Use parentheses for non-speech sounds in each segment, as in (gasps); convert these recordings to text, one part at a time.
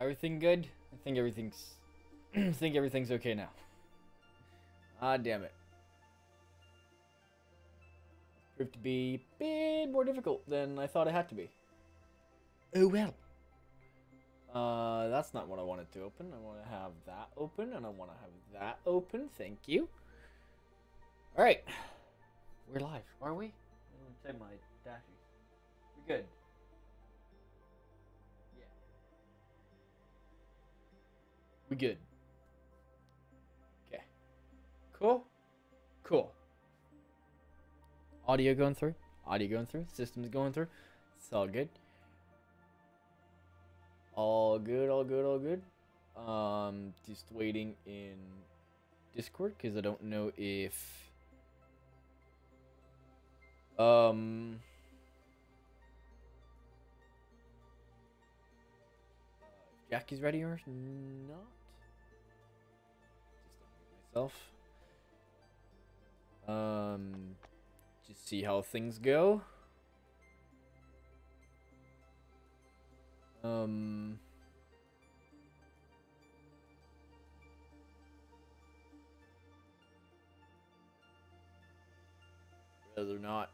Everything good? I think everything's (clears throat) I think everything's okay now. Ah damn it. Proved to be a bit more difficult than I thought it had to be. Oh well. Uh, that's not what I wanted to open. I want to have that open, and I want to have that open. Thank you. All right, we're live, are we? I'm gonna check my dashies. We're good. We good. Okay. Cool. Cool. Audio going through. Audio going through. Systems going through. It's all good. All good, all good, all good. Um, just waiting in Discord because I don't know if um Jackie's ready or not. Myself. Um, just see how things go. Um. Whether or not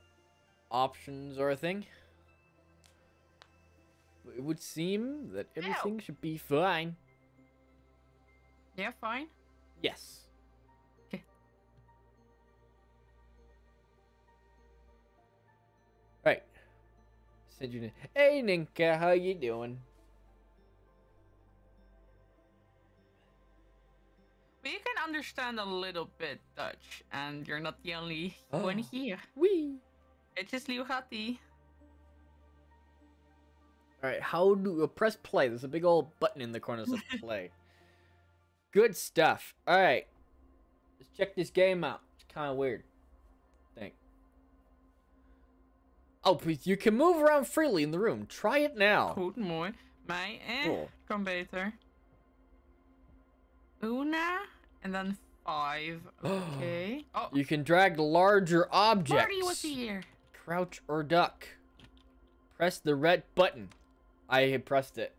options are a thing. It would seem that everything should be fine. Yeah, fine. Yes. Send you. Hey Ninka, how you doing? We can understand a little bit Dutch, and you're not the only one Oh. here. Wee. It's just lief Hattie. All right, how do uh, press play? There's a big old button in the corner that says (laughs) play. Good stuff. All right, let's check this game out. It's kind of weird. Oh, please, you can move around freely in the room. Try it now. Goed, mooi. Mij, eh, Cool. kan beter. Una, and then five. (gasps) Okay. Oh, You can drag larger objects. Marty was here. Crouch or duck. Press the red button. I had pressed it.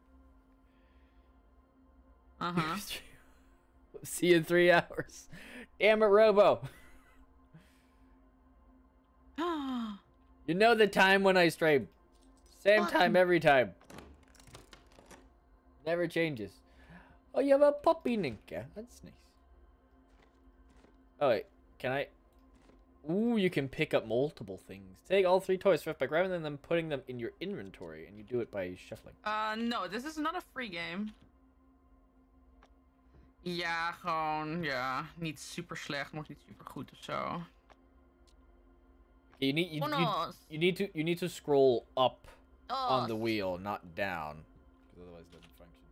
Uh-huh. (laughs) See you in three hours. Damn it, Robo. (gasps) (gasps) You know the time when I stream. Same time every time. Never changes. Oh, you have a puppy, Ninka. That's nice. Oh, wait. Can I... Ooh, you can pick up multiple things. Take all three toys first by grabbing them and then putting them in your inventory. And you do it by shuffling. Uh, no, this is not a free game. Ja, gewoon, ja. Niet super slecht, maar niet super goed of zo. You need you, you, you need to you need to scroll up on the Dos. wheel, not down, because otherwise it doesn't function.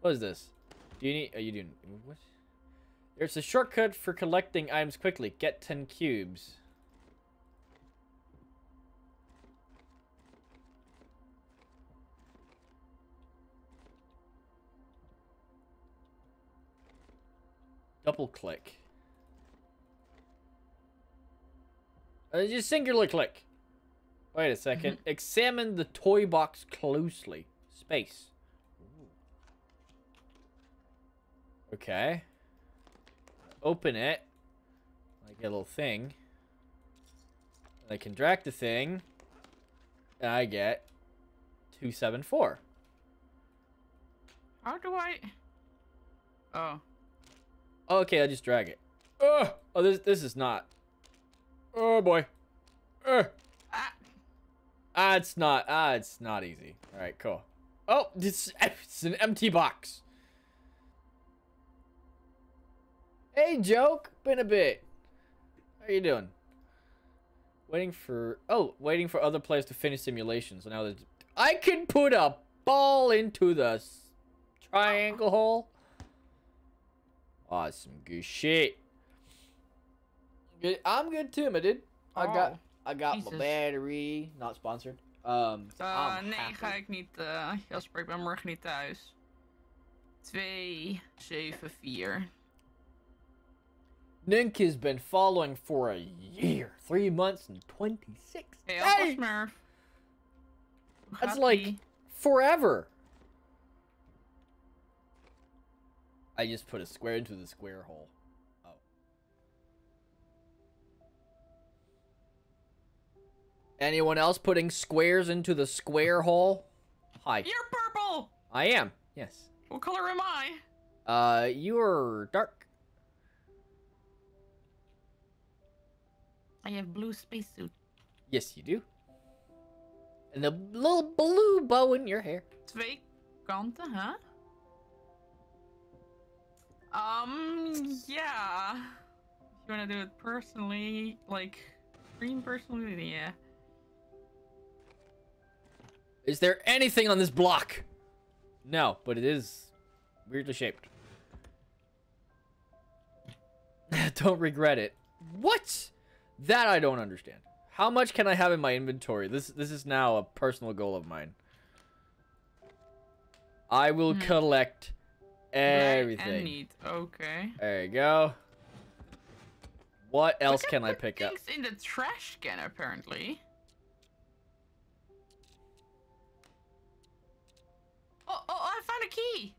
What is this? Do you need? Are you doing what? There's a shortcut for collecting items quickly. Get ten cubes. Double click. Uh, just singular click. Wait a 2nd Examine the toy box closely. Space. Okay. Open it. I get a little thing. I can drag the thing. And I get 274. How do I... Oh. Okay, I just drag it. Oh, oh this this is not. Oh boy. Uh. Ah. Ah, it's not. Ah, it's not easy. All right, cool. Oh, this (laughs) it's an empty box. Hey, joke. Been a bit. How you doing? Waiting for oh, waiting for other players to finish simulations. So now that I can put a ball into the triangle hole. Awesome, good shit. Good. I'm good too, my dude. I got Oh, I got my battery. Not sponsored. Um, Uh, I'm nee, happy. ga ik niet. eh Jasper, ik ben morgen niet thuis. 2, 7, 4. Nink has been following for a year, three months and 26 Hey, days. Alpha Smurf. That's like forever. I just put a square into the square hole. Anyone else putting squares into the square hole? Hi. You're purple! I am. Yes. What color am I? Uh, you're dark. I have blue spacesuit. Yes, you do. And a little blue bow in your hair. Twee kanten, huh? Um, yeah. If you wanna do it personally, like, green personally, yeah. Is there anything on this block? No, but it is weirdly shaped. (laughs) don't regret it. What? That I don't understand. How much can I have in my inventory? This this is now a personal goal of mine. I will Hmm. collect everything. neat. Okay. There you go. What else can I pick up? In the trash can, apparently. Oh, oh, I found a key.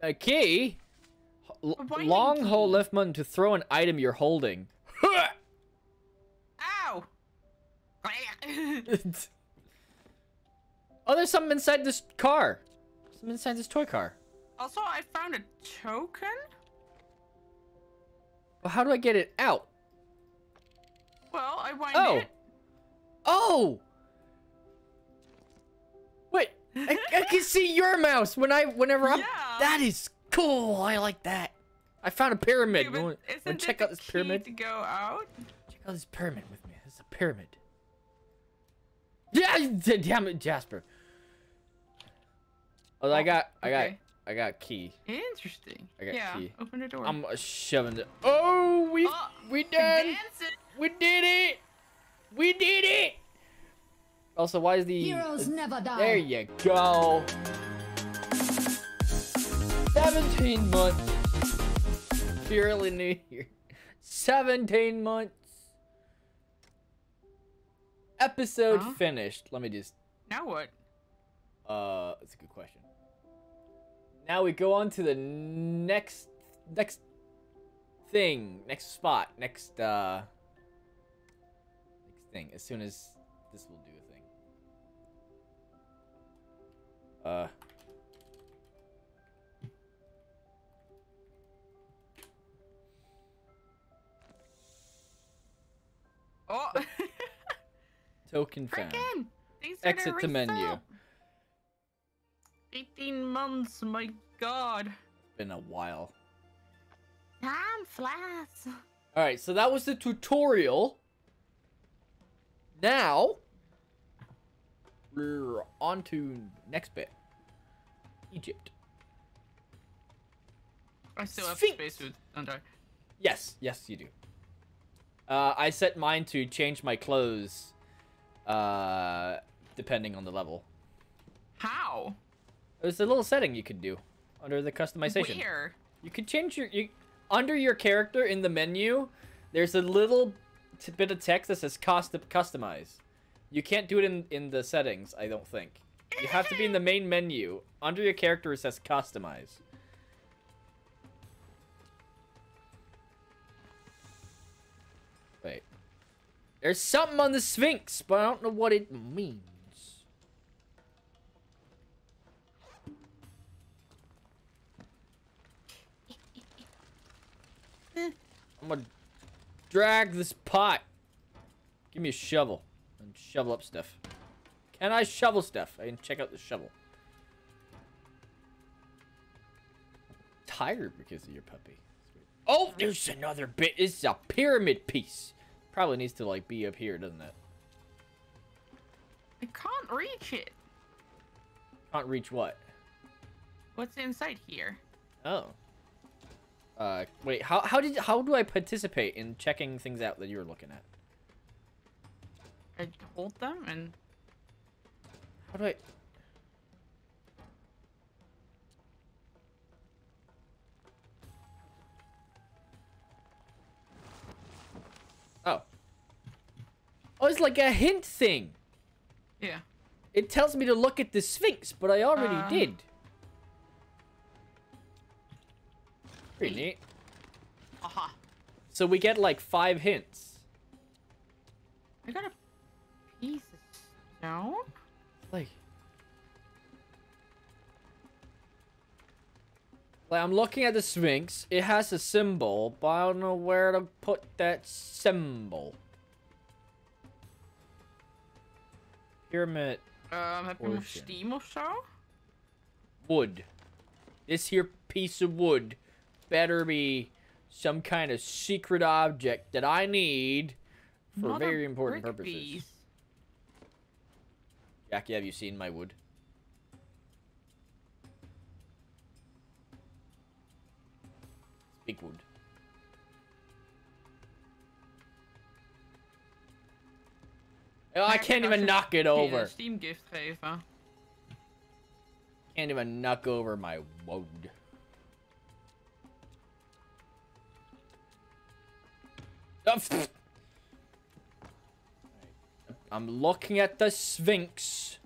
A key? L- A binding long hold key. left button to throw an item you're holding. (laughs) Ow! (laughs) (laughs) oh, there's something inside this car. Something inside this toy car. also, I found a token. Well, how do I get it out? Well, I wind Oh. it. Oh! Wait, I, I can see your mouse when I, whenever I'm. Yeah. That is cool. I like that. I found a pyramid. Yeah, wanna- isn't check out this pyramid? to go out? Check out this pyramid with me. It's a pyramid. Yeah, damn it, Jasper. Oh, I Oh, got, I got, okay. I got key. Interesting. I got yeah, key. open the door. I'm shoving it. Oh, we, Oh, we done. Dancing. We did it. We did it. Also, why is the Heroes never die. There you go. 17 months. Purely New Year. 17 months. Episode Huh? finished. Let me just. Now what? Uh, that's a good question. Now we go on to the next next thing, next spot, next uh next thing. As soon as this will do Uh. Oh, (laughs) Token found. freaking! These are Exit the menu. refill. 18 months, my god. Been a while. Time flies. All right, so that was the tutorial. Now we're on to next bit. Egypt. I still have Sphinx. spacesuit, don't I? Yes, yes, you do. Uh, I set mine to change my clothes, uh, depending on the level. How? There's a little setting you can do under the customization. Where? You could change your you under your character in the menu. There's a little bit of text that says cost customize. You can't do it in in the settings. I don't think. You have to be in the main menu. Under your character, it says customize. Wait. There's something on the Sphinx, but I don't know what it means. I'm gonna drag this pot. Give me a shovel and shovel up stuff. Can I shovel stuff? I can check out the shovel. Tired because of your puppy. Oh, there's another bit. It's a pyramid piece. Probably needs to like be up here, doesn't it? I can't reach it. Can't reach what? What's inside here? Oh. Uh, wait. How how did how do I participate in checking things out that you're looking at? I hold them and How do I? Oh. Oh, it's like a hint thing. yeah. It tells me to look at the Sphinx, but I already Uh. did. Pretty neat. Aha. So we get like five hints. I got a stone. Like, like I'm looking at the Sphinx. It has a symbol, but I don't know where to put that symbol. Pyramid Um, heb je nog Steam of zo? wood. This here piece of wood better be some kind of secret object that I need for Not very important purposes. piece. Jackie, have you seen my wood? It's big wood. Oh, I can't even knock it over. Steam gift geven. Can't even knock over my wood. Oh. I'm looking at the Sphinx.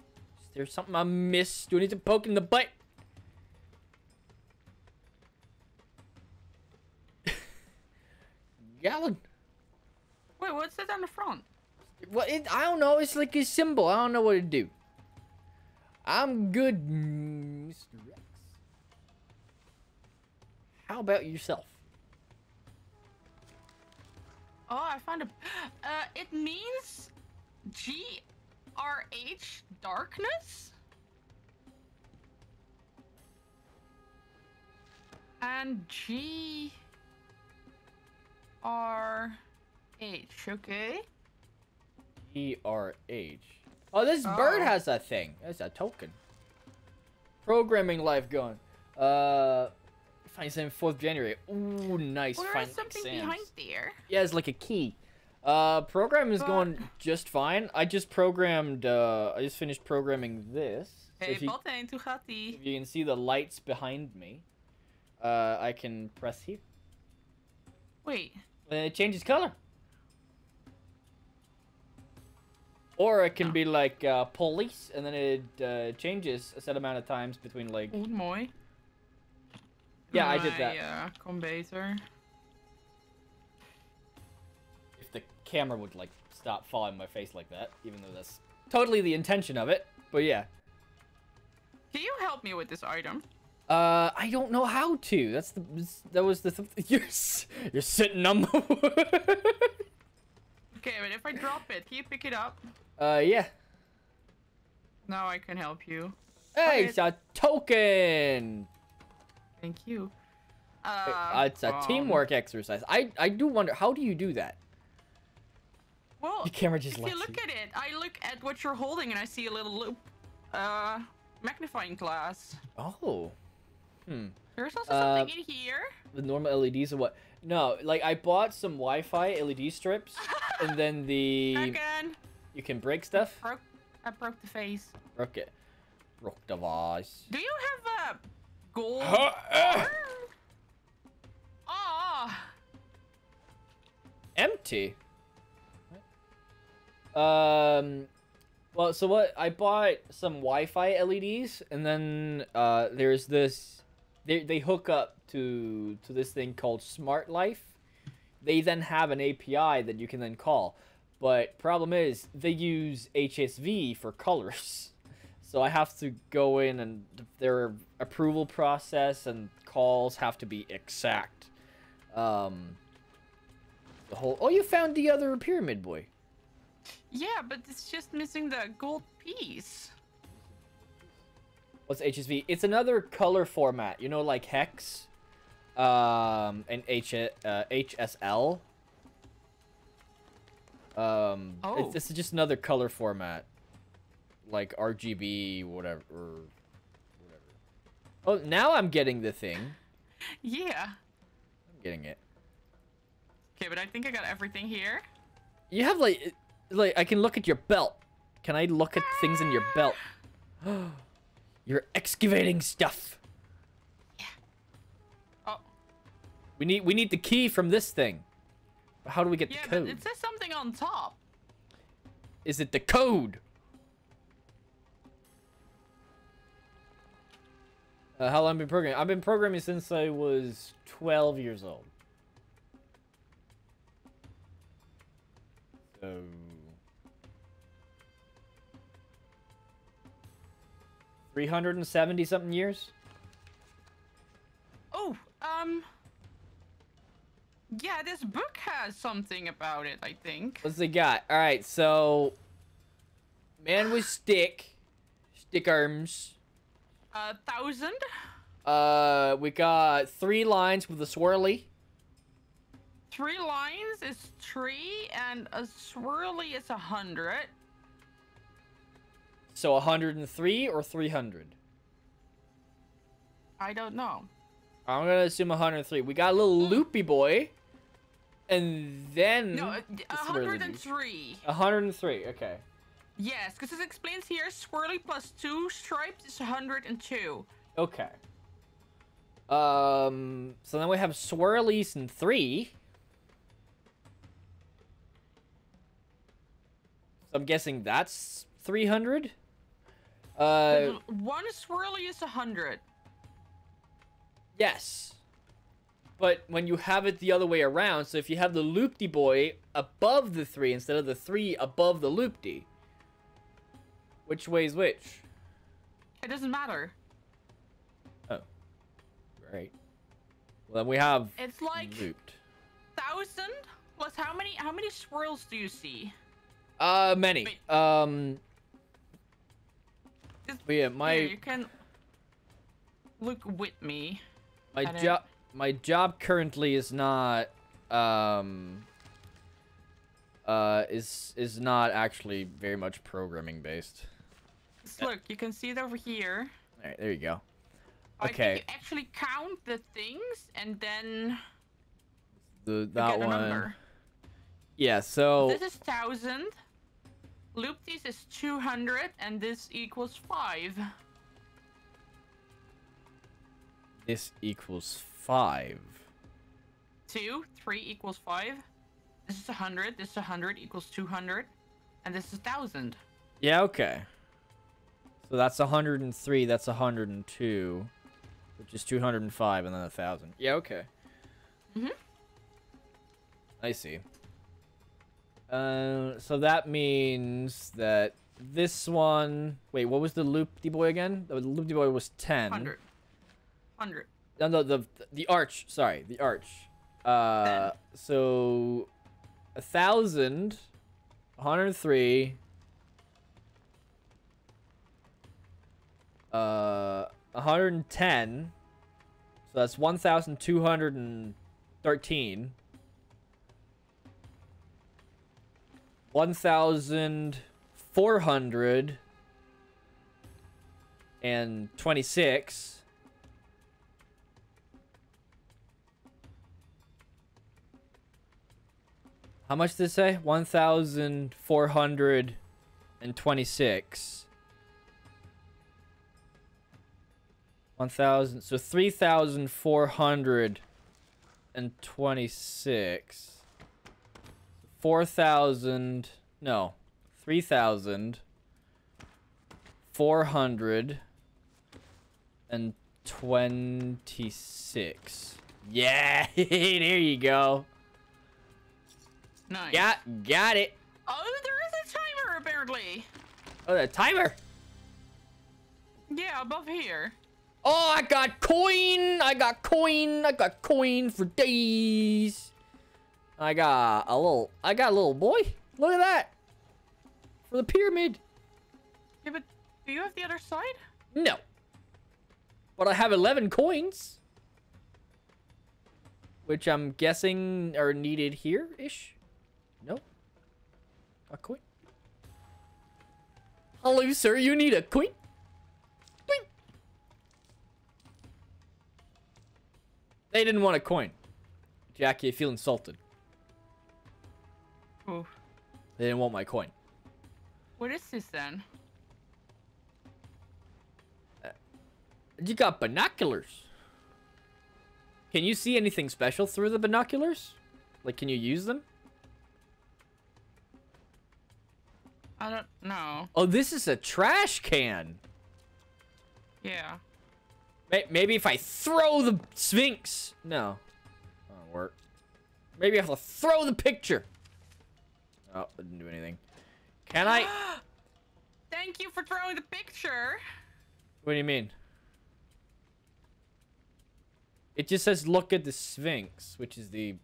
Is there something I missed? Do I need to poke in the butt? (laughs) Gallon. Wait, what's that on the front? Well, it, I don't know. It's like a symbol. I don't know what to do. I'm good, Mr. Rex. How about yourself? Oh, I found a. (gasps) Uh, it means G R H darkness. And G R H, okay? E R H. Oh, this bird Oh. has a thing. That's a token. Programming life going. Uh, find exam fourth January. Ooh, nice. Find there's something exams. behind there. Yeah, it's like a key. Uh, program is going just fine. I just programmed. Uh, I just finished programming this. So Hey, if you, Pattijn, hoe gaat die? if you can see the lights behind me, uh, I can press here. Wait. And it changes color. Or it can Oh. be like uh, police, and then it uh, changes a set amount of times between like. Oeh, mooi. Yeah, I did that. Ja, kom camera would like stop following my face like that, even though that's totally the intention of it. But yeah. Can you help me with this item? Uh, I don't know how to. That's the that was the th- (laughs) you're you're sitting on the wood. Okay, but if I drop it, can you pick it up? uh, yeah. Now I can help you. Hey, it's a token. Thank you. Uh, Uh, it's a um, teamwork exercise. I I do wonder how do you do that? Well, The camera just if you look at it, I look at what you're holding and I see a little loop. Uh, magnifying glass. Oh. Hmm. There's also Uh, something in here. The normal LEDs or what? No, like I bought some Wi-Fi LED strips, (laughs) and then the Again. you can break stuff. Broke. I broke the face. Broke it. Broke the vase. Do you have a gold? (laughs) Ah. Empty. Um. Well, so what? I bought some Wi-Fi LEDs, and then uh, there's this. They they hook up to to this thing called Smart Life. They then have an API that you can then call, but problem is they use HSV for colors, (laughs) so I have to go in and their approval process and calls have to be exact. Um. The whole. Oh, you found the other pyramid boy. Yeah, but it's just missing the gold piece. What's HSV? It's another color format. You know, like hex, um, and H uh, HSL. Um, Oh. it's, this is just another color format, like RGB, whatever, whatever. Oh, now I'm getting the thing. Yeah. I'm getting it. Okay, but I think I got everything here. You have like, like I can look at your belt. Can I look at things in your belt? (gasps) You're excavating stuff. Yeah. Oh, We need we need the key from this thing. But how do we get yeah, the but code? it says something on top. Is it the code? Uh, how long have I been programming? I've been programming since I was 12 years old. So... 370 something years? Oh, um. Yeah, this book has something about it, I think. What's it got? Alright, so. Man with stick. Stick arms. A thousand? Uh, we got three lines with a swirly. Three lines is three, and a swirly is a hundred. So 103 or 300? I don't know. I'm gonna assume 103. We got a little loopy boy. And then... No, uh, a the hundred swirly. and three. 103, okay. Yes, because it explains here swirly plus two stripes is 102. Okay. Um, so then we have swirlies and three. So I'm guessing that's 300? Uh, One swirly is a 100. yes. But when you have it the other way around, so if you have the loopty boy above the three instead of the three above the loopty, which way's which? It doesn't matter. Oh, right. Well, then we have It's like looped. thousand plus how many how many swirls do you see? Uh, many. Wait. Um, Just- but yeah, my Here, you can look with me. my job my job currently is not um uh is is not actually very much programming based. Just look, you can see it over here. All right, there you go. Okay. you actually count the things and then The that one. number. Yeah, so This is thousand. Loopties is 200 and this equals 5. this equals 5. 2, 3 equals 5. This is 100, this is 100 equals 200. And this is 1000. Yeah, okay. So that's 103, that's 102, which is 205 and then a 1000. Yeah, okay. Mhm. I see. Uh, so that means that this one. Wait, what was the loop loopy boy again? The loop loopy boy was 10. 100. 100. No, no, the the arch. Sorry, the arch. Uh, so a thousand, 103. Uh, 110. So that's 1,213. 1,400 and 26. How much did it say? 1,426. 1,000. So 3,426. 4,000. No. 3,426. Yeah! (laughs) there you go. Nice. Got, got it. Oh, there is a timer apparently. Oh, the timer. Yeah, above here. Oh, I got coin. I got coin. I got coin for days. I got a little. I got a little boy. Look at that. For the pyramid. Yeah, but do you have the other side? No. But I have 11 coins. Which I'm guessing are needed here-ish. No. A coin. Hello, sir. You need a coin? Coin. They didn't want a coin. Jackie, I feel insulted. They didn't want my coin. What is this then? You got binoculars. Can you see anything special through the binoculars? Like, can you use them? I don't know. Oh, this is a trash can. Yeah. May- Maybe if I throw the Sphinx. No. Oh, That'll work. Maybe I have to throw the picture. Oh, didn't do anything. Can I? (gasps) Thank you for throwing the picture. What do you mean? It just says look at the Sphinx, which is the.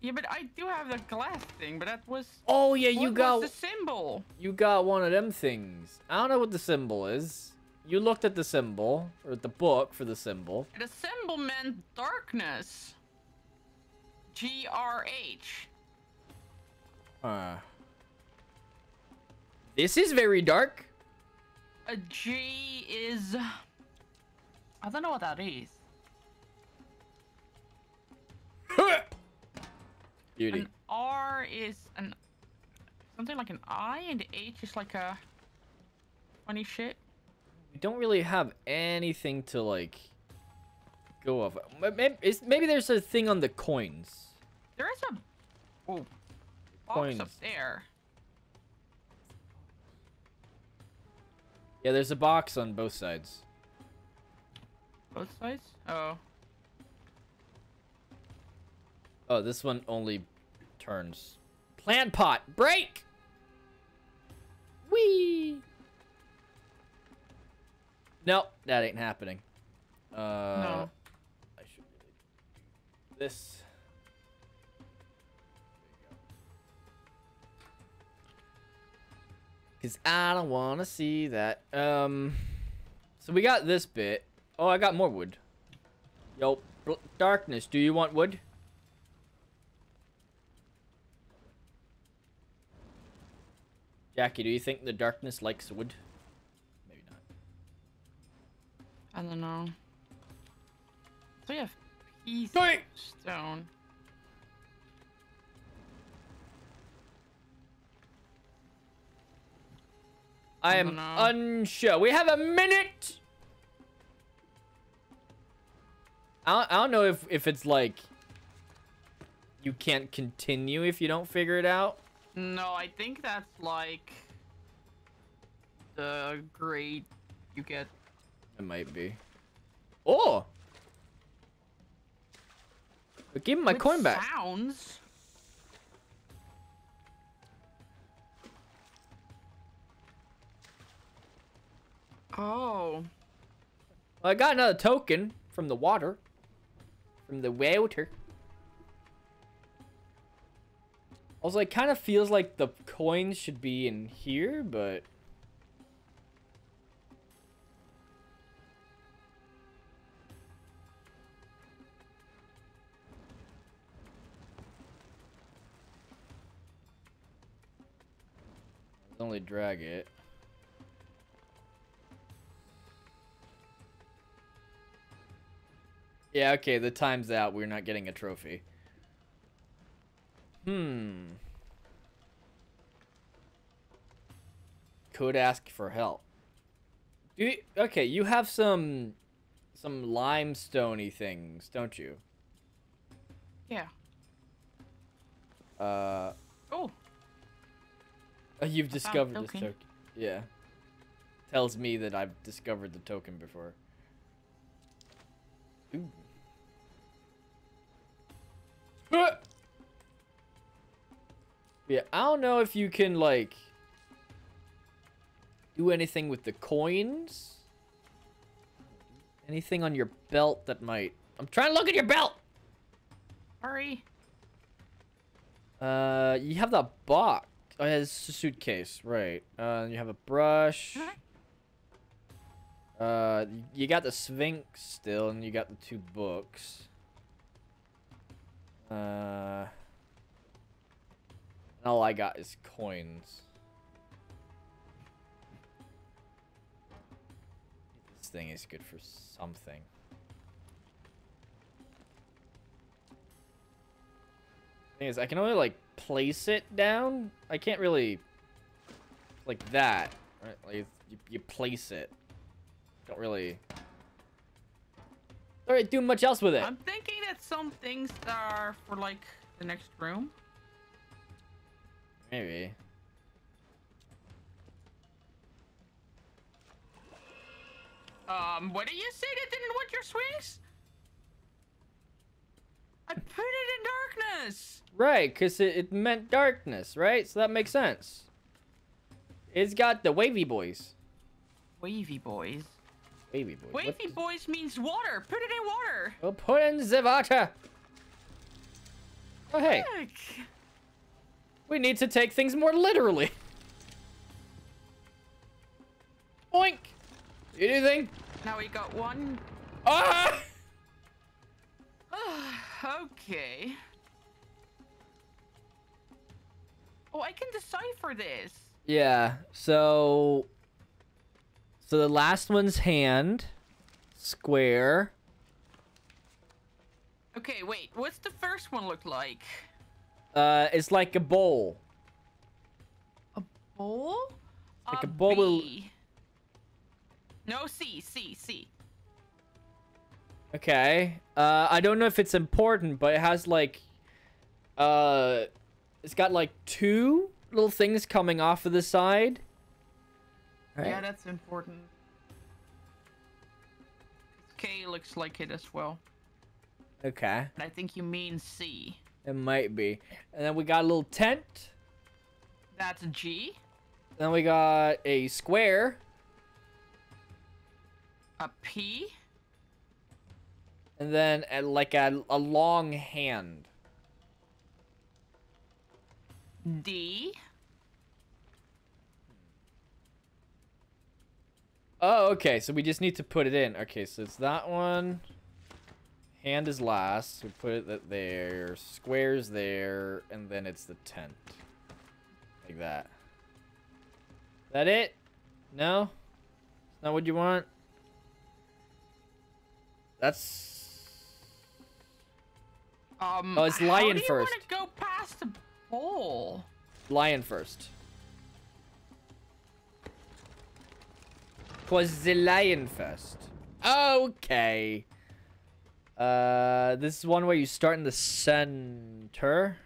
Yeah, but I do have the glass thing, but that was. Oh yeah, you got the symbol. you got one of them things. I don't know what the symbol is. You looked at the symbol or the book for the symbol. The symbol meant darkness. G R H. Uh. This is very dark. A G is. I don't know what that is. (laughs) Beauty. An R is an something like an I, and H is like a funny shit. We don't really have anything to like go off. Maybe, maybe there's a thing on the coins. There is a oh, Coins. up there. Yeah, there's a box on both sides. Both sides. Oh, Oh, this one only turns. Plant pot, break! Whee! No, that ain't happening. Uh, No. I should this. Cause I don't want to see that. Um, so we got this bit. Oh, I got more wood. Yo, darkness. Do you want wood? Jackie, do you think the darkness likes wood? Maybe not. I don't know. So we have piece of stone. I I am unsure. We have a minute. I don't, I don't know if if it's like you can't continue if you don't figure it out. No, I think that's like the grade you get. It might be. Oh. But give him my coin back. Sounds. Oh. I got another token from the water. From the water. Also, it kind of feels like the coins should be in here, but... Only drag it. Yeah, okay, the time's out. We're not getting a trophy. Hmm. Could ask for help. Do you, okay, you have some some limestoney things, don't you? Yeah. Uh, Oh. uh, you've discovered this token. token. Yeah. Tells me that I've discovered the token before. (laughs) Yeah, I don't know if you can like do anything with the coins. Anything on your belt that might. I'm trying to look at your belt. Hurry. Uh, you have the box. Oh, yeah, it's a suitcase, right? Uh, you have a brush. Uh, you got the Sphinx still, and you got the two books. Uh, all I got is coins. This thing is good for something. Thing is, I can only like place it down. I can't really like that. Right? Like you, you place it. Don't really. Don't do much else with it. I'm thinking that some things are for like the next room. Maybe. Um, what did you say that didn't want your Sphinx? I put it in darkness. Right, because it, it meant darkness, right? So that makes sense. It's got the wavy boys. Wavy boys. Wavy boys. Wavy What- boys means water. Put it in water. We'll put in the water. Oh, hey. Look. We need to take things more literally. Boink. Anything? Now we got one. Ah! (sighs) okay. Oh, I can decipher this. Yeah. So. So the last one's hand, square. Okay, wait. What's the first one look like? Uh, it's like a bowl. A bowl? Like a bowl with- B. No, C, C, C. Okay. Uh, I don't know if it's important, but it has like, uh, it's got like two little things coming off of the side. Right? Yeah, that's important. K looks like it as well. Okay. And I think you mean C. It might be. And then we got a little tent. That's G. Then we got a square. A P. And then a, like a, a long hand. D. Oh, okay. So we just need to put it in. Okay, so it's that one. Hand is last. We put it th- there. Square's there. And then it's the tent. Like that. That it? No? Is that what you want? That's... Um, Oh, it's lion how do you first. want to go past the bowl? Lion first. Was the lion first. Okay. Uh, this is one where you start in the center.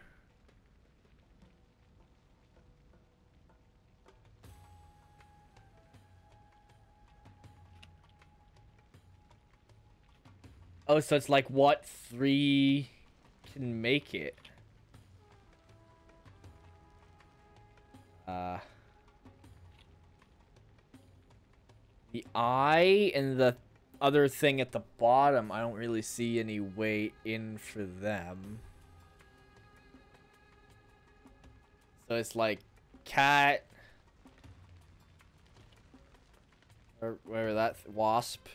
Oh, so it's like what three can make it? Uh, the eye and the other thing at the bottom, I don't really see any way in for them. So it's like cat, or whatever that th- wasp,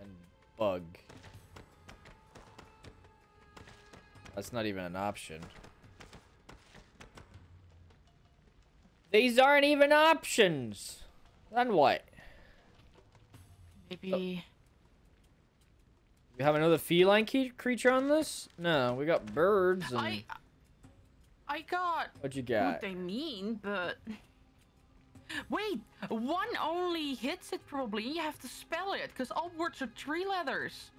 and bug. That's not even an option. These aren't even options. Then what? Maybe. Oh. We have another feline ke- creature on this? No, we got birds and I. I got what you get? what they mean, but. (laughs) Wait, one only hits it probably. You have to spell it, because all words are three letters.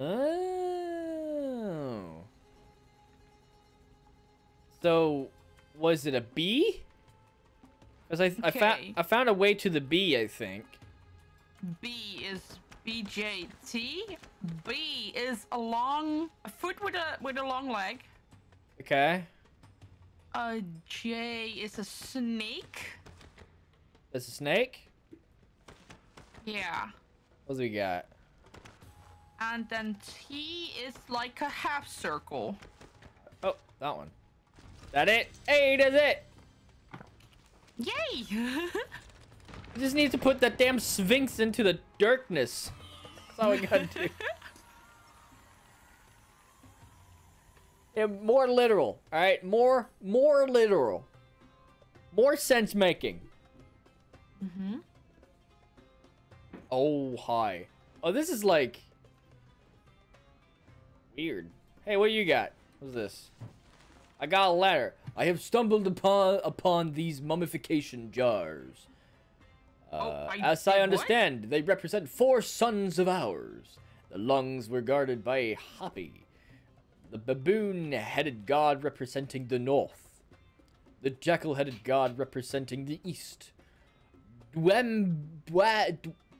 Oh. So, was it a B? Because I I found I found a way to the B. I think. B is BJT. B is a long a foot with a with a long leg. Okay. A J is a snake. That's a snake. Yeah. What do we got? And then T is like a half circle. Oh, that one. That it? Hey, that's it. Yay! (laughs) Just need to put that damn sphinx into the darkness. That's all we gotta do. Yeah, more literal. All right, more, more literal. More sense making. mm-hmm. Oh, hi. Oh, this is like weird. Hey, what you got? What's this? I got a letter. I have stumbled upon upon these mummification jars. Uh, Oh, I as I what? understand, they represent four sons of Horus. The lungs were guarded by a Hapi, the baboon-headed god representing the north, the jackal-headed god representing the east, Dwem, Dwa,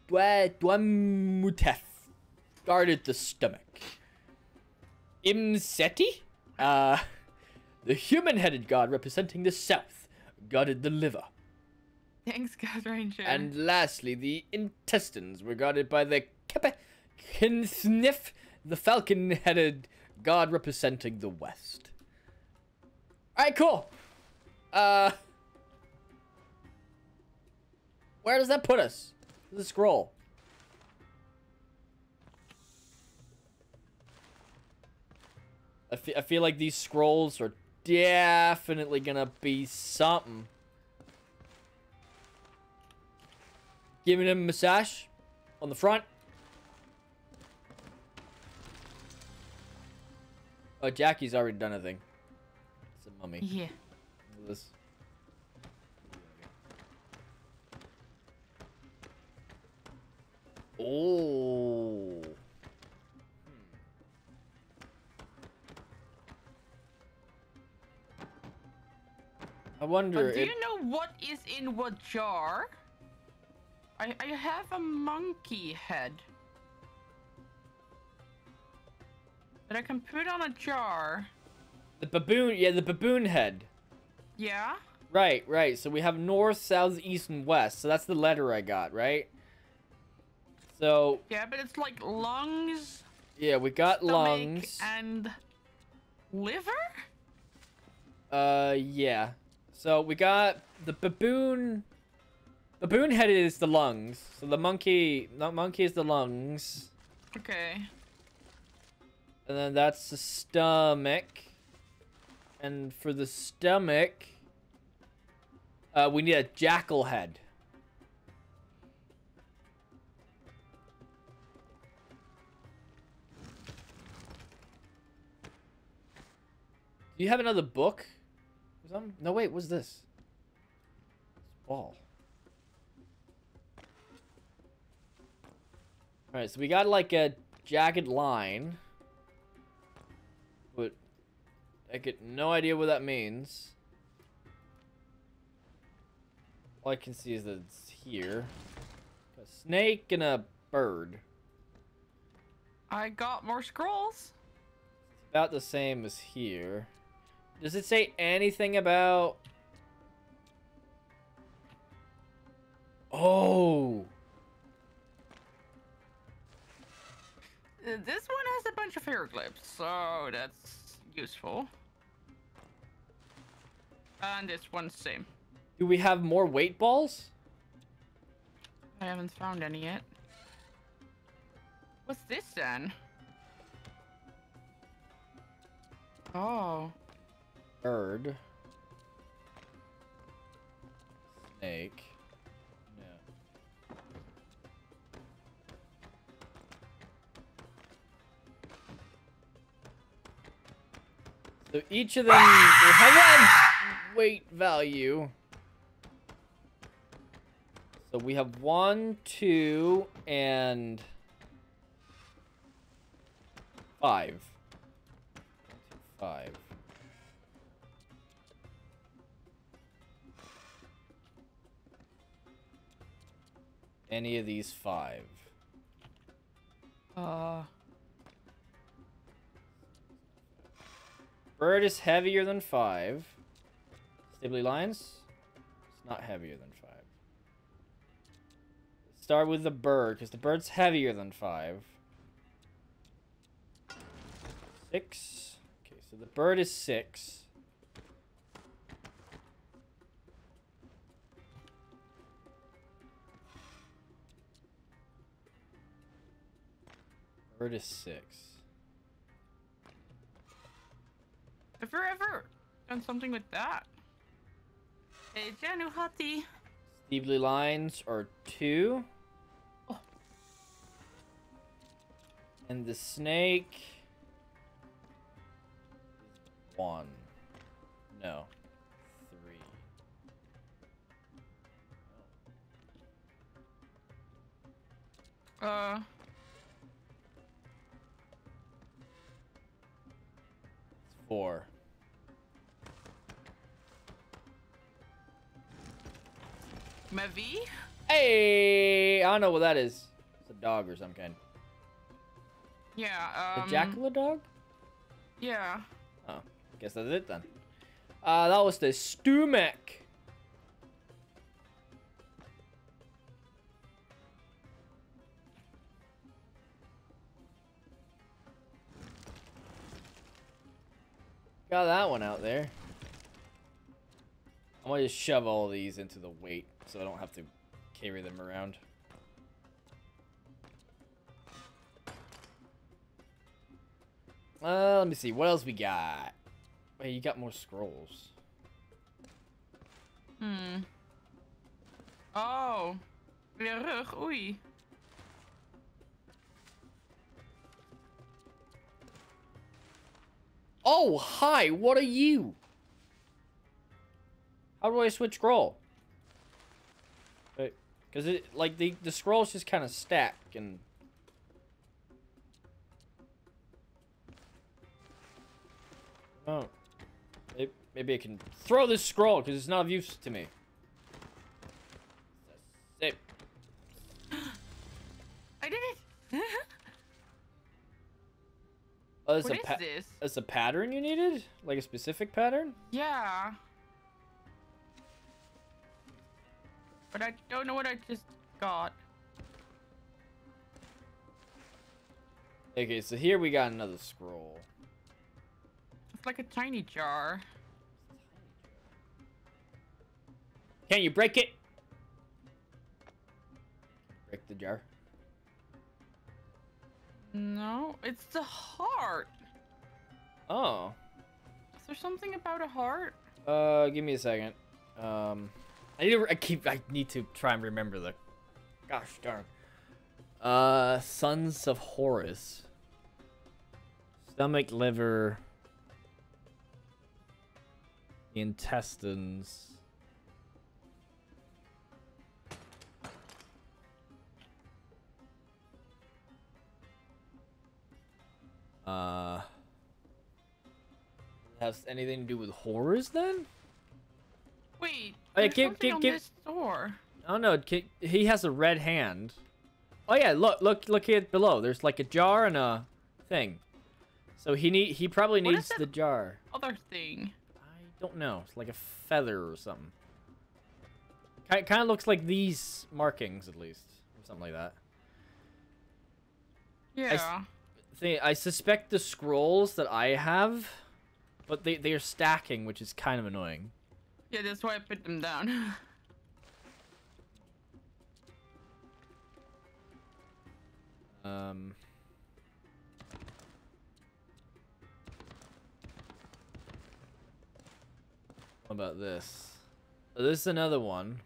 Dwa Duamutef guarded the stomach. Imseti, uh, (laughs) the human-headed god representing the south, guarded the liver. (laughs) Thanks, God Ranger. And lastly, the intestines were guarded by the Kinsniff, the falcon-headed god representing the west. Alright, cool. Uh... Where does that put us? The scroll. I fe I feel like these scrolls are definitely gonna be something. Giving him a massage on the front. Oh, Jackie's already done a thing. It's a mummy. yeah. This. Oh. Hmm. I wonder. But do if- you know what is in what jar? I I have a monkey head that I can put on a jar. the baboon. Yeah, the baboon head. Yeah. Right, right. So we have north, south, east, and west. So that's the letter I got, right? So Yeah, but it's like lungs, yeah, we got lungs. and liver. Uh, yeah. So we got the baboon. Baboon head is the lungs. So the monkey, not monkey is the lungs, Okay. and then that's the stomach. And for the stomach, uh, we need a jackal head. Do you have another book? No, wait, what's this? It's ball. Alright, so we got like a jagged line. But I get no idea what that means. All I can see is that it's here. A snake and a bird. I got more scrolls. It's about the same as here. Does it say anything about... Oh! This one has a bunch of hieroglyphs, so that's useful. And this one's same. Do we have more weight balls? I haven't found any yet. What's this then? Oh. Bird. Snake. So each of them will have a weight value. So we have one, two, and five. Five. Any of these five. Uh. Bird is heavier than five. Stably lines? It's not heavier than five. Start with the bird, because the bird's heavier than five. Six. Okay, so the bird is six. Bird is six. Have you ever done something with that? Hey, Janu Hati. Steebly lines are two. Oh. And the snake is one. No. Three. Uh. It's four. Mavi? Hey! I don't know what that is. It's a dog or some kind. Yeah. Um, A jackal dog? Yeah. Oh, guess that's it then. Uh, that was the Stumek. Got that one out there. I'm gonna just shove all these into the weight so I don't have to carry them around. Uh, let me see. What else we got? Hey, you got more scrolls. Hmm. Oh. Weer rug. Oei. Oh, hi. What are you? How do I switch scroll? Because it like the the scrolls just kind of stack and. Oh, May- maybe I can throw this scroll because it's not of use to me. It, I did it. oh, what a is this? it's a pattern you needed, like a specific pattern. Yeah. But I don't know what I just got. Okay, so here we got another scroll. It's like a tiny jar. Can you break it? Break the jar. No, it's the heart. Oh. Is there something about a heart? Uh, give me a second. Um, I need to. I keep. I need to try and remember the. Gosh darn. Uh, Sons of Horus. Stomach, liver, intestines. Uh, has anything to do with horrors then? Wait, oh, Hey, there's give- something give- on give- this door. Oh no, he has a red hand. Oh yeah, look, look, look at below. There's like a jar and a thing. So he need, he probably What needs the jar. Other thing. I don't know. It's like a feather or something. Kind, kind of looks like these markings at least, or something like that. Yeah. Thing, I suspect the scrolls that I have, but they they are stacking, which is kind of annoying. Yeah, that's why I put them down. (laughs) Um. What about this? So this is another one.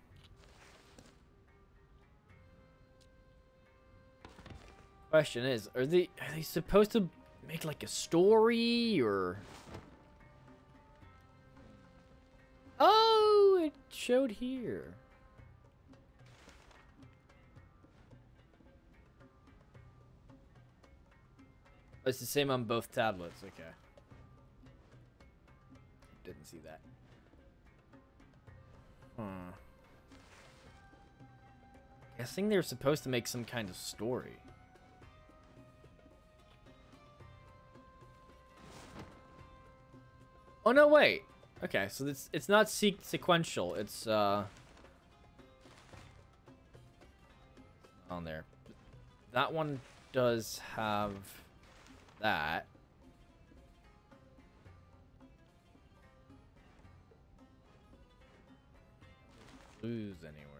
Question is, are they are they supposed to make like a story or? Oh, it showed here. Oh, It's the same on both tablets. Okay. Didn't see that. Hmm. Guessing they're supposed to make some kind of story. Oh no, wait. Okay, so it's it's not se sequential. It's uh on there. That one does have that. Lose anywhere.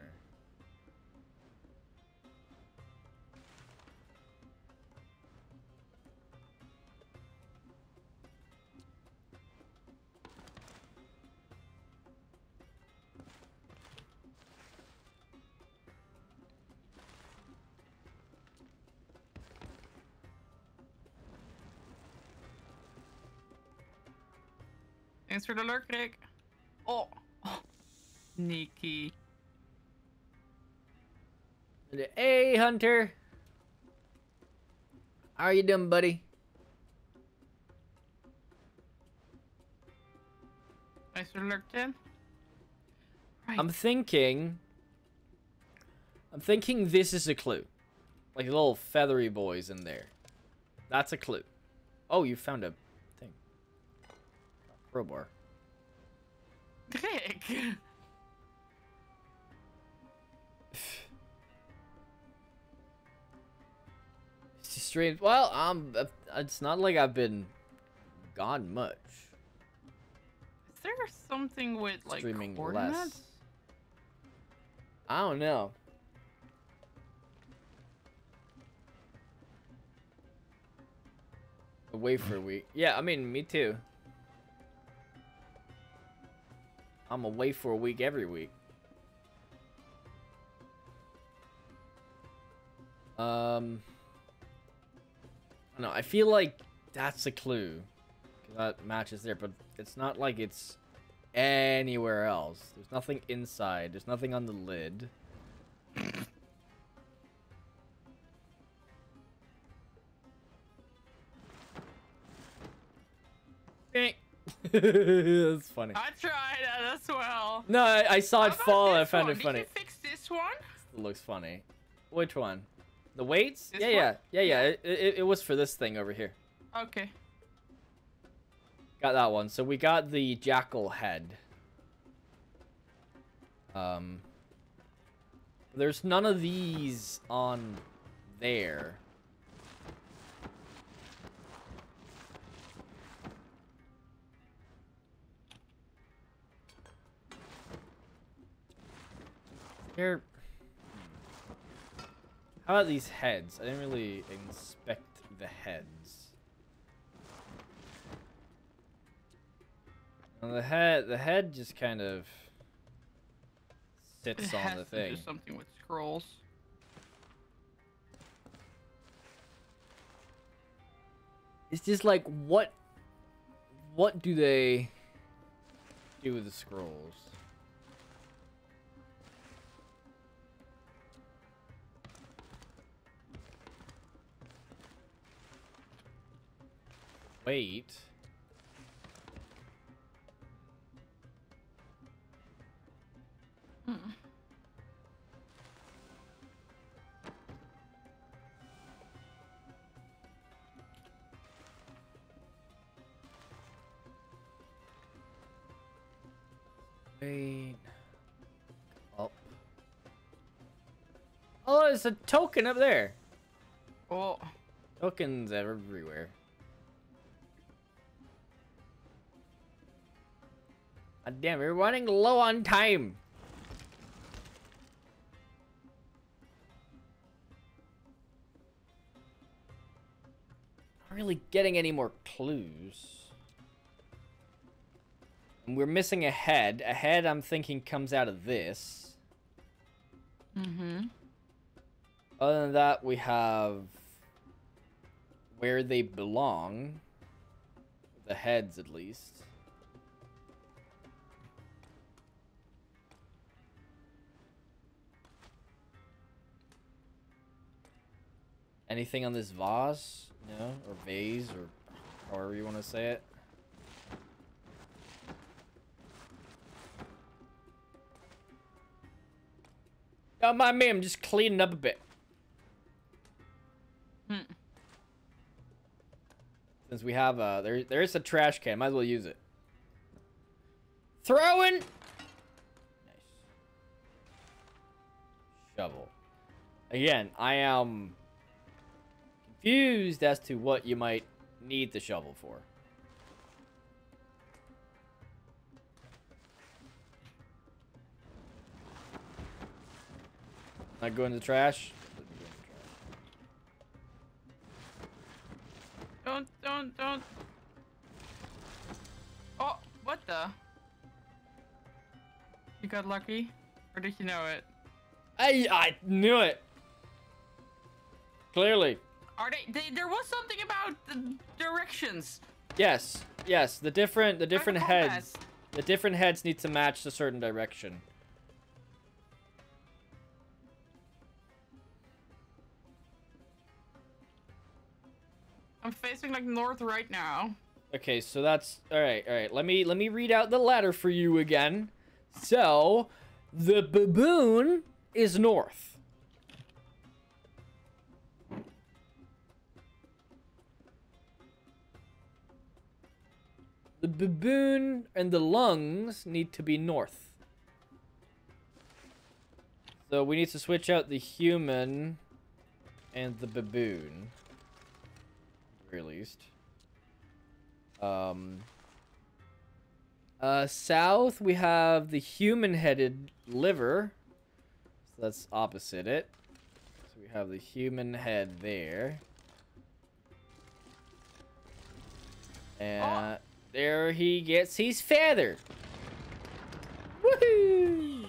Thanks for the lurk, Rick. Oh. oh. Sneaky. Hey, Hunter. How are you doing, buddy? Thanks for the lurk, Jen. Right. I'm thinking. I'm thinking this is a clue. Like little feathery boys in there. That's a clue. Oh, you found a. Crowbar. Rick. It's just strange. Well, um, uh, it's not like I've been gone much. Is there something with like Streaming coordinates? less. I don't know. Away for a week. Yeah, I mean, me too. I'm away for a week every week. Um, no, I feel like that's a clue. That matches there, but it's not like it's anywhere else. There's nothing inside. There's nothing on the lid. Eh. (laughs) That's funny. I tried that as well. No, I, I saw it fall. I found one? it funny. Did you fix this one? It looks funny. Which one? The weights? This yeah, one? yeah, yeah, yeah. It, it, it was for this thing over here. Okay. Got that one. So we got the jackal head. Um, there's none of these on there. Here. How about these heads? I didn't really inspect the heads. Well, the head, the head just kind of It sits on has the to thing. do something with scrolls. It's just like what, what do they do with the scrolls? Wait. Hmm. Wait. Up. Oh, there's a token up there. Oh, Tokens everywhere. God damn, we're running low on time. Not really getting any more clues. And we're missing a head. A head I'm thinking comes out of this. mm-hmm. Other than that, we have where they belong. The heads, at least. Anything on this vase? No? Or vase? Or however you want to say it? Don't mind me, I'm just cleaning up a bit. Hmm. Since we have a there there is a trash can, might as well use it. Throwing Nice. Shovel. Again, I am confused as to what you might need the shovel for. Not go in the trash? Don't, don't, don't. Oh, what the? You got lucky? Or did you know it? I I knew it. Clearly. Are they, they there was something about the directions. Yes. Yes, the different the different that. heads the different heads need to match a certain direction. I'm facing like north right now. Okay, so that's all right. All right, let me let me read out the ladder for you again. So, the baboon is north. The baboon and the lungs need to be north. So we need to switch out the human and the baboon. At the very least. Um, uh, south, we have the human-headed liver. So that's opposite it. So we have the human head there. And there he gets his feather. Woohoo!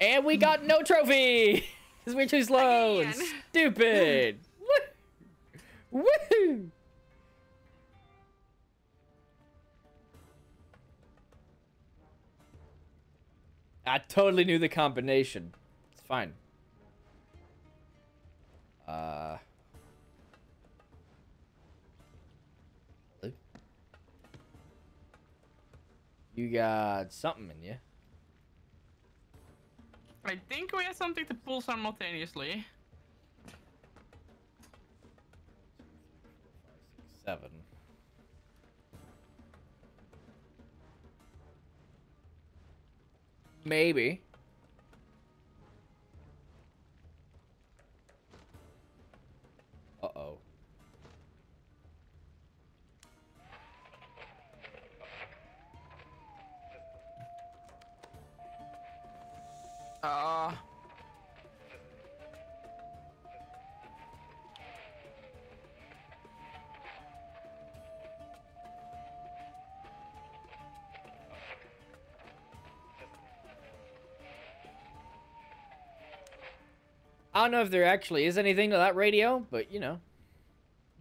And we got no trophy! (laughs) Because we're too slow and (laughs) stupid. Woo! Woohoo! I totally knew the combination. It's fine. Uh. You got something in you. I think we have something to pull simultaneously. Seven. Maybe. Uh. I don't know if there actually is anything to that radio, but you know.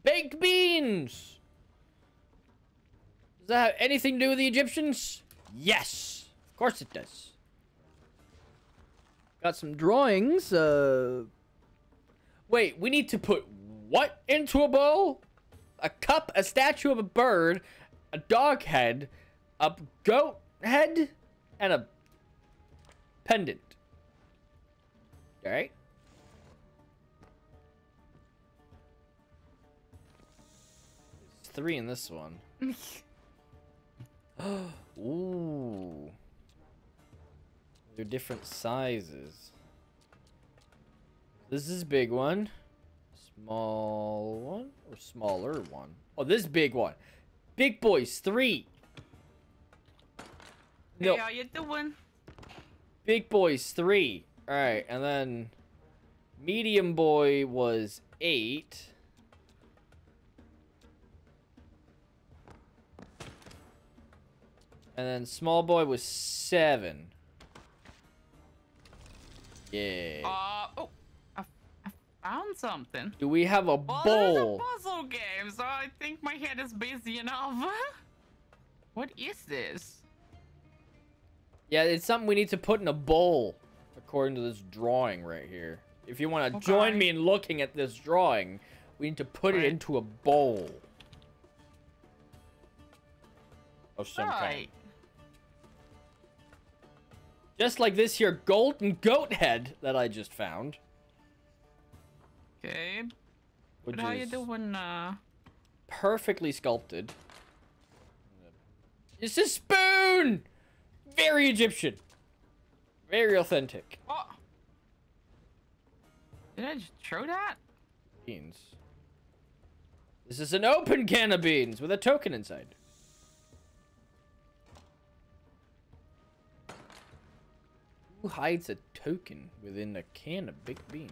Baked beans! Does that have anything to do with the Egyptians? Yes! Of course it does. Got some drawings, uh... Wait, we need to put what into a bowl? A cup, a statue of a bird, a dog head, a goat head, and a pendant. Alright? There's three in this one. (laughs) (gasps) Ooh. They're different sizes. This is big one. Small one or smaller one? Oh, this big one. Big boys, three. No, Hey, how you doing? big boys, three. All right, and then medium boy was eight. And then small boy was seven. Yeah. Uh oh, I, I found something. Do we have a Well, bowl? there's a puzzle game, so I think my head is busy enough. (laughs) what is this? Yeah, it's something we need to put in a bowl, according to this drawing right here. If you want to join me in looking at this drawing, we need to put it into a bowl. Of some kind. Just like this here golden goat head that I just found. Okay. Which But how you doing? Uh. perfectly sculpted. It's a spoon! Very Egyptian. Very authentic. Oh. Did I just throw that? Beans. This is an open can of beans with a token inside. Who hides a token within a can of baked beans?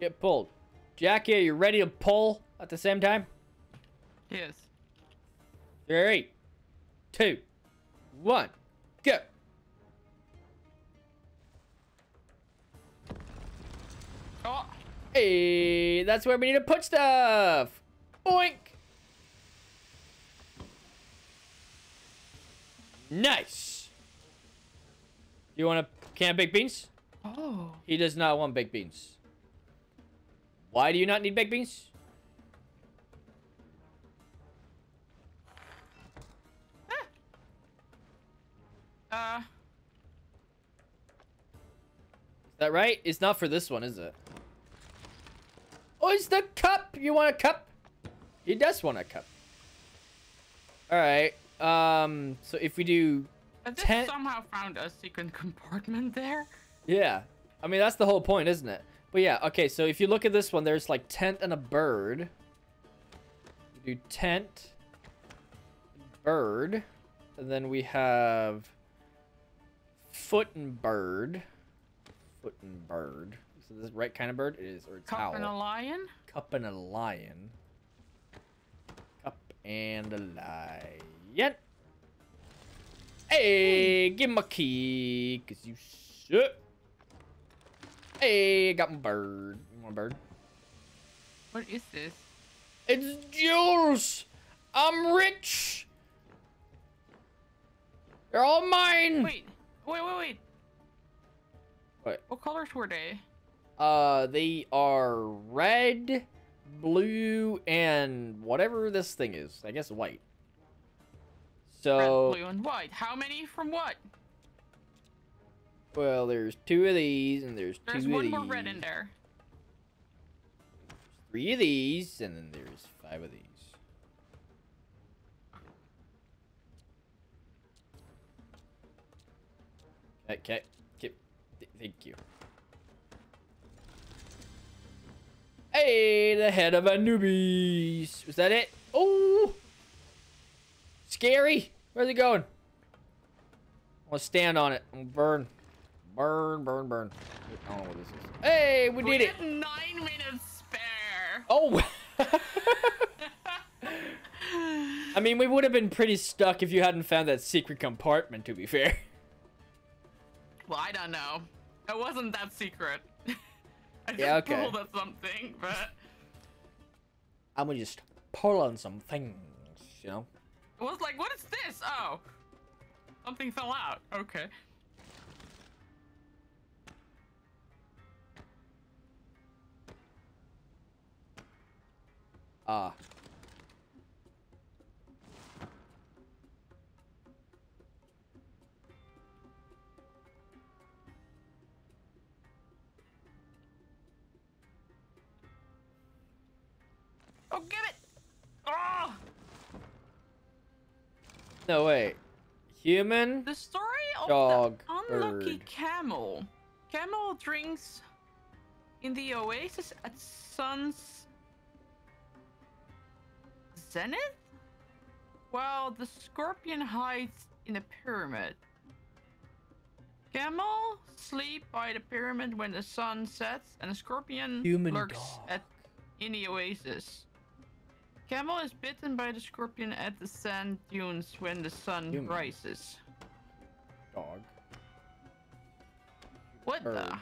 Get pulled. Jackie, are you ready to pull at the same time? Yes. Three, two, one, go. Oh. Hey, that's where we need to put stuff. Boink. Nice. You want a can of baked beans? Oh. He does not want baked beans. Why do you not need baked beans? Uh. Is that right? It's not for this one, is it? was the cup. You want a cup? He does want a cup. All right. Um. So if we do, I just Ten- somehow found a secret compartment there. yeah. I mean that's the whole point, isn't it? But yeah. Okay. So if you look at this one, there's like tent and a bird. We do tent, bird, and then we have foot and bird. Foot and bird. So this the right kind of bird? It is, or it's Cup owl. and a lion. Cup and a lion. Cup and a lion. Hey, give him a key, cause you suck. Hey, I got my bird. You want a bird? What is this? It's jewels. I'm rich. They're all mine. Wait, wait, wait, wait. What? What colors were they? Uh, they are red, blue, and whatever this thing is. I guess white. So, Red, blue, and white. How many from what? well, there's two of these, and there's, There's two of these. There's one more red in there. Three of these, and then there's five of these. Okay, okay, th- thank you. Hey, the head of Anubis. Was that it? Oh, scary. Where's it going? I'm gonna stand on it and burn, burn, burn, burn. I don't know what this is. Hey, we we did it. had nine minutes spare. Oh. (laughs) I mean, we would have been pretty stuck if you hadn't found that secret compartment, to be fair. Well, I don't know. It wasn't that secret. (laughs) I just Yeah, okay. pulled at something, but I'm gonna just pull on some things, you know? It was like, what is this? Oh, something fell out. Okay. Ah. Oh, give it! Oh! No, wait. Human? The story of Dog, the unlucky bird. camel. Camel drinks in the oasis at sun's zenith, while the scorpion hides in a pyramid. Camel sleep by the pyramid when the sun sets, and the scorpion Human lurks dog. at in the oasis. Camel is bitten by the scorpion at the sand dunes when the sun Human. rises. Dog. What Bird. the?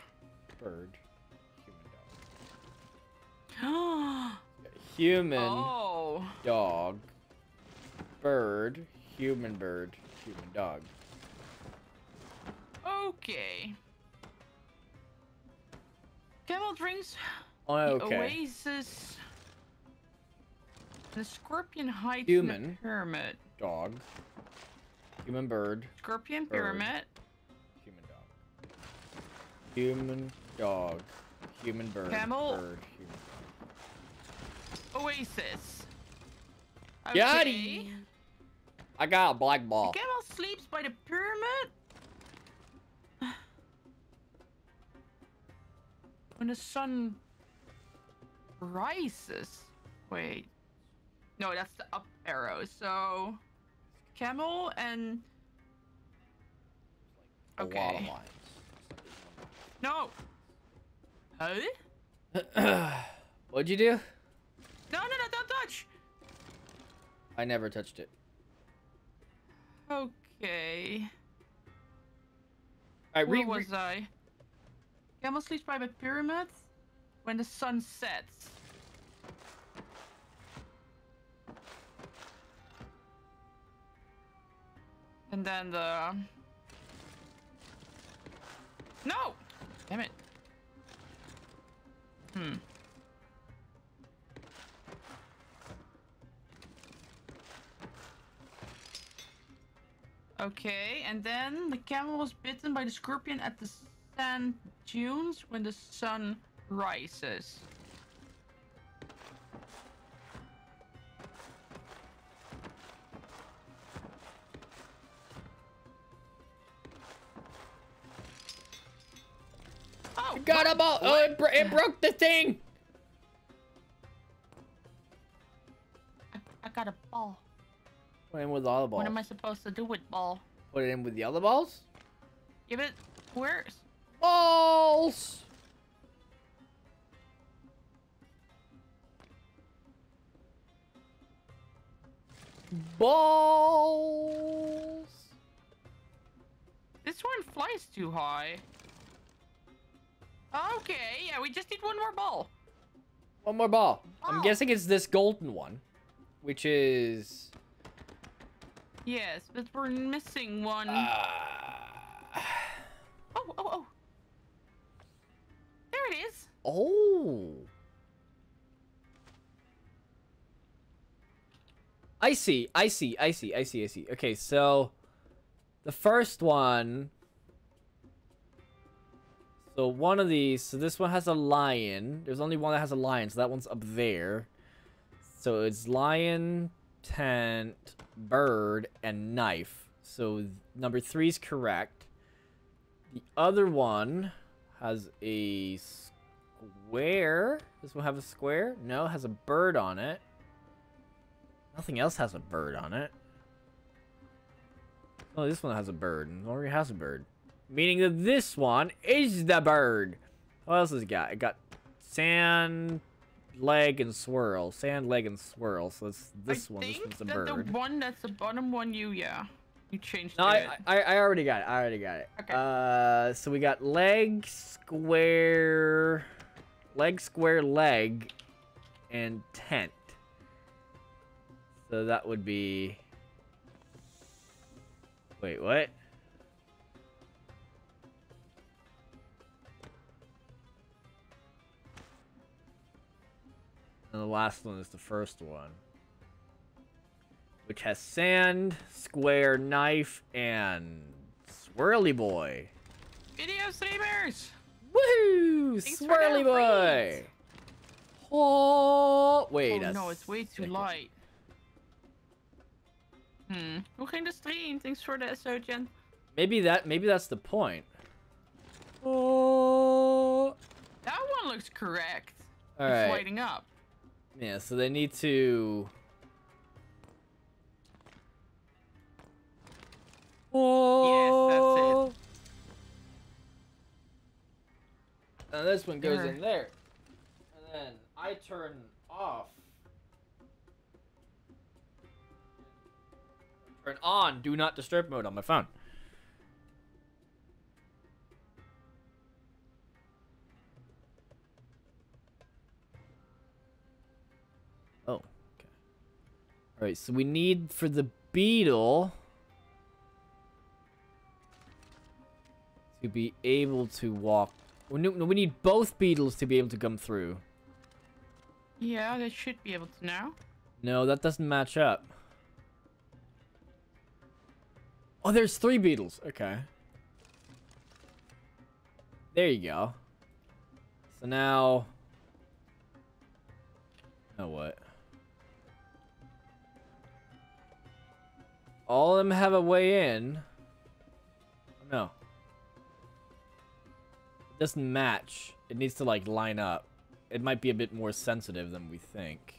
Bird. Human dog. (gasps) oh. Dog. Bird. Human bird. Human dog. Okay. Camel drinks Oh, okay. oasis. The scorpion hides in Human. the pyramid. Dog. Human bird. Scorpion Bird. pyramid. Human dog. Human dog. Human bird. Camel. Bird. Human dog. Oasis. Got Okay. I got a black ball. Camel sleeps by the pyramid. (sighs) When the sun rises. Wait. No, that's the up arrow. So, camel and A lot of okay. lines. no. Huh? (clears throat) What'd you do? No, no, no! Don't touch. I never touched it. Okay. Alright, Where re- re- was I? Camel sleeps by the pyramids when the sun sets. And then the... No! Damn it. Hmm. Okay, and then the camel was bitten by the scorpion at the sand dunes when the sun rises. Got a ball. Oh, it, bro it broke the thing. I, I got a ball. Put it in with all the balls. What am I supposed to do with ball? Put it in with the other balls. Give it where's? Balls. Balls. This one flies too high. Okay, yeah, we just need one more ball. One more ball. I'm guessing it's this golden one, which is. Yes, but we're missing one. Uh, oh, oh, oh. There it is. oh. I see. I see. I see. I see. I see. Okay, so the first one. So one of these. So this one has a lion. There's only one that has a lion, so that one's up there. So it's lion, tent, bird, and knife. So number three is correct. The other one has a square. This one have a square? No, has a bird on it. Nothing else has a bird on it. Oh, this one has a bird. it already has a bird. Meaning that this one is the bird. What else has it got? It got sand, leg, and swirl. Sand, leg, and swirl. So it's this I one. This think one's a that bird. the one that's the bottom one, you yeah, you changed No, it. I, I, I already got it. I already got it. Okay. Uh, so we got leg, square, leg, square, leg, and tent. So that would be. Wait, what? And the last one is the first one which has sand, square, knife, and swirly boy. Video streamers. Woohoo! Swirly boy! Oh, wait. oh no, it's way too second. light. Hmm. Hoe ging de stream? Thanks for the SO, Maybe that. Maybe that's the point. Oh. That one looks correct. All it's right. lighting up. Yeah. So they need to. Oh. Yes, And this one goes There. in there. And then I turn off. Turn on do not disturb mode on my phone. Alright, so we need for the beetle to be able to walk. We need, we need both beetles to be able to come through. Yeah, they should be able to now. No, that doesn't match up. Oh, there's three beetles. Okay. There you go. So now... Now what? All of them have a way in. No. It doesn't match. It needs to, like, line up. It might be a bit more sensitive than we think.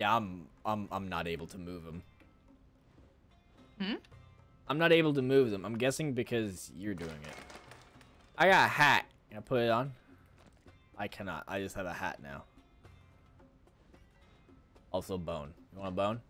Yeah, I'm I'm I'm not able to move him. Hmm? I'm not able to move them. I'm guessing because you're doing it. I got a hat. Can I put it on? I cannot. I just have a hat now. Also bone. You want a bone?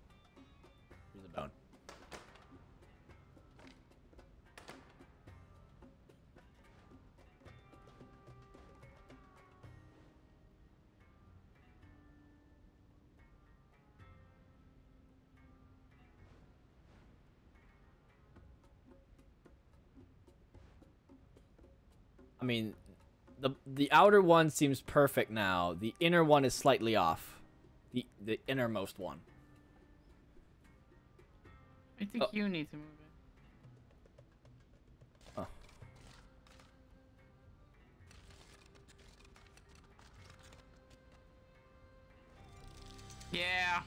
I mean, the the outer one seems perfect now. The inner one is slightly off. The the innermost one. I think oh. you need to move it. Oh. Yeah.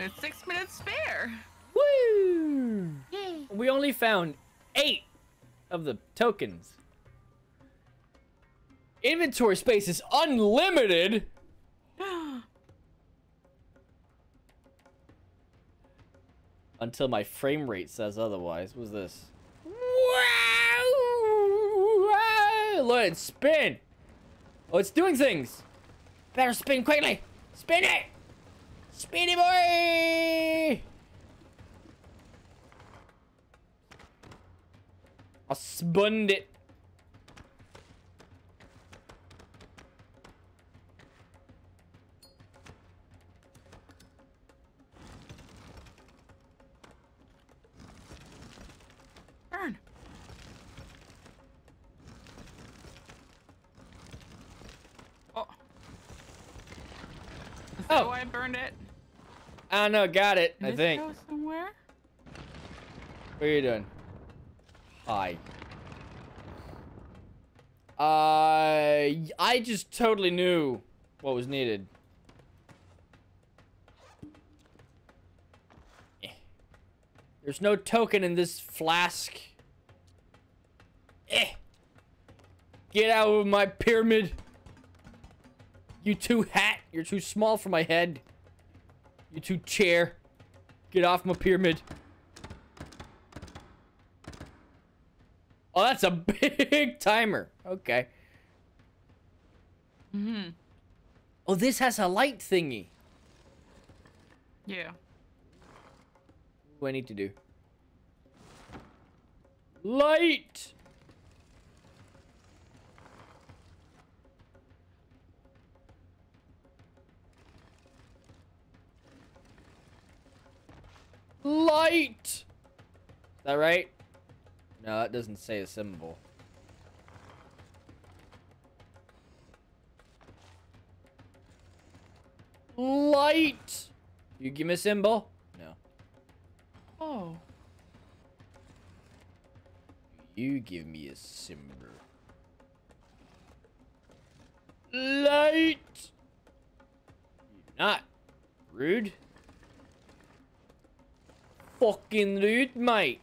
It's six minutes spare. Woo! Yay. We only found eight of the tokens. Inventory space is unlimited. (gasps) Until my frame rate says otherwise. What's this? Wow! Let it spin. Oh, it's doing things. Better spin quickly. Spin it. Speedy boy. I spun it. Burn. Oh. Oh. I burned it? I don't know. Got it. I think. What are you doing? Hi. Uh, I just totally knew what was needed. There's no token in this flask. Eh. Get out of my pyramid. You too hat. You're too small for my head. You too chair. Get off my pyramid. Oh, that's a (laughs) big timer. Okay. Mm-hmm. Oh, this has a light thingy. Yeah. What do I need to do? Light! Light! Is that right? No, that doesn't say a symbol. Light! You give me a symbol? No. Oh. You give me a symbol. Light! You're not rude. Fucking rude, mate.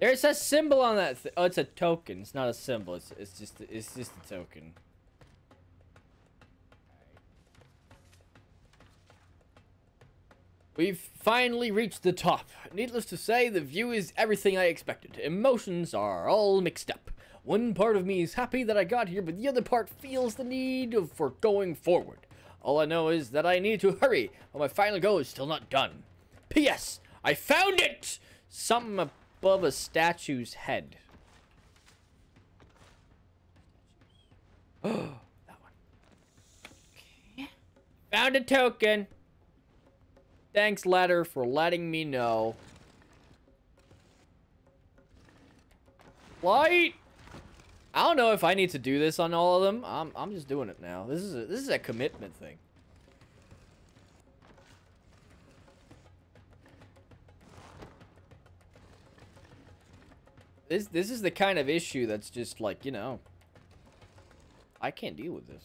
There's a symbol on that. Th oh, it's a token. It's not a symbol. It's it's just it's just a token. We've finally reached the top. Needless to say, the view is everything I expected. Emotions are all mixed up. One part of me is happy that I got here, but the other part feels the need for going forward. All I know is that I need to hurry, or my final goal is still not done. P.S. I found it! Something above a statue's head. (gasps) that one. Okay. Found a token. Thanks, letter, for letting me know. Light. I don't know if I need to do this on all of them. I'm I'm just doing it now. This is a, this is a commitment thing. This this is the kind of issue that's just like, you know, I can't deal with this.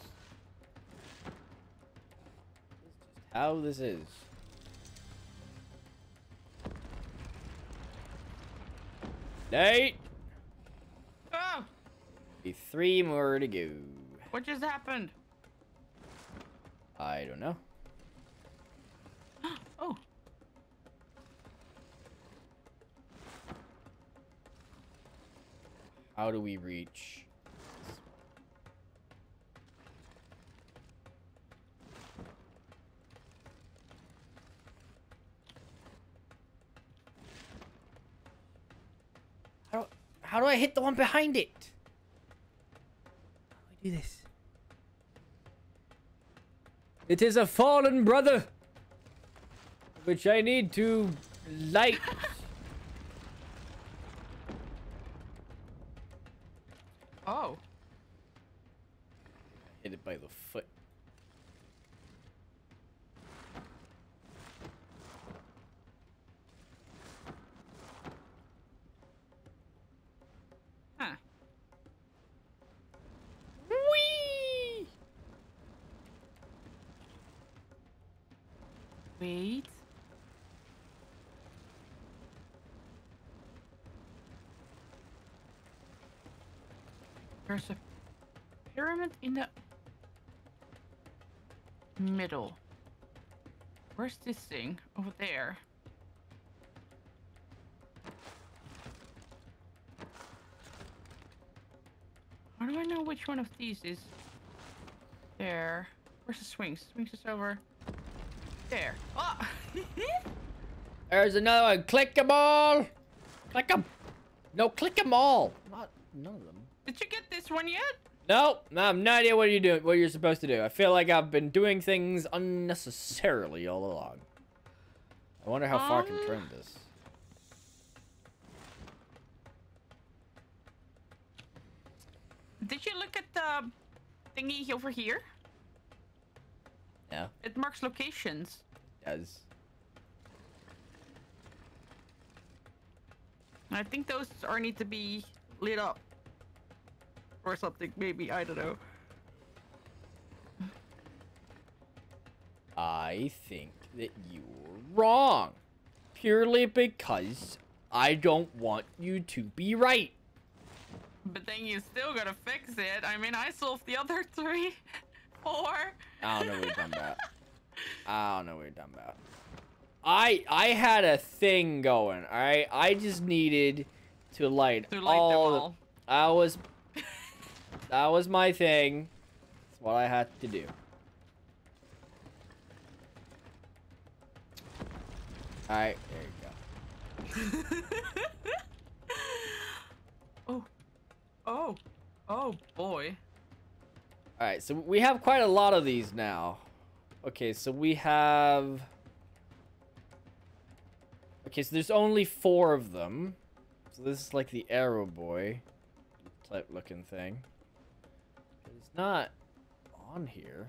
This is just how this is. Nate! Oh! Be three more to go. What just happened? I don't know. (gasps) Oh. How do we reach? How do, how do I hit the one behind it? How do I do this? It is a fallen brother, which I need to light. (laughs) Oh. Hit it by the foot. Huh. Wait. There's a pyramid in the middle. Where's this thing? Over there. How do I know which one of these is there? Where's the swings? Swings is over there. Oh! (laughs) There's another one. Click them all. Click them. No, click them all. Not none of them. Did you get this one yet? No, no, I have no idea what you're doing. What you're supposed to do. I feel like I've been doing things unnecessarily all along. I wonder how far I can Um, turn this. Did you look at the thingy over here? Yeah, It marks locations. it does. I think those are need to be lit up. Or something, maybe, I don't know. I think that you're wrong. Purely because I don't want you to be right. But then you still gotta fix it. I mean, I solved the other (laughs) three. Four. I don't know what you're talking about. (laughs) I don't know what you're talking about. I I had a thing going, alright? I just needed to light, To light all, them the- all. That was that was my thing. That's what I had to do. Alright, there you go. (laughs) oh. Oh. Oh, boy. Alright, so we have quite a lot of these now. Okay, so we have... Okay, so there's only four of them. So this is like the arrow boy type looking thing. Not on here.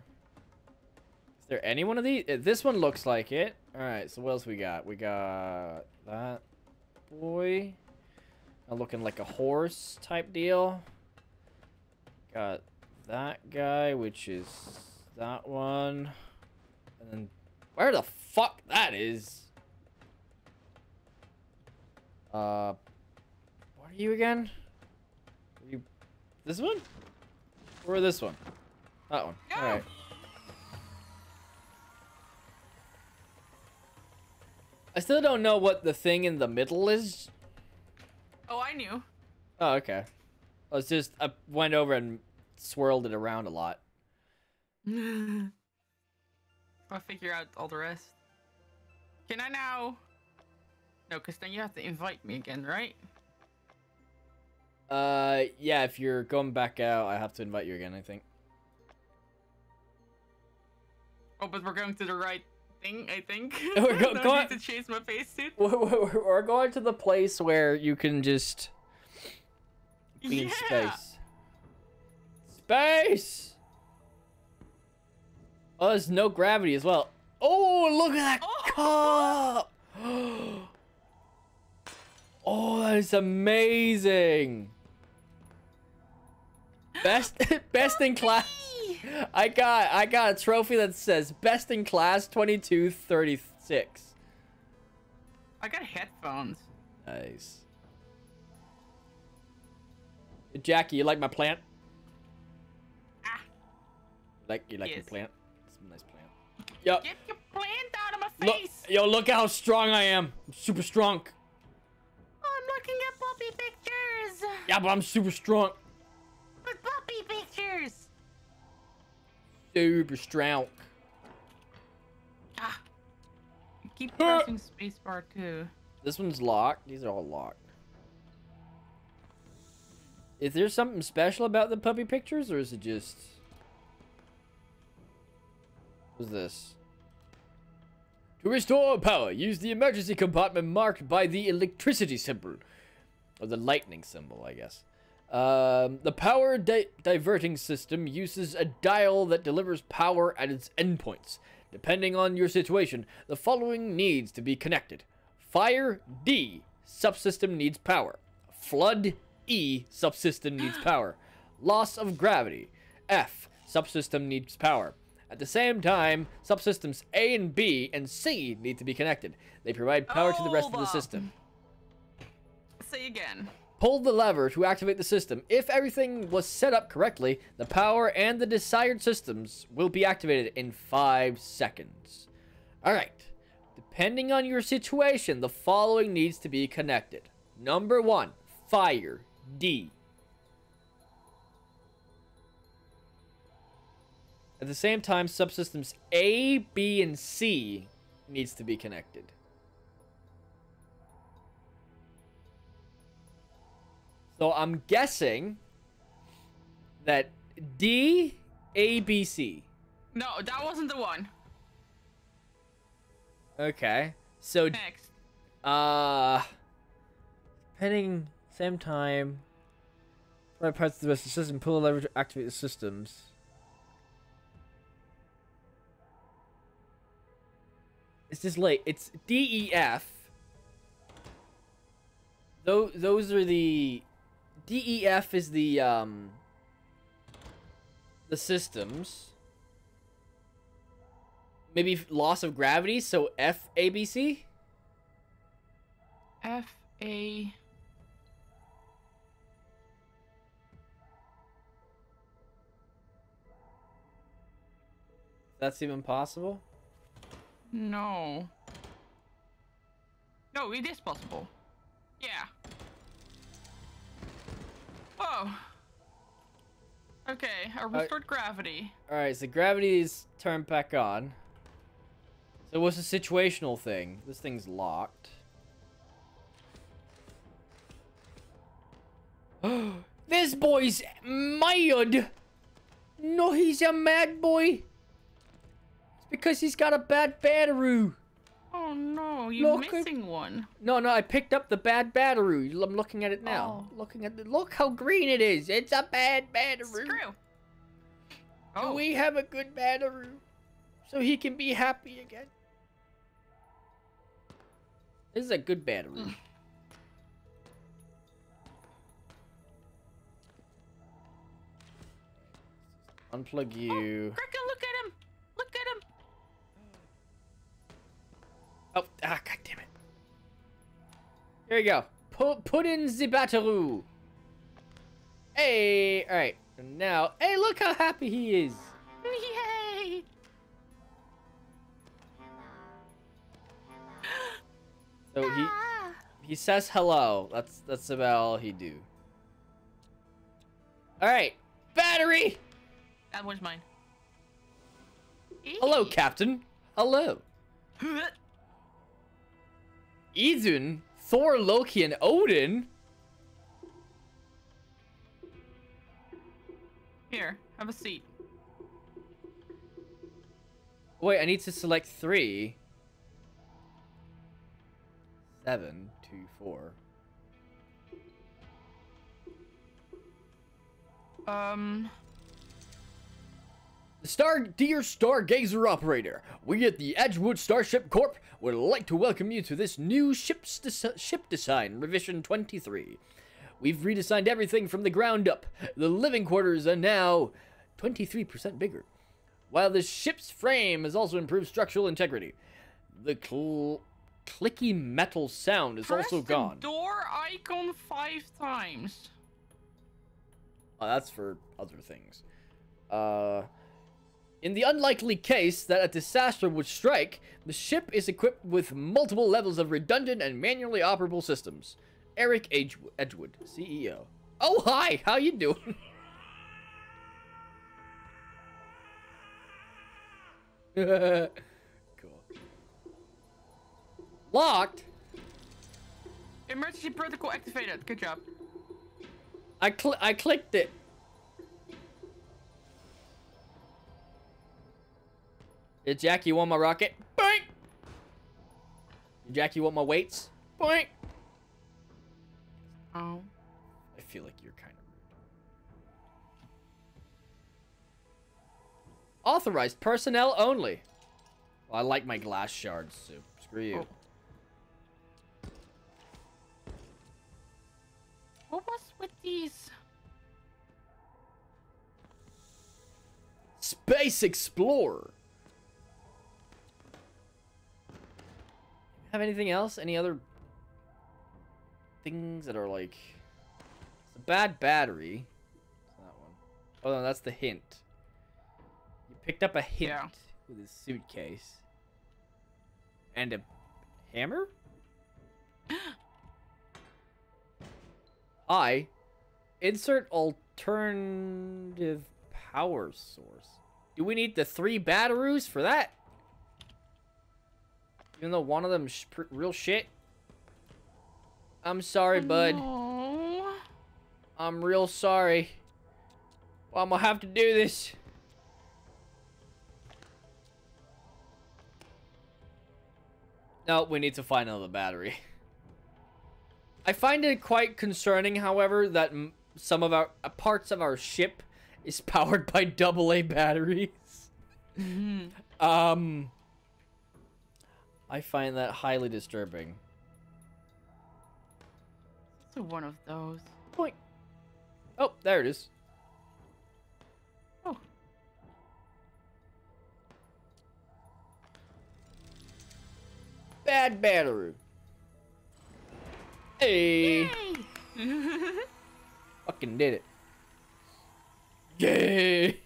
Is there any one of these? Uh, This one looks like it. Alright, so what else we got? We got that boy. Looking like a horse type deal. Got that guy, which is that one. And then where the fuck that is? Uh what are you again? Are you this one? Or this one? That one. Go. Alright. I still don't know what the thing in the middle is. Oh, I knew. Oh, okay. I was just I went over and swirled it around a lot. (laughs) I'll figure out all the rest. Can I now? No, because then you have to invite me again, right? Uh, yeah, if you're going back out, I have to invite you again, I think. Oh, but we're going to the right thing, I think. (laughs) We're go- (laughs) no go need to change my face suit. We're we're- going to the place where you can just be in Yeah. space. Space! Oh, there's no gravity as well. Oh, look at that cup! (gasps) (laughs) Oh, that is amazing! Best, (laughs) best in class. I got, I got a trophy that says best in class 2236. I got headphones. Nice. Jackie, you like my plant? Ah. Like you like Yes. my plant? It's a nice plant. Yo, Get your plant out of my look, face! yo, look how strong I am. I'm super strong. I'm looking at puppy pictures. Yeah, but I'm super strong. But puppy pictures. Super strong. Ah. Keep (laughs) pressing spacebar too. This one's locked. These are all locked. Is there something special about the puppy pictures, or is it just... What's this? To restore power, use the emergency compartment marked by the electricity symbol. Or the lightning symbol, I guess. Um, the power di- diverting system uses a dial that delivers power at its endpoints. Depending on your situation, the following needs to be connected. Fire D, subsystem needs power. Flood E, subsystem needs (gasps) power. Loss of gravity F, subsystem needs power. At the same time, subsystems A and B and C need to be connected. They provide power to the rest of the system. Say again. Pull the lever to activate the system. If everything was set up correctly, the power and the desired systems will be activated in 5 seconds. Alright. Depending on your situation, the following needs to be connected. Number 1, fire. D. At the same time, subsystems A, B, and C needs to be connected. So I'm guessing that D, A, B, C. No, that wasn't the one. Okay. So, Next. uh, depending, same time, right parts of the rest of the system, pull a lever to activate the systems. It's just late. It's D, E, F. Those, those are the D, E, F is the um the systems. Maybe loss of gravity, so F A B C. F A. That's even possible. No. No, it is possible. Yeah. Oh. Okay, uh, I restored gravity. All right, so gravity is turned back on. So what's the situational thing? This thing's locked. (gasps) this boy's mad. No, he's a mad boy. It's because he's got a bad battery. Oh no, you're Look missing one. No, no, I picked up the bad battery. I'm looking at it now. Oh. Looking at the look how green it is. It's a bad battery. Screw. Oh, we have a good battery so he can be happy again? This is a good battery. Hmm. Unplug you. Oh, Kraken, look at him! Look at him! Oh, ah, god damn it. Here we go. Put put in the battery. Hey, all right. And now, hey, look how happy he is. (laughs) Yay! So he he says hello. That's that's about all he do. All right, battery. That one's mine. Hello, Captain. Hello. (laughs) Idun, Thor, Loki, and Odin. Here, have a seat. Wait, I need to select three. Seven, two, four. Um, Star Dear Stargazer Operator, we at the Edgewood Starship Corp would like to welcome you to this new ship's ship design revision 23. We've redesigned everything from the ground up. The living quarters are now 23% bigger. While the ship's frame has also improved structural integrity. The cl- clicky metal sound is press also the gone. door icon five times. Oh, that's for other things. Uh, in the unlikely case that a disaster would strike, the ship is equipped with multiple levels of redundant and manually operable systems. Eric Edge- Edgewood, CEO. Oh, hi! How you doing? cool. (laughs) Locked? Emergency protocol activated. Good job. I cl- I clicked it. Hey, Jack, you want my rocket? Boink! Jack, you want my weights? Boink! Oh. I feel like you're kind of rude. Authorized personnel only. Well, I like my glass shards, so screw you. Oh. What was with these? Space Explorer. Have anything else? Any other things that are like it's a bad battery? That one. Oh no, that's the hint. You picked up a hint Yeah. with his suitcase. And a hammer? (gasps) I insert alternative power source. Do we need the three batteries for that? Even though one of them sh- pr- real shit. I'm sorry, bud. No. I'm real sorry. Well, I'm gonna have to do this. No, we need to find another battery. I find it quite concerning, however, that m- some of our uh, parts of our ship is (laughs) powered by AA batteries. Mhm. Um, I find that highly disturbing. So one of those. Point. Oh, there it is. Oh. Bad battery. Hey, (laughs) fucking did it. Yay.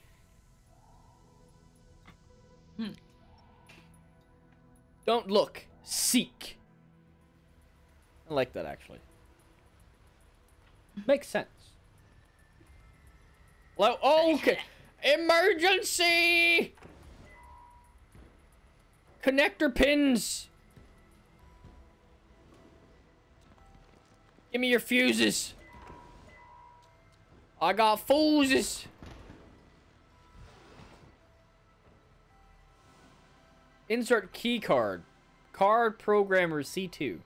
Don't look, seek. I like that actually. Makes sense. Hello? Oh, okay. Emergency! Connector pins! Give me your fuses. I got fuses. Insert key card. Card programmer C2.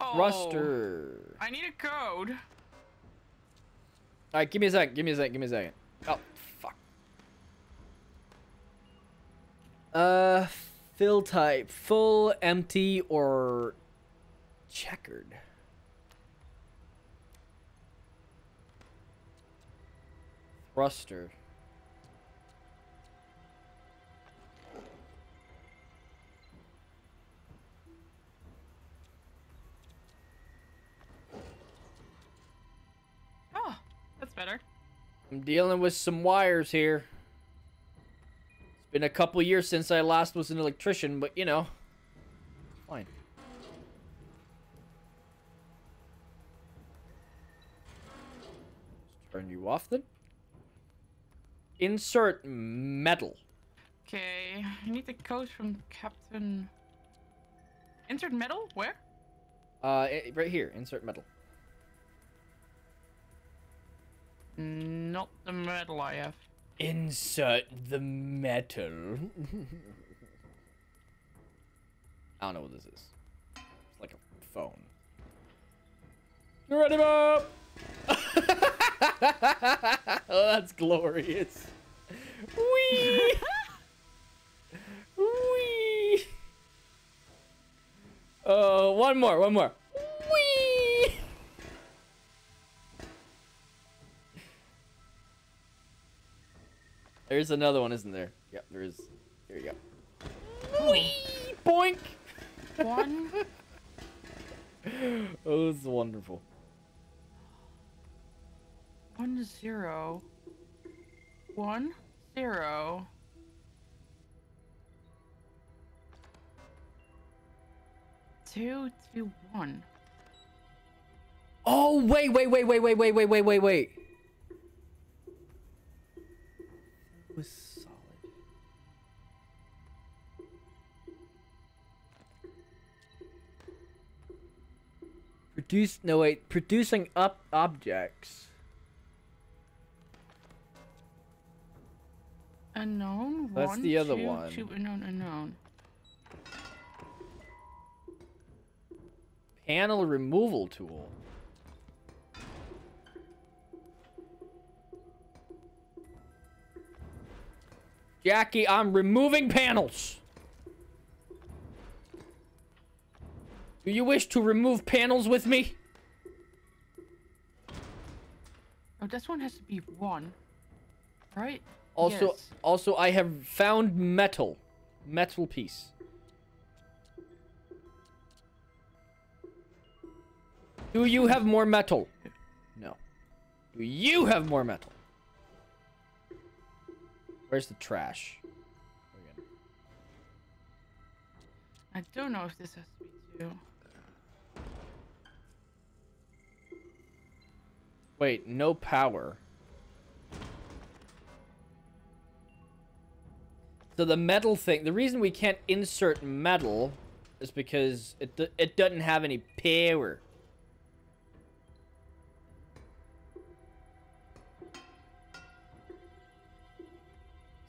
oh, Thruster. I need a code. Alright, give me a second. Give me a second. Give me a second. Oh, fuck. Uh, fill type. Full, empty, or checkered. Thruster. Better. I'm dealing with some wires here. It's been a couple years since I last was an electrician, but you know, fine. Let's turn you off then. Insert metal. Okay, I need the code from Captain. Insert metal? Where? Uh, right here. Insert metal. Not the metal I have. Insert the metal. I don't know what this is. It's like a phone. Ready, Bob? (laughs) oh, that's glorious. Wee! (laughs) Wee! Oh, one more, one more. There's another one, isn't there? Yep, there is. Here you go. Wee! Boink! One. Oh, this is wonderful. One zero. One zero. Two two one. Oh, wait, wait, wait, wait, wait, wait, wait, wait, wait, wait. Was solid. Produce, no wait, producing up objects. Unknown. That's one, the other two, one. Two unknown unknown. Panel removal tool. Jackie, I'm removing panels. Do you wish to remove panels with me? Oh, this one has to be one. right? Also, Yes. also, I have found metal, metal piece. Do you have more metal? No. Do you have more metal? Where's the trash? I don't know if this has to be two. Wait, no power. So the metal thing, the reason we can't insert metal is because it it doesn't have any power.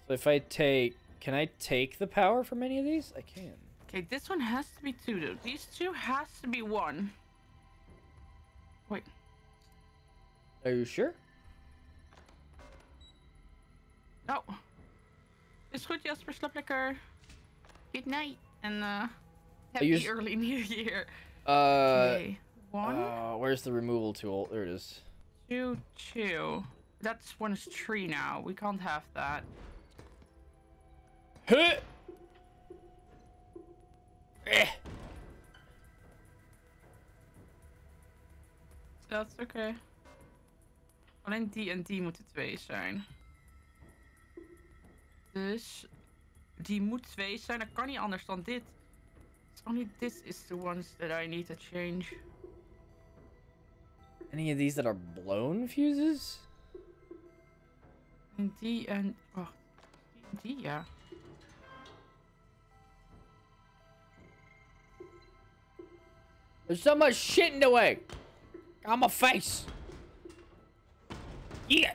So if I take, can I take the power from any of these? I can. Okay, this one has to be two though. These two has to be one. Wait, Are you sure? oh. Is goed Jasper, slaap lekker. Good night. And, uh, happy you early (laughs) new year. Uh, Okay, one, uh, where's the removal tool? There it is. two, two. That's one is three now. We can't have that. Huh! Eh. That's okay. Alleen die en die moeten twee zijn. Dus die moet twee zijn. Dat kan niet anders dan dit. It's only this is the ones that I need to change. Any of these that are blown fuses? En die en... Wacht. Die, die ja. There's so much shit in the way. On my face. Yeah.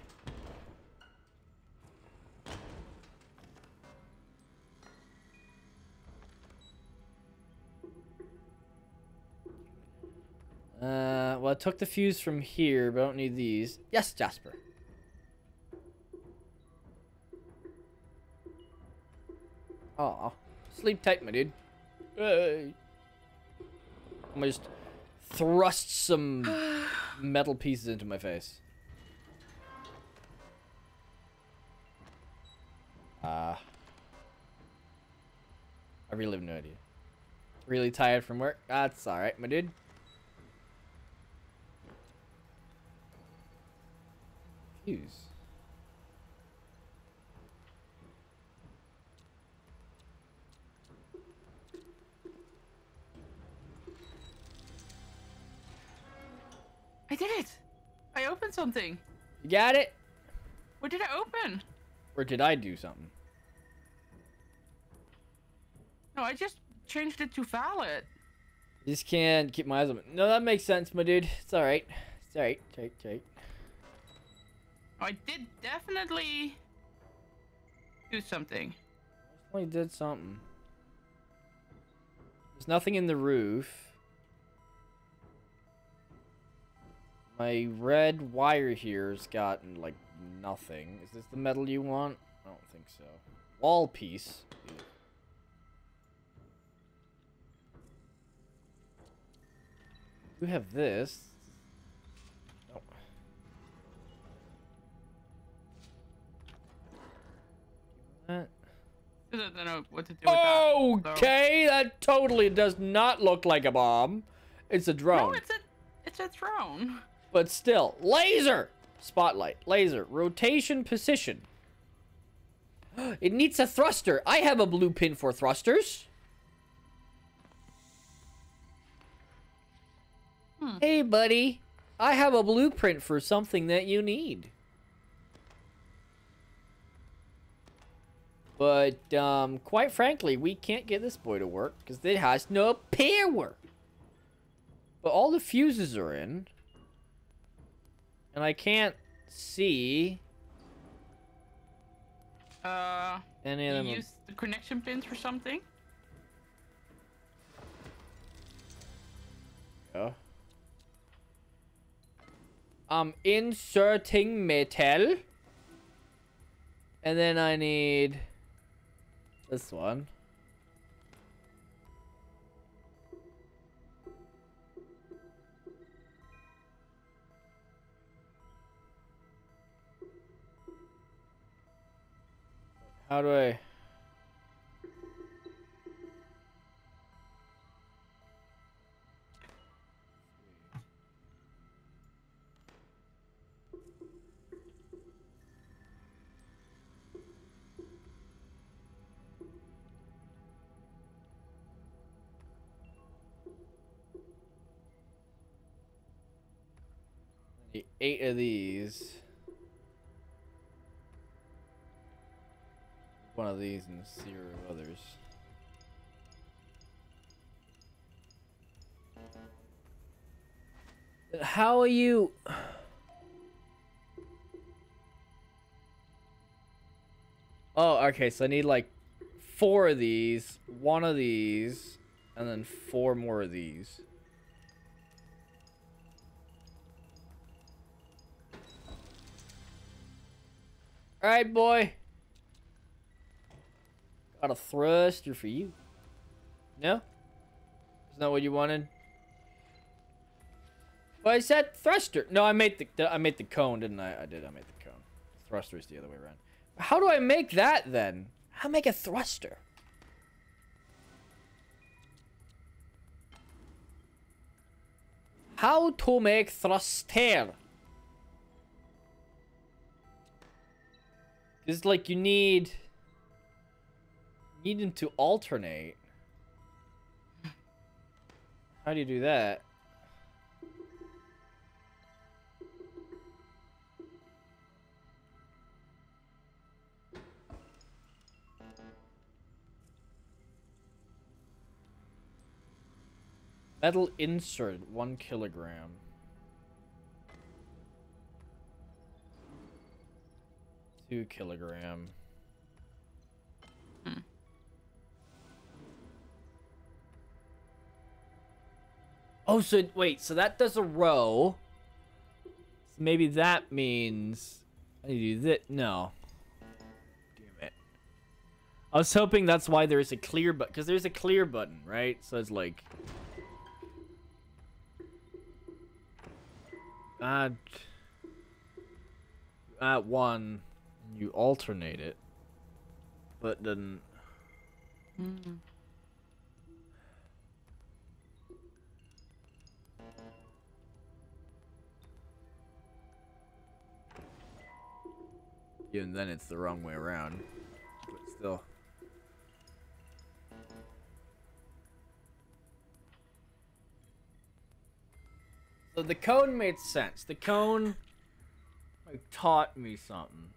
Uh, well, I took the fuse from here, but I don't need these. Yes, Jasper. Aw. Sleep tight, my dude. Hey. I'm gonna just thrust some (sighs) metal pieces into my face. Uh, I really have no idea. Really tired from work? That's alright, my dude. Fuse. I did it! I opened something. You got it? What did I open? Or did I do something? No, I just changed it to valid. Just can't keep my eyes open. No, that makes sense, my dude. It's alright. It's alright. It's alright. It's alright. I did definitely do something. You did something. There's nothing in the roof. My red wire here's gotten like nothing. Is this the metal you want? I don't think so. Wall piece. Ew. You have this. Oh. That. I don't know what to do with that. Okay, that totally does not look like a bomb. It's a drone. No, drone. it's a, it's a throne. But still, laser! Spotlight, laser, rotation position. (gasps) It needs a thruster. I have a blue pin for thrusters. Hmm. Hey, buddy. I have a blueprint for something that you need. But, um, quite frankly, we can't get this boy to work because it has no power. But all the fuses are in. And I can't see Uh, any of them. use the connection pins for something? Yeah. I'm inserting metal. And then I need this one. How do I... Eight of these. One of these and zero others. How are you? Oh, okay, so I need like four of these, one of these, and then four more of these. Alright, boy. Got a thruster for you. No? Is that what you wanted? I said thruster. No, I made the I made the cone, didn't I? I did. I made the cone. Thruster is the other way around. How do I make that then? How make a thruster? How to make thruster? It's like you need need them to alternate. How do you do that? Metal insert, one kilogram. Two kilogram. Oh, so wait, so that does a row. So maybe that means I do that. No. Damn it. I was hoping that's why there's a clear button, because there's a clear button, right? So it's like add add one, you alternate it, but then Mm. Even then it's the wrong way around. But still. So the cone made sense. The cone like taught me something.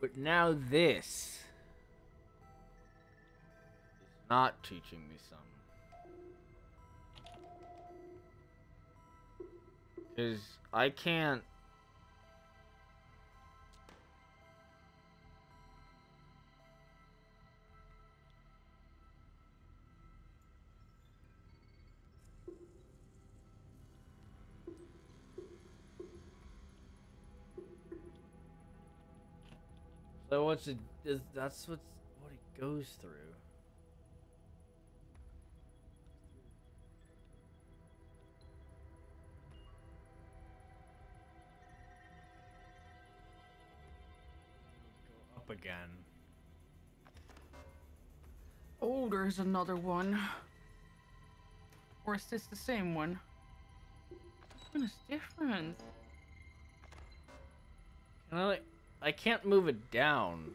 But now this is not teaching me something. Cause I can't So what's it? Is, that's what's what it goes through. Go up again. Oh, there's another one. Or is this the same one? Which one is different? Can I? like- I can't move it down.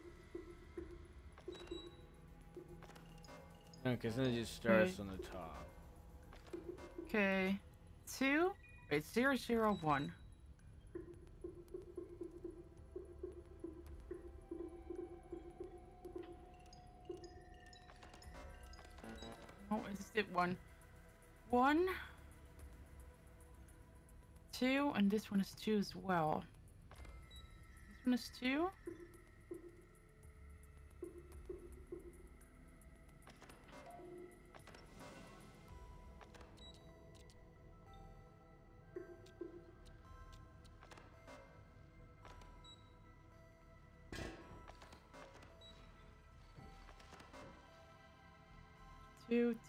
Because then it just starts on the top. Okay. Two? Wait, zero zero one. Oh, is it one? One. Two, and this one is two as well. One is two.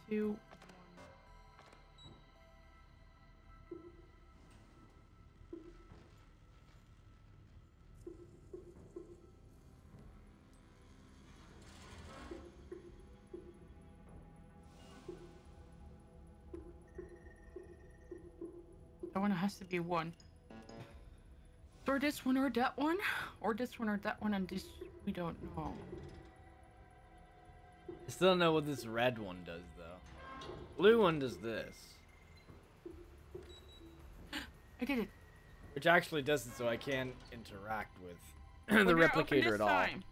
Two, has to be one. Or this one or that one. Or this one or that one and this we don't know. I still don't know what this red one does though. Blue one does this. I did it. Which actually does it so I can't interact with (clears throat) the gonna replicator at all. time.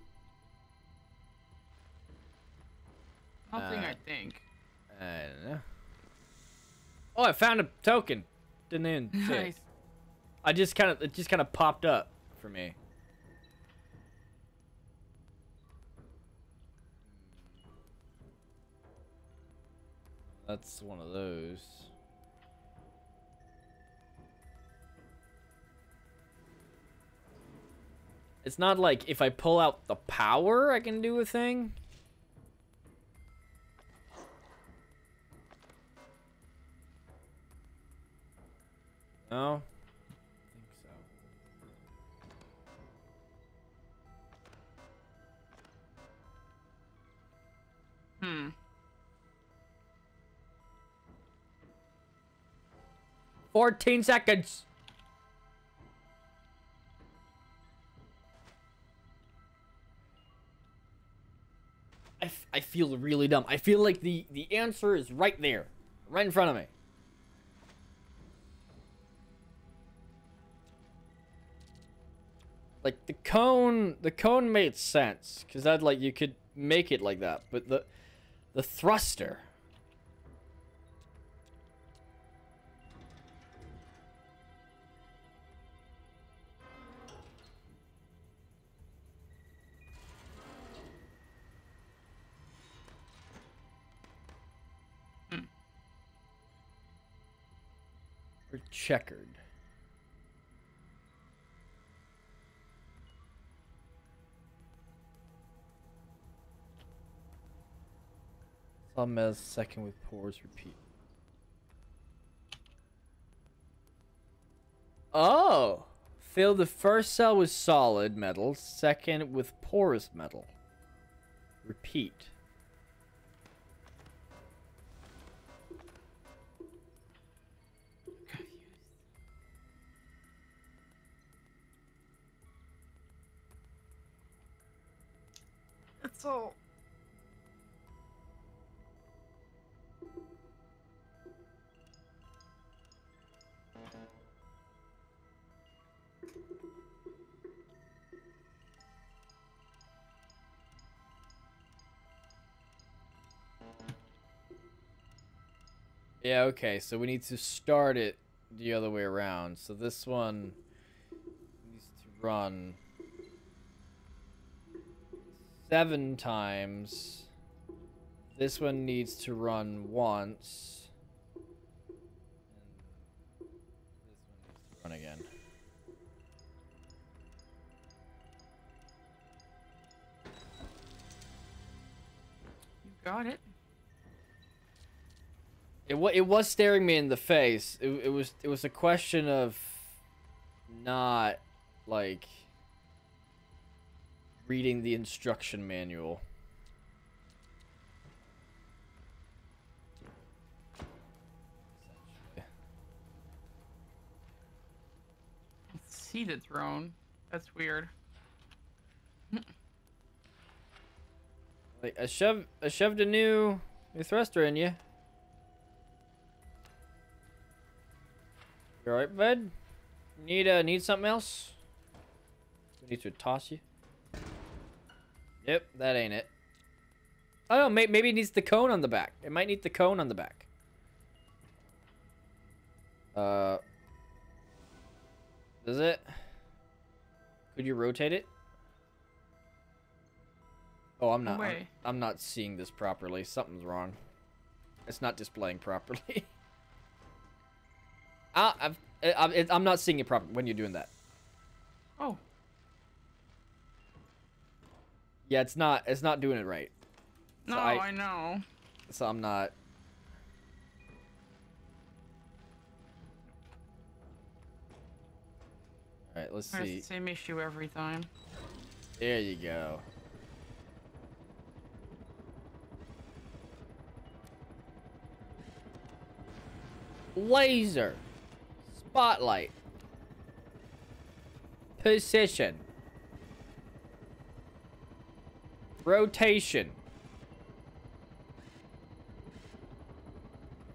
Nothing, Uh, I think. I don't know. Oh, I found a token. Didn't even it. I just kind of it just kind of popped up for me. That's one of those. It's not like if I pull out the power, I can do a thing. No? I think so. Hmm. Fourteen seconds. I, f- I feel really dumb. I feel like the the answer is right there, right in front of me. Like the cone, the cone made sense because that like you could make it like that, but the the thruster. Hmm. Or checkered. As second with pores repeat. Oh! Fill the first cell with solid metal, second with porous metal. Repeat. It's all. Yeah, okay, so we need to start it the other way around. So this one needs to run seven times. This one needs to run once. And this one needs to run again. You got it. It wa- it was staring me in the face. It, it was it was a question of not like reading the instruction manual. See the throne. That's weird. Like I shoved I shoved a new new thruster in you. You alright, bud? Need uh need something else? We need to toss you. Yep, that ain't it. Oh no, may- maybe it needs the cone on the back. It might need the cone on the back. Uh, does it? Could you rotate it? Oh, I'm not. I'm. I'm not seeing this properly. Something's wrong. It's not displaying properly. (laughs) I've, I- I'm, not seeing it properly when you're doing that. Oh, Yeah, it's not. It's not doing it right. no, I- I know. So I'm not. All right, let's see. the same issue every time. There you go. Spotlight. Position. Rotation.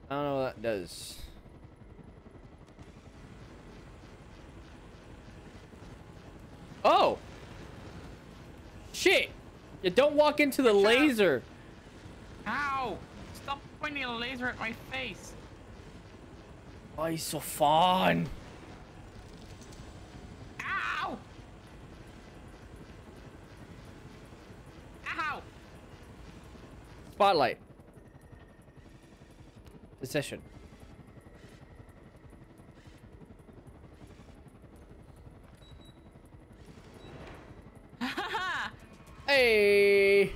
I don't know what that does. Oh! Shit! You don't walk into the laser. Ow! Stop pointing a laser at my face. Oh, he's so fun. Ow! Ow! Spotlight. Position. (laughs) Hey! It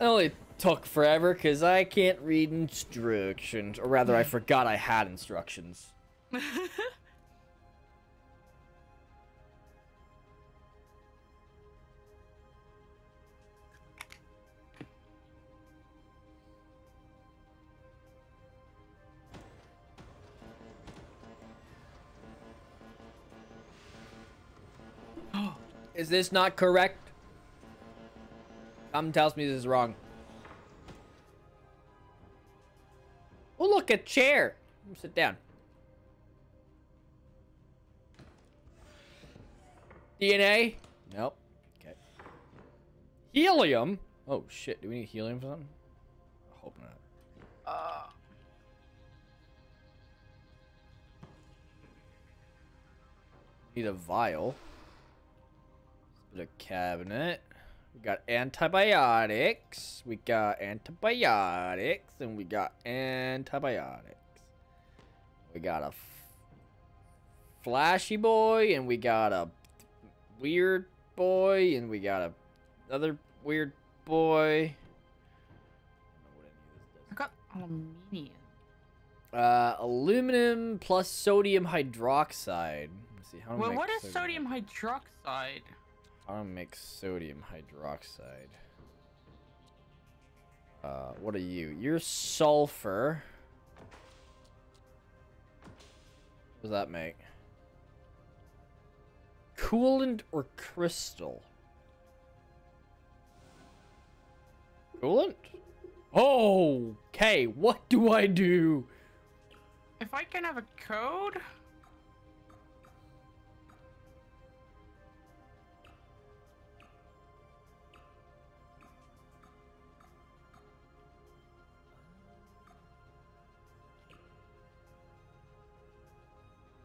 only took forever because I can't read instructions. Or rather, I forgot I had instructions. (gasps) Is this not correct? Something tells me this is wrong. Oh, look, a chair. Sit down. DNA? Nope. Okay. Helium? Oh, shit. Do we need helium for something? I hope not. uh, Need a vial. Bit of cabinet. We got antibiotics. We got antibiotics, and we got antibiotics. We got a f- flashy boy, and we got a weird boy, and we got a another weird boy. I got aluminium. Uh, aluminum plus sodium hydroxide. Let's see how Well, what is sodium hydroxide? How to make sodium hydroxide? Uh, what are you? You're sulfur. What does that make? Coolant or crystal? Coolant? Oh, okay. What do I do? If I can have a code?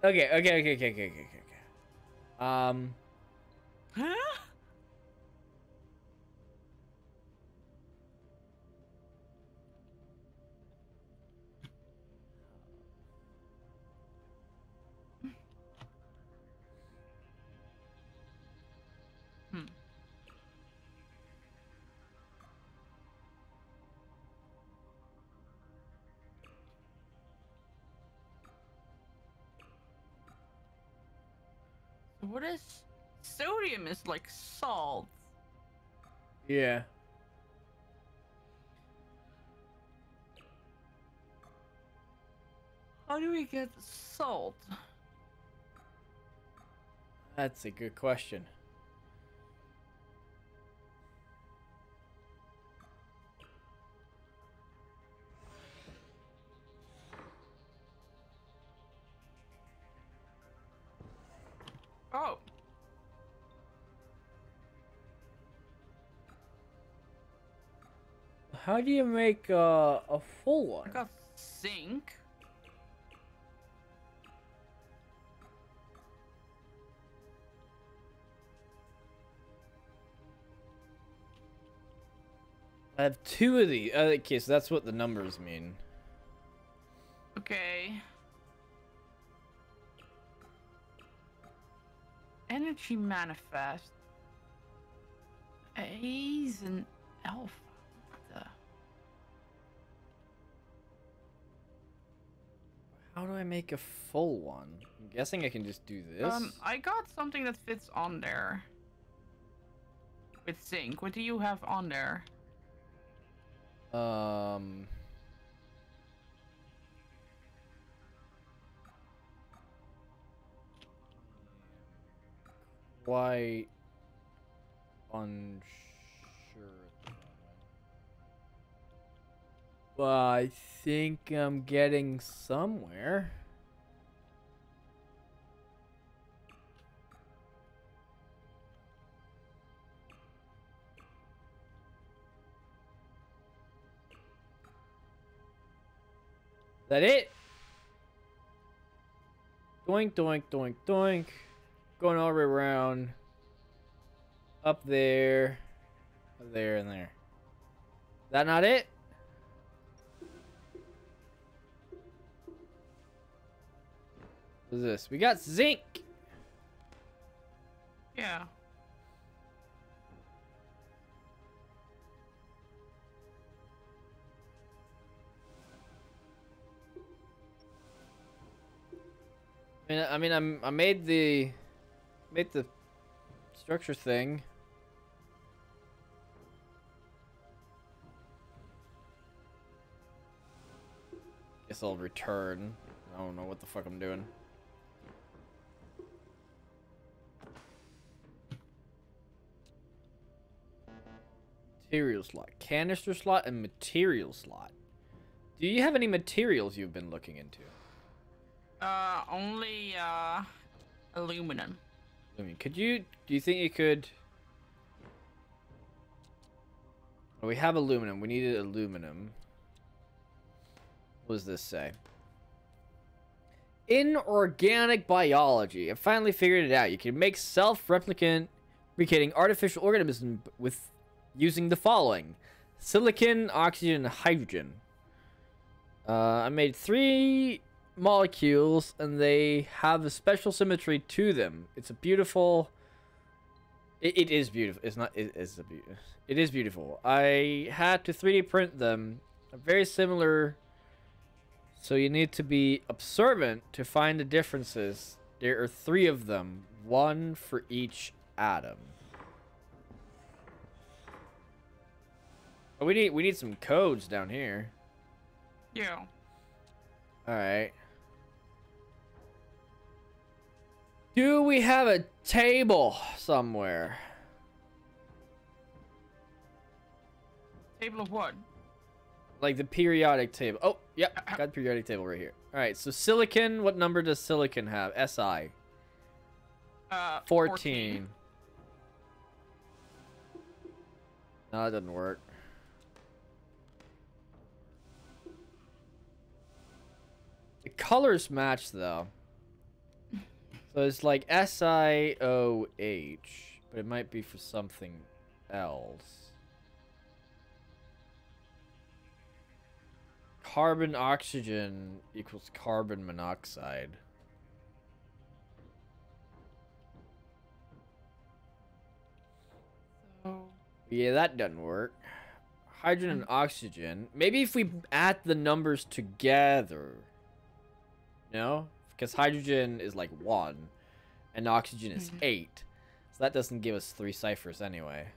Okay, okay, okay, okay, okay, okay, okay. Um, Huh? What is sodium is like salt. yeah. How do we get salt? That's a good question. How do you make uh, a full one? I got zinc. I have two of these. Uh, okay, so that's what the numbers mean. Okay. Energy manifest. He's an alpha. How do I make a full one? I'm guessing I can just do this. Um, I got something that fits on there. With zinc. What do you have on there? Um... Why... Bunch... I think I'm getting somewhere. that it? Doink, doink, doink, doink. Going all the way around. Up there. There and there. That not it? What is this? We got zinc. Yeah. I mean, I mean, I'm I made the made the structure thing. Guess I'll return. I don't know what the fuck I'm doing. Material slot, canister slot, and material slot. Do you have any materials you've been looking into? Uh, only uh, aluminum. I mean, could you? Do you think you could? We have aluminum. We needed aluminum. What does this say? In organic biology, I finally figured it out. You can make self-replicant, replicating artificial organisms with using the following: silicon, oxygen, hydrogen. Uh, I made three molecules and they have a special symmetry to them. It's a beautiful. It, it is beautiful. It's not. It is a be- It is beautiful. I had to 3D print them. Very similar. So you need to be observant to find the differences. There are three of them, one for each atom. Oh, we need we need some codes down here. Yeah. All right. Do we have a table somewhere? Table of what? Like the periodic table. Oh, yep. Got the periodic table right here. All right. So silicon, what number does silicon have? Si. Uh, 14. No, that doesn't work. Colors match though. So it's like S I O H, but it might be for something else. Carbon oxygen equals carbon monoxide. So, Yeah, that doesn't work. Hydrogen and oxygen. Maybe if we add the numbers together. No? Because hydrogen is like 1, and oxygen is Mhm. 8. So that doesn't give us three ciphers anyway.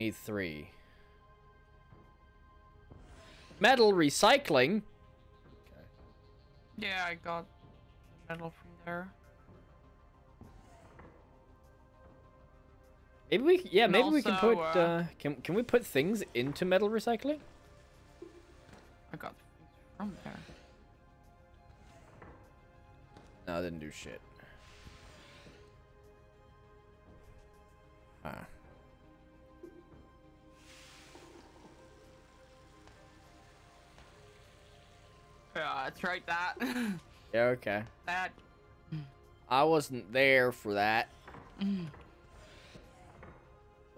Need three. Metal recycling. Okay. yeah, I got metal from there. Maybe we, yeah, And maybe we can put, uh, uh, can, can we put things into metal recycling? I got from there. No, I didn't do shit. Ah. Yeah, it's right that. (laughs) Yeah, okay. (laughs) that. I wasn't there for that.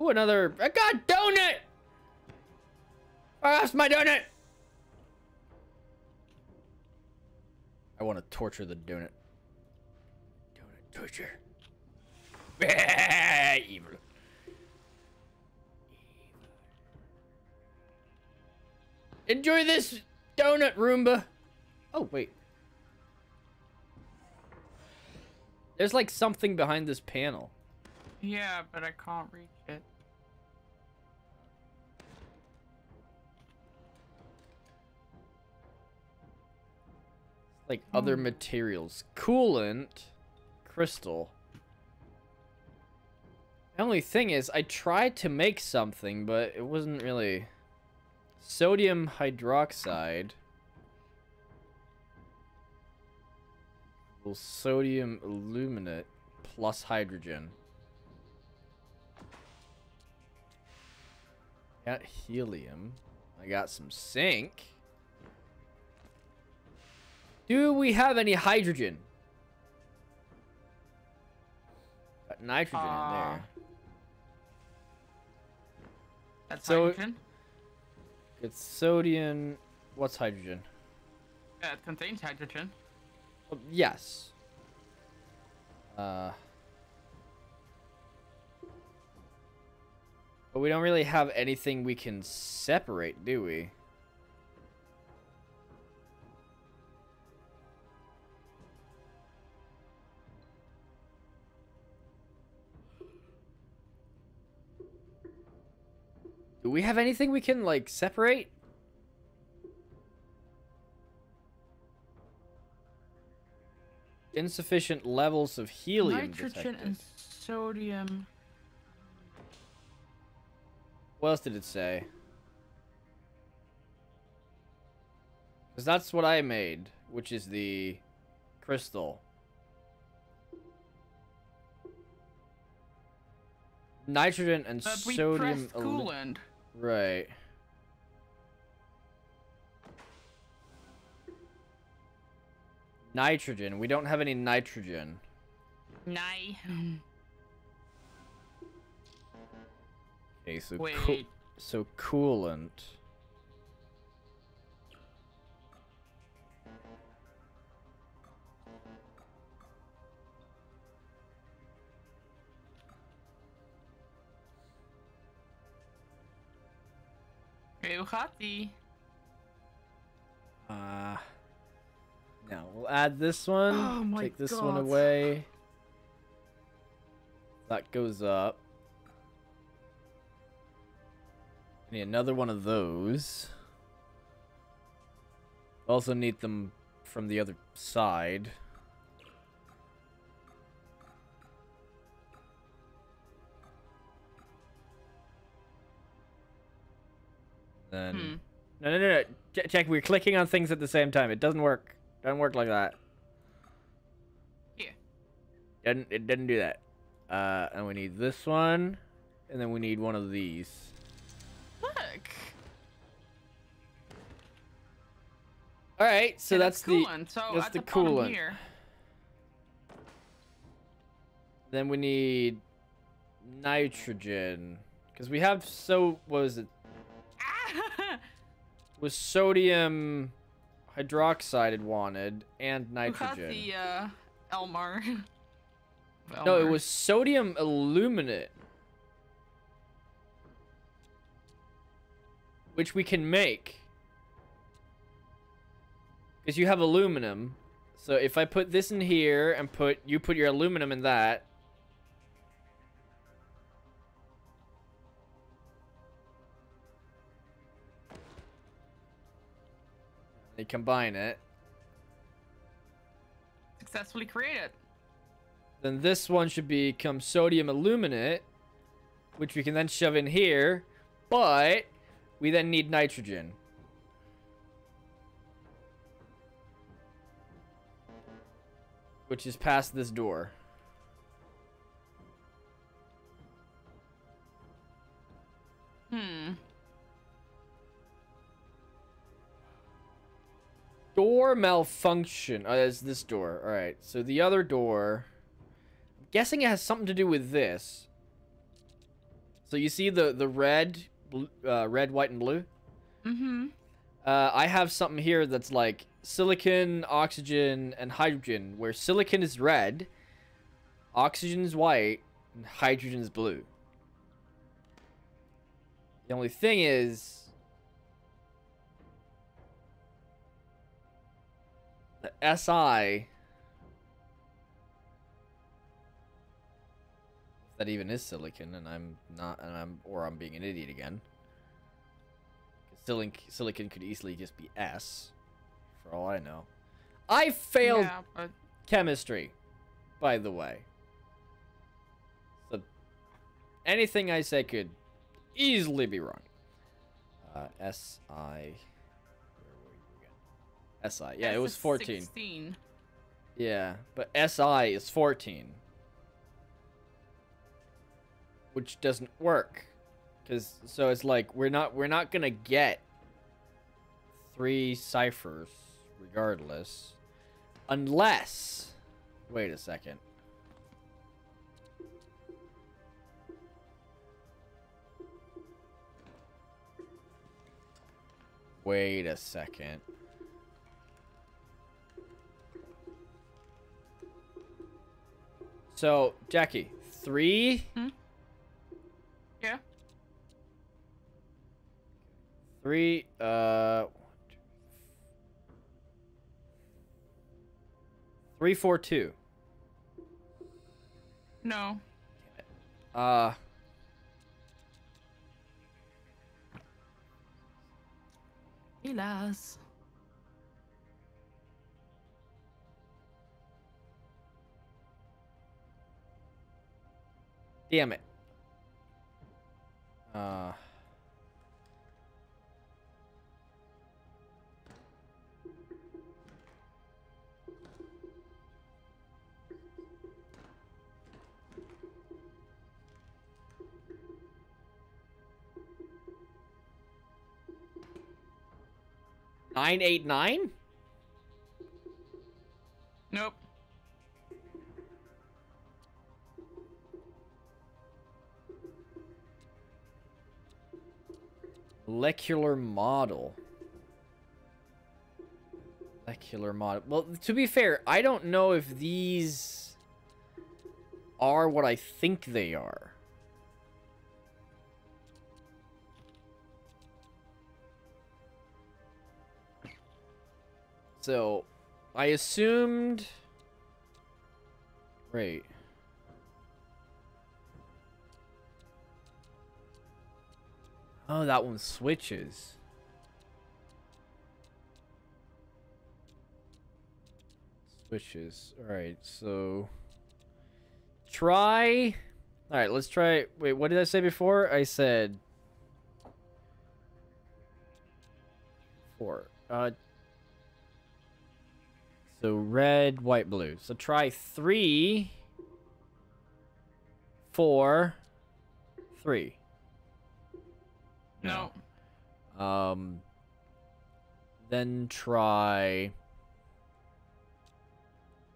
Ooh, another. I got donut! I lost my donut! I want to torture the donut. Donut torture. (laughs) Evil. Evil. Enjoy this donut, Roomba. Oh, wait. There's like something behind this panel. Yeah, but I can't reach like other Hmm. materials. Coolant, crystal. The only thing is, I tried to make something, but it wasn't really. Sodium hydroxide. Well, sodium aluminate plus hydrogen. Got helium. I got some zinc. Do we have any hydrogen? Got nitrogen in Uh, there. That's So- hydrogen. It's sodium. What's hydrogen? Yeah, it contains hydrogen. Oh, yes. Uh. But we don't really have anything we can separate, do we? Do we have anything we can, like, separate? Insufficient levels of helium Nitrogen detected. and sodium. What else did it say? Because that's what I made, which is the crystal. Nitrogen and sodium. coolant. Right. Nitrogen. We don't have any nitrogen. Nay. Okay, so Wait. coo- so coolant. Okay, hoe gaat die? Uh, now we'll add this one. Oh take this one away. That goes up. Need another one of those. Also need them from the other side. Then Hmm. no, no, no, no. Ch- check. We're clicking on things at the same time. It doesn't work. Doesn't work like that. Yeah. Doesn't it? Doesn't do that. Uh, and we need this one, and then we need one of these. Look. All right. So Yeah, that's the. coolant. So that's the the, bottom coolant. here. Then we need nitrogen, because we have so what was it? Was sodium hydroxide it wanted and nitrogen. die, uh, Elmar? (laughs) No, it was sodium aluminate. Which we can make. Because you have aluminum. So if I put this in here and put you put your aluminum in that. They combine it. successfully created. then this one should become sodium aluminate, which we can then shove in here, but we then need nitrogen. Which is past this door. Hmm. Door malfunction. Oh, that's this door. All right. So the other door. I'm guessing it has something to do with this. So you see the the red, uh, red, white, and blue. Mm-hmm. Uh, I have something here that's like silicon, oxygen, and hydrogen, where silicon is red, oxygen is white, and hydrogen is blue. The only thing is. SI. if That even is silicon, and I'm not, and I'm, or I'm being an idiot again. Silicon, silicon could easily just be S, for all I know. I failed Yeah, but chemistry, by the way. So anything I say could easily be wrong. Uh, S I. S I. Yeah, it was 14. 16. Yeah, but SI is 14. Which doesn't work. Cuz so it's like we're not we're not going to get three ciphers regardless unless wait a second. Wait a second. So, Jackie, three, Yeah. three, uh, three, four, two. No. Uh, Hélas. Damn it. Uh, nine eight nine. Nope. Molecular model. Molecular model. Well, to be fair, I don't know if these are what I think they are. So, I assumed... Right. Oh, that one switches. Switches. Alright, so... Try... Alright, let's try... Wait, what did I say before? I said... Four. Uh... So red, white, blue. So try three... Four... Three. No. Um, then try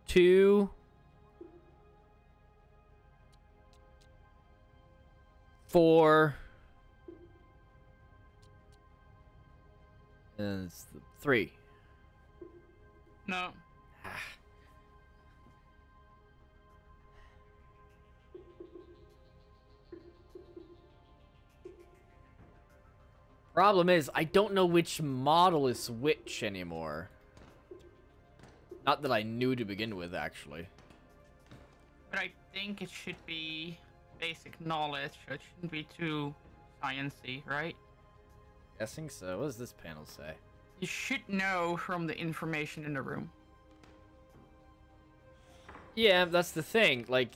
two, four, and it's three. No. Problem is, I don't know which model is which anymore. Not that I knew to begin with, actually. But I think it should be basic knowledge. so It shouldn't be too sciencey, right? Guessing so. What does this panel say? You should know from the information in the room. Yeah, that's the thing. Like,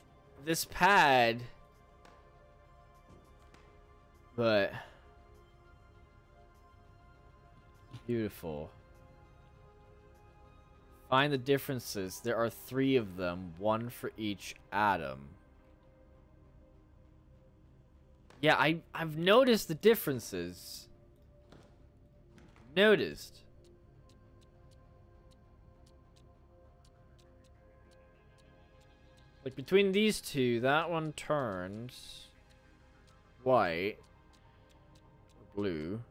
this pad... But... Beautiful. Find the differences. There are three of them, one for each atom. Yeah, I, I've noticed the differences. Noticed. Like between these two, that one turns white, blue.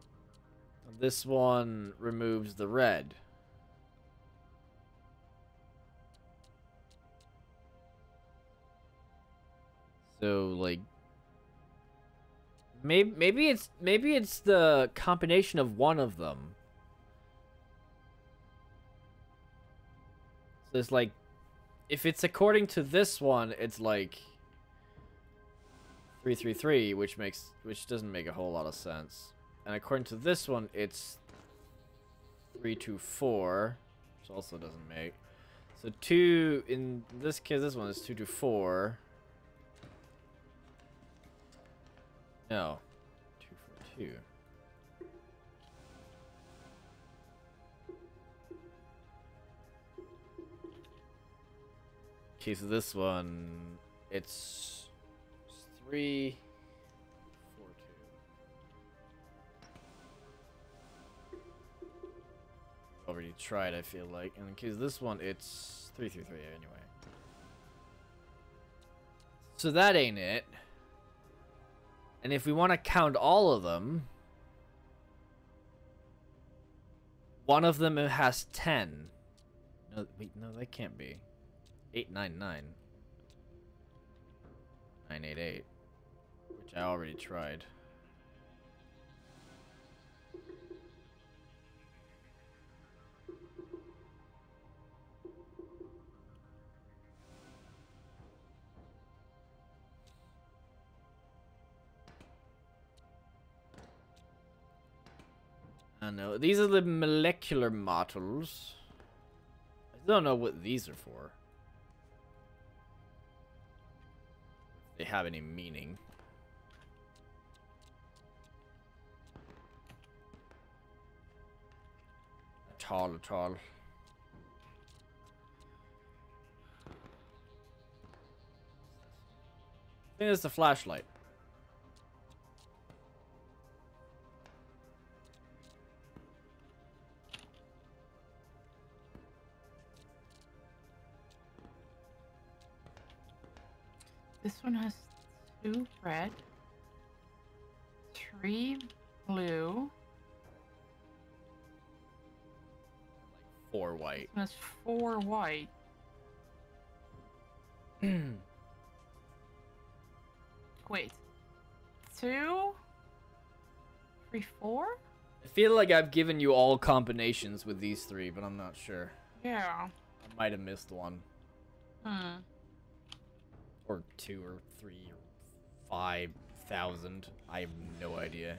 This one removes the red. So like maybe maybe it's maybe it's the combination of one of them. So it's like if it's according to this one, it's like 333, which makes which doesn't make a whole lot of sense. And according to this one, it's 3 to 4, which also doesn't make. So 2, in this case, this one is 2 to 4. No. 2 for 2. Okay, so this one, it's 3... Already tried, I feel like. In case this one, it's three, three, three anyway. So that ain't it. And if we want to count all of them, one of them has 10. No, wait, no, that can't be. 899. 988. Which I already tried. I know. These are the molecular models. I don't know what these are for. They have any meaning. At all, at all. I think it's the flashlight. This one has two red, three blue, Four white. has four white. (clears throat) Wait, two, three, four? I feel like I've given you all combinations with these three, but I'm not sure. Yeah. I might have missed one. Hmm. Or two or three or five thousand. I have no idea.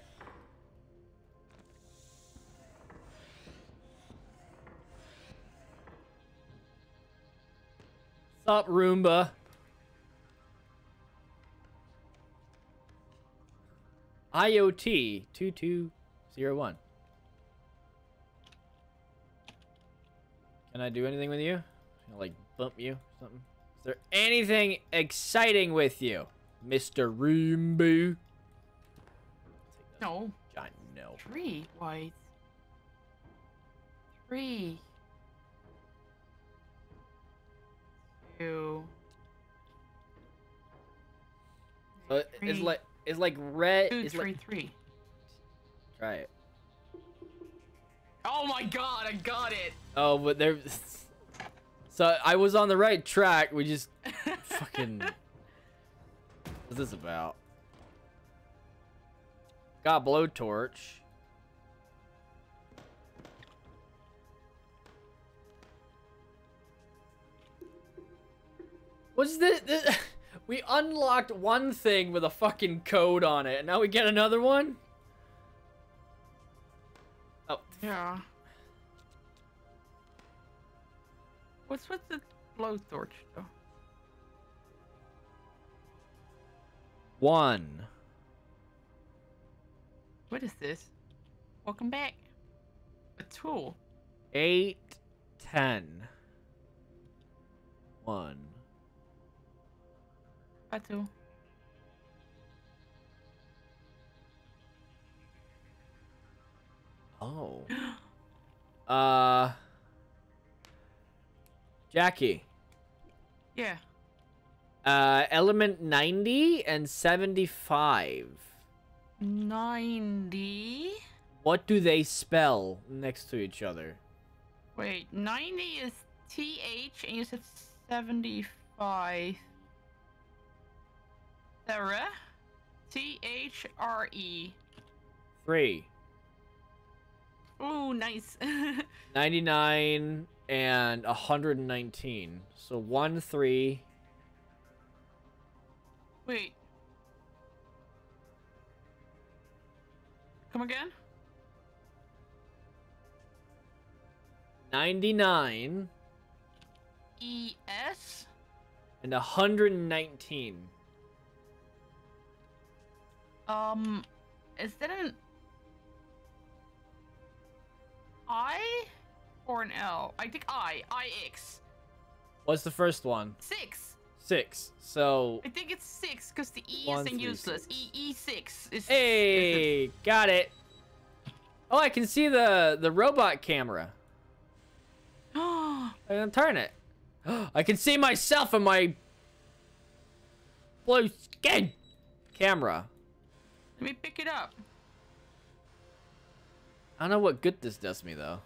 Sup, Roomba? IoT 2201. Can I do anything with you? Like bump you something? Is there anything exciting with you, Mr. Roomba? No, I know. three white. Three. Two. So it- it's like it's like red. Two, It's three, like three. try it. Oh my god, I got it! Oh, but there. So I was on the right track. We just (laughs) fucking. What's this about? Got blowtorch. What's this? this? (laughs) We unlocked one thing with a fucking code on it, and now we get another one? Oh, Yeah. What's with the blowtorch though? one. What is this? Welcome back. A tool. Eight, ten. One. A tool. Oh. (gasps) Uh. Jackie. Yeah. Uh, element 90 and 75. 90. What do they spell next to each other? Wait, 90 is TH and you said 75. Sarah? T H R E. Three. Ooh, nice. (laughs) 99 and 119. So one, three. Wait. Come again? 99 ES. and 119. Um, is that an I or an L? I think I. IX. What's the first one? Six. Six. So, I think it's six because the E One, is in three, useless. six. E E six is. hey, got it. Oh, I can see the the robot camera. Is (gasps) I can turn it. (gasps) I can see myself in my blue skin camera. Let me pick it up. I don't know what good this does me though.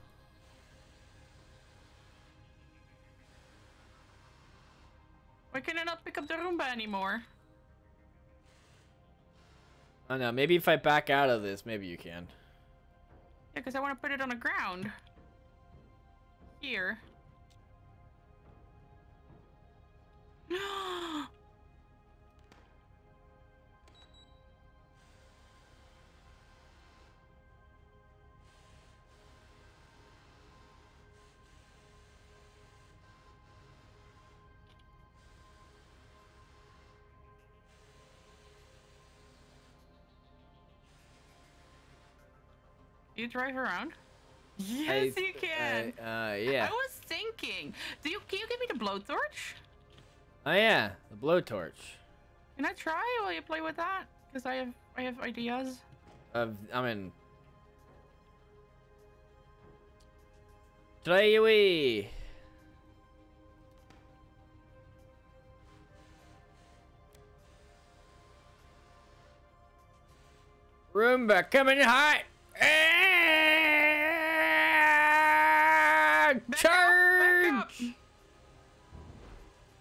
Why can I not pick up the Roomba anymore? I don't know. Maybe if I back out of this, maybe you can. Yeah, because I want to put it on the ground. Here. (gasps) (gasps) you drive around? Yes, I- you can. Uh, uh, yeah. I was thinking. Do you can you give me the blowtorch? Oh yeah, the blowtorch. Can I try while you play with that? Because I have I have ideas. Uh, I mean, try away. Roomba coming hot. Ah, Back up, charge! up.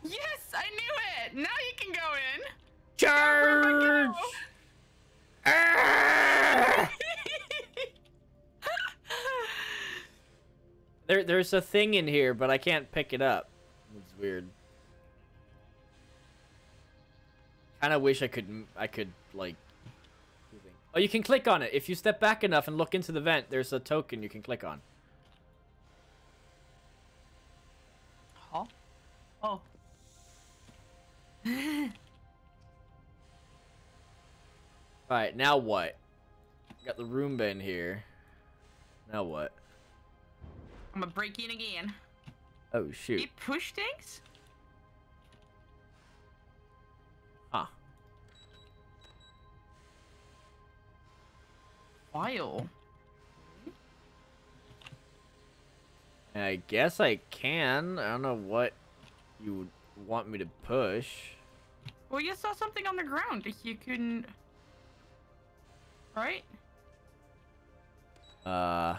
Yes, I knew it. Now you can go in. Go, Charge! Ah! (laughs) go. There, there's a thing in here, but I can't pick it up. It's weird. Kind of wish I could, I could like. Oh, you can click on it. If you step back enough and look into the vent, there's a token you can click on. huh? Oh. (laughs) All right, now what? Got the Roomba in here. Now what? I'm gonna break in again. Oh shoot! You push things? File. I guess I can. I don't know what you would want me to push. Well, you saw something on the ground that you couldn't. Right? Uh.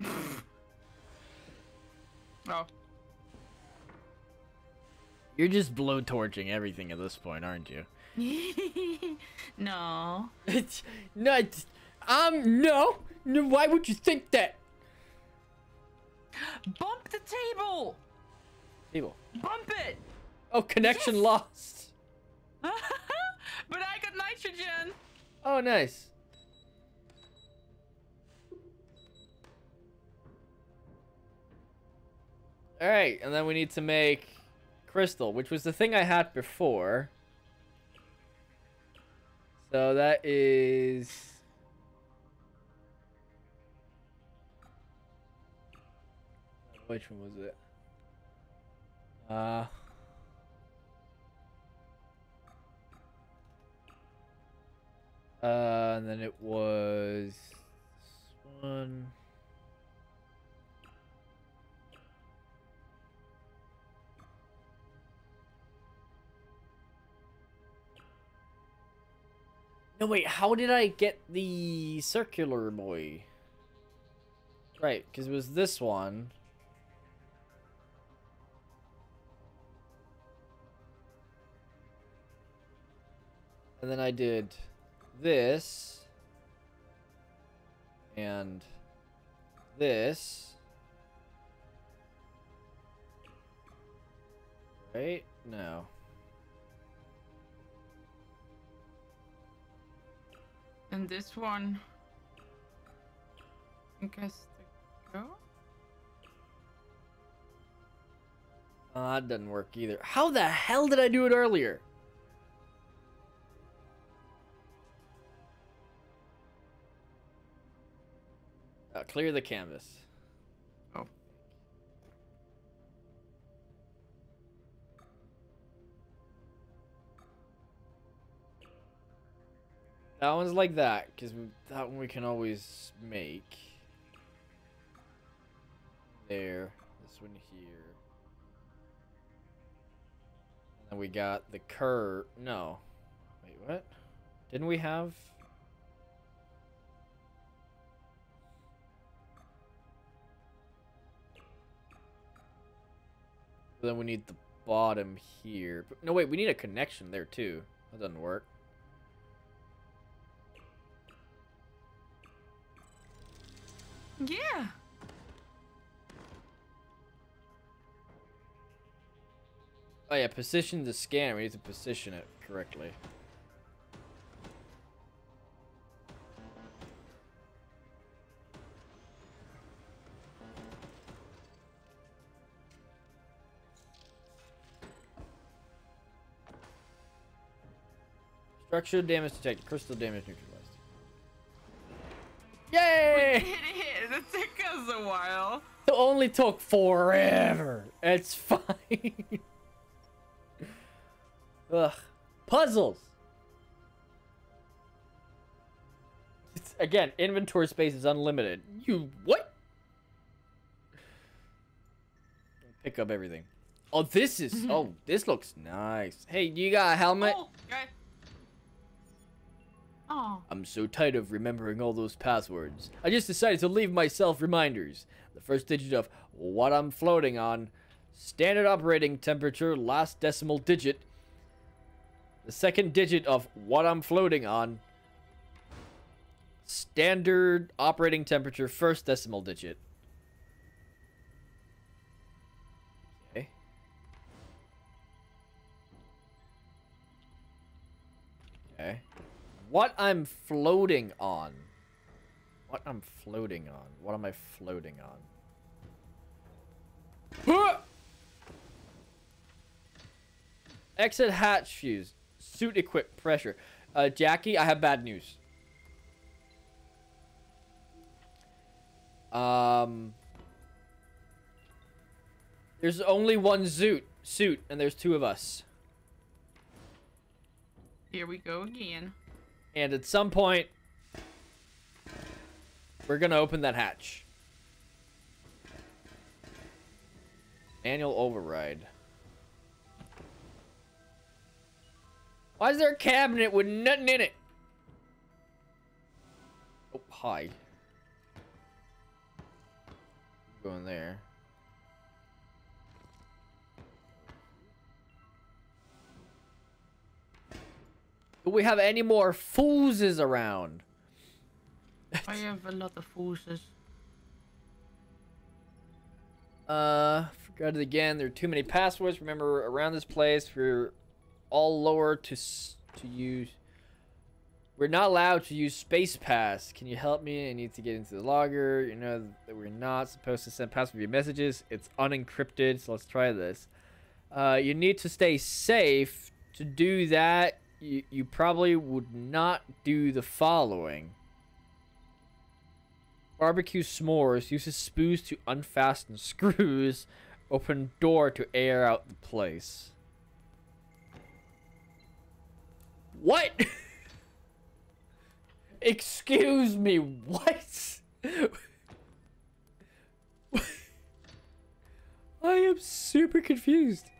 (laughs) Oh. You're just blowtorching everything at this point, aren't you? (laughs) no. It's not. Um, no. No, why would you think that? Bump the table! People. Bump it! Oh, connection Yes! lost. (laughs) but I got nitrogen! Oh, nice. All right, and then we need to make crystal, which was the thing I had before. So that is which one was it? Uh Uh, and then it was this one. No, wait, how did I get the circular boy? Right, because it was this one. And then I did this. And this. Right? No. And this one. I guess the go. Uh, that doesn't work either. How the hell did I do it earlier? Uh, clear the canvas. That one's like that, because that one we can always make. There. This one here. And we got the curve. No. Wait, what? Didn't we have... Then we need the bottom here. No, wait, we need a connection there too. That doesn't work. Yeah. Oh yeah, position the scanner. We need to position it correctly. Structure damage detected. Crystal damage neutralized. Yay! It is. It took us a while. It only took forever. It's (laughs) fine. Ugh. Puzzles. It's, again, inventory space is unlimited. You what? Pick up everything. Oh, this is. (laughs) oh, this looks nice. Hey, you got a helmet? Oh, okay. Oh. I'm so tired of remembering all those passwords. I just decided to leave myself reminders. The first digit of what I'm floating on, standard operating temperature, last decimal digit. The second digit of what I'm floating on, standard operating temperature, first decimal digit. What I'm floating on. What I'm floating on. What am I floating on? Exit hatch fuse. Suit equipped. Pressure. Uh, Jackie, I have bad news. Um, there's only one suit, suit, and there's two of us. Here we go again. And at some point, we're gonna open that hatch. Annual override. Why is there a cabinet with nothing in it? Oh, hi. Going there. Do we have any more foozes around? I have a lot of forces. Uh, forgot it again. There are too many passwords. Remember, around this place, we're all lower to to use. We're not allowed to use Space Pass. Can you help me? I need to get into the logger. You know that we're not supposed to send password via messages. It's unencrypted, so let's try this. Uh, you need to stay safe. To do that, you, probably would not do the following. Barbecue s'mores uses spoons to unfasten (laughs) screws. Open door to air out the place. What? (laughs) Excuse me, what? (laughs) I am super confused.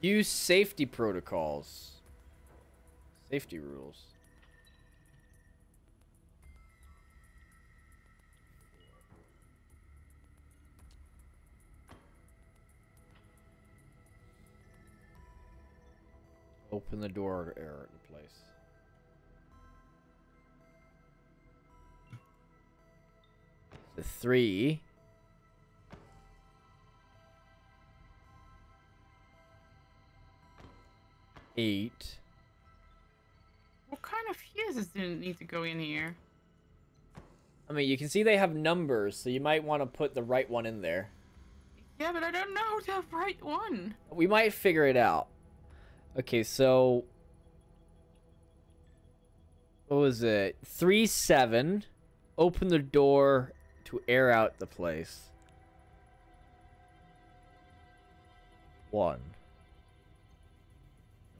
Use safety protocols. Safety rules. Open the door air in place. The three. Eight. What kind of fuses do need to go in here? I mean, you can see they have numbers, so you might want to put the right one in there. Yeah, but I don't know the right one. We might figure it out. Okay, so what was it? Three seven. Open the door to air out the place. One.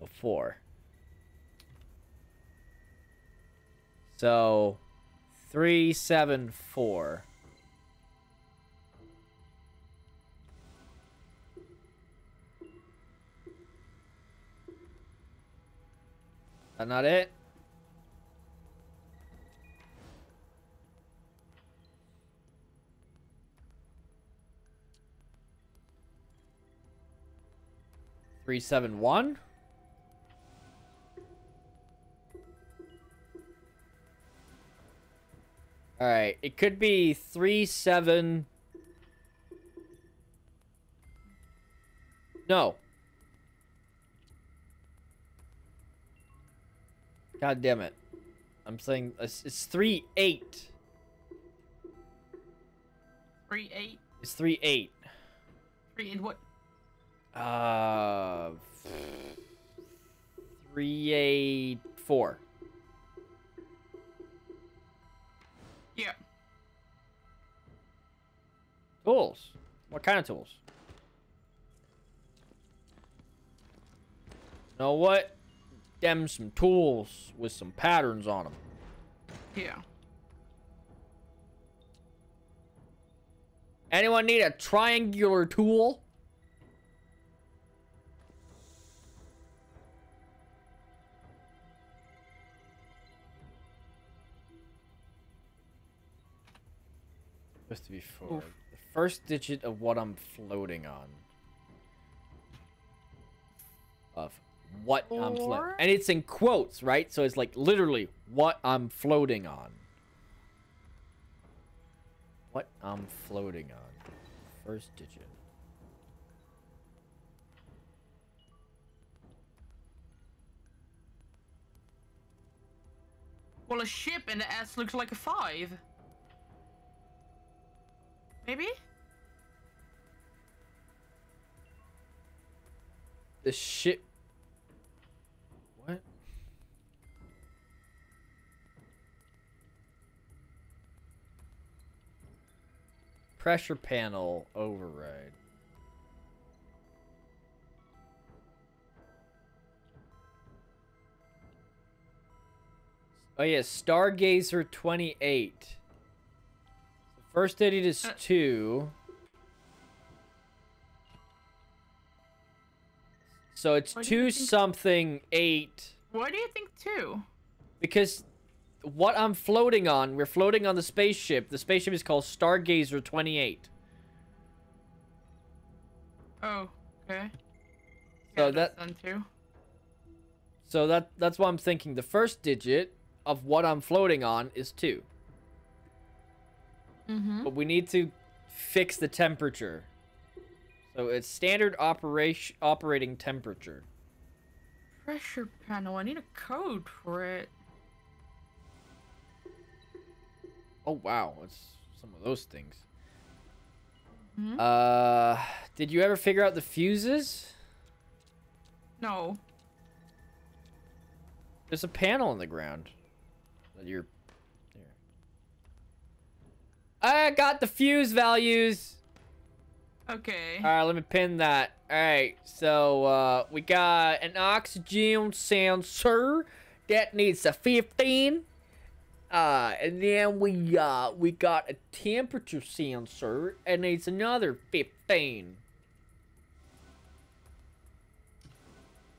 Four. So, three, seven, four. That not it? Three seven one. All right, it could be three seven. No. God damn it! I'm saying it's, it's three eight. Three eight. It's three eight. Three eight. What? Uh, three eight four. Yeah. Tools. What kind of tools? Know what? Them some tools with some patterns on them. Yeah. Anyone need a triangular tool? Supposed to be four. Oof. The first digit of what I'm floating on. Of what I'm floating. And it's in quotes, right? So it's like literally what I'm floating on. What I'm floating on. First digit. Well, a ship and the S looks like a five. Maybe? The shit. What? Pressure panel override. Oh yeah, Stargazer 28. First digit is Uh. 2. So it's 2 something 8 Why do you think two? because what I'm floating on, we're floating on the spaceship. The spaceship is called Stargazer 28. Oh, okay. So Yeah, that- that's done two. So that that's what I'm thinking. The first digit of what I'm floating on is 2. Mm-hmm. But we need to fix the temperature. So it's standard operation operating temperature. Pressure panel. I need a code for it. Oh wow, it's some of those things. Mhm. Uh, did you ever figure out the fuses? No. There's a panel on the ground. That you're. I got the fuse values. Okay. All right, let me pin that. All right, so uh, we got an oxygen sensor that needs a 15. Uh, and then we uh we got a temperature sensor and needs another 15.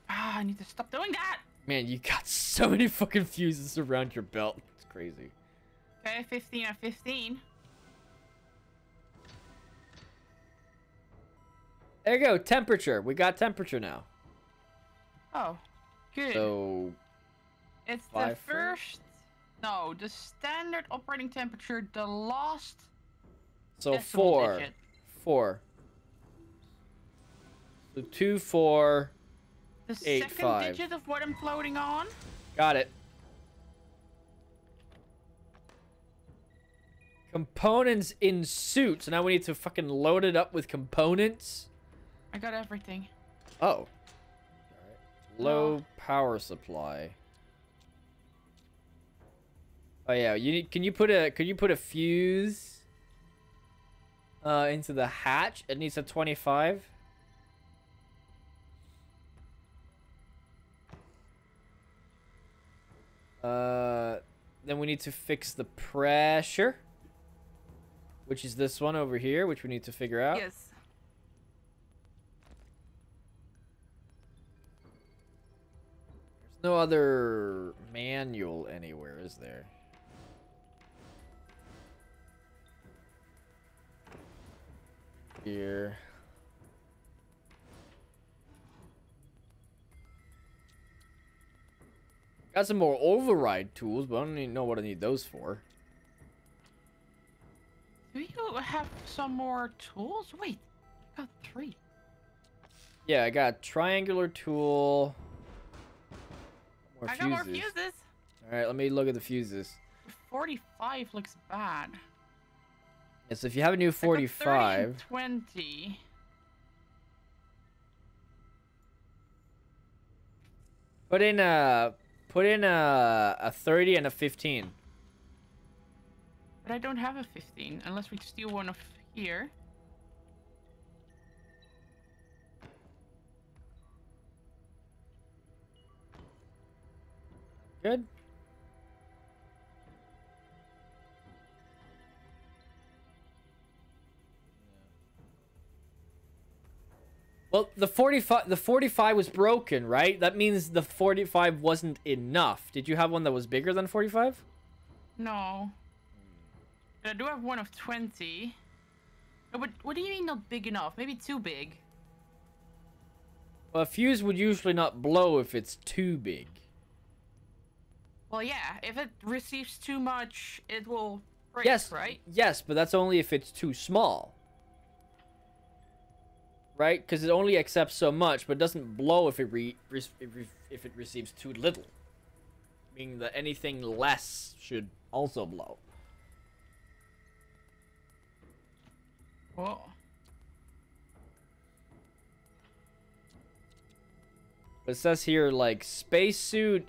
Ah, I need to stop doing that. Man, you got so many fucking fuses around your belt. It's crazy. Okay, 15 out of 15. There you go. Temperature. We got temperature now. Oh, good. So. It's the first. No, the standard operating temperature, the last. So four. Digit. Four. So two, four, the eight, second five. digit of what I'm floating on. Got it. Components in suits. So now we need to fucking load it up with components. I got everything. Oh. Alright. Low Oh. power supply. Oh yeah, you need, can you put a could you put a fuse uh into the hatch? It needs a 25. Uh then we need to fix the pressure, which is this one over here, which we need to figure out. Yes. No other manual anywhere, is there? Here. Got some more override tools, but I don't even know what I need those for. Do you have some more tools? Wait, I got three. Yeah, I got triangular tool. More I got more fuses. All right, let me look at the fuses. 45 looks bad. Yeah, so if you have a new I got 30 and 45, 20. put in a put in a a 30 and a 15. But I don't have a 15 unless we steal one of here. Good. Well, the 45 the 45 was broken, right? That means the 45 wasn't enough. Did you have one that was bigger than 45? No. But I do have one of 20. No, but what do you mean not big enough? Maybe too big. Well, a fuse would usually not blow if it's too big. Well, yeah, if it receives too much, it will break, yes, right? Yes, but that's only if it's too small. Right? Because it only accepts so much, but it doesn't blow if it re, re, if, if it receives too little. Meaning that anything less should also blow. Whoa. But it says here like spacesuit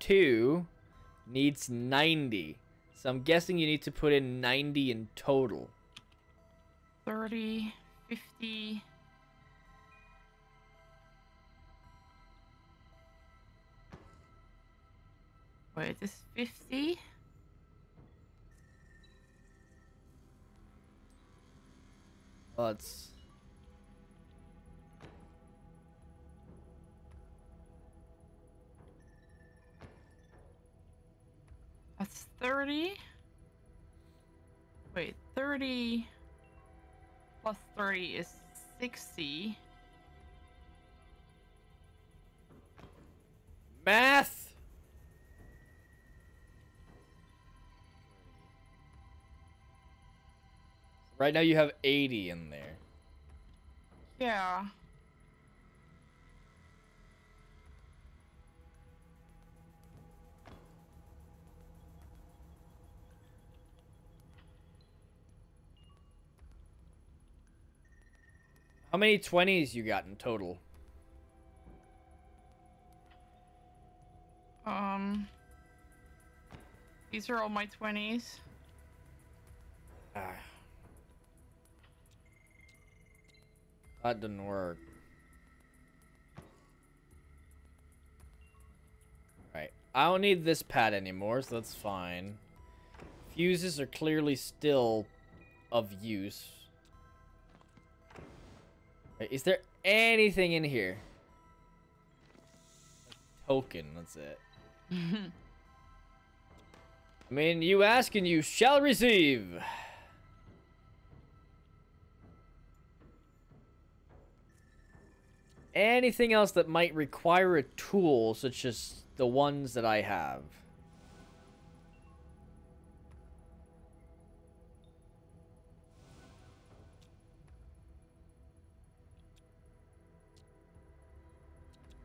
ESO2 needs 90. So I'm guessing you need to put in 90 in total. 30, 50. Wait, this is 50? Well, it's 30. Wait, 30 plus 30 is 60. math. Right now you have 80 in there. Yeah. How many 20s you got in total? Um. These are all my 20s. Ah. That didn't work. Right. I don't need this pad anymore, so that's fine. Fuses are clearly still of use. Is there anything in here? Token, that's it. (laughs) I mean, you ask and you shall receive. Anything else that might require a tool, such as the ones that I have.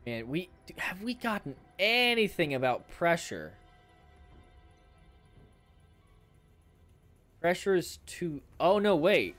Man, we have we gotten anything about pressure? Pressure is too... Oh, no, wait.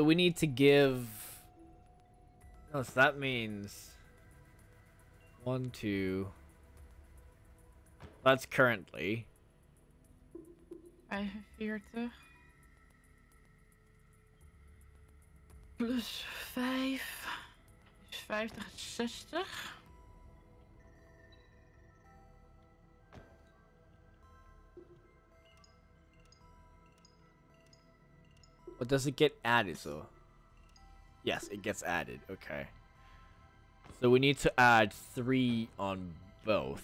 So we need to give... Oh, so that means... One, two... That's currently. 45. Plus 5. Is 50 is 60. But does it get added, so? Yes, it gets added. Okay. So we need to add three on both.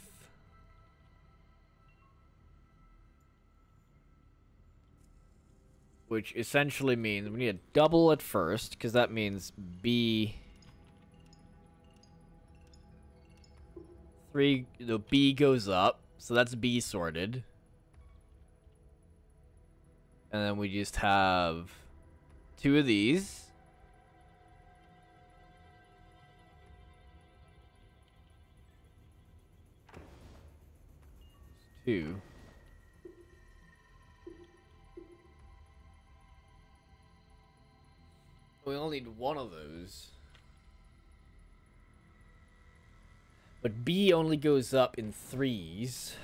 Which essentially means we need a double at first, because that means B... Three, the B goes up, so that's B sorted. And then we just have two of these. Two. We only need one of those. But B only goes up in threes.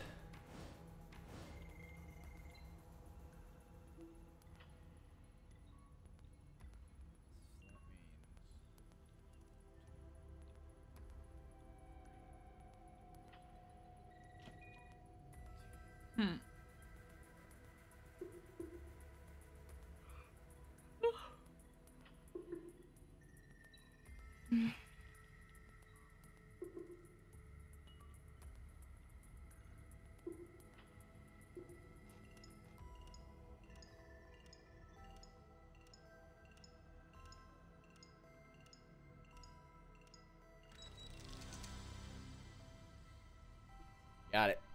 Got it.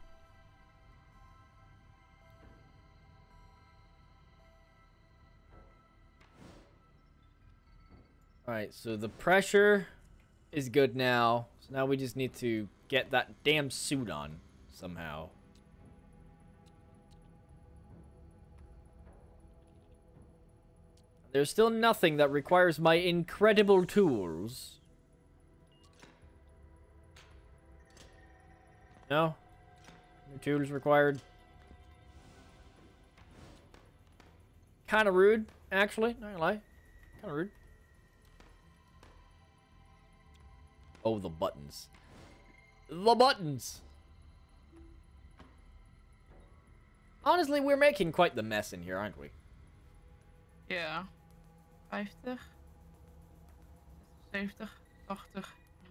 Alright, so the pressure is good now. So now we just need to get that damn suit on somehow. There's still nothing that requires my incredible tools. No? No tools required? Kinda rude, actually. Not gonna lie. Kinda rude. Oh, the buttons. The buttons! Honestly, we're making quite the mess in here, aren't we? Yeah. 50. 70,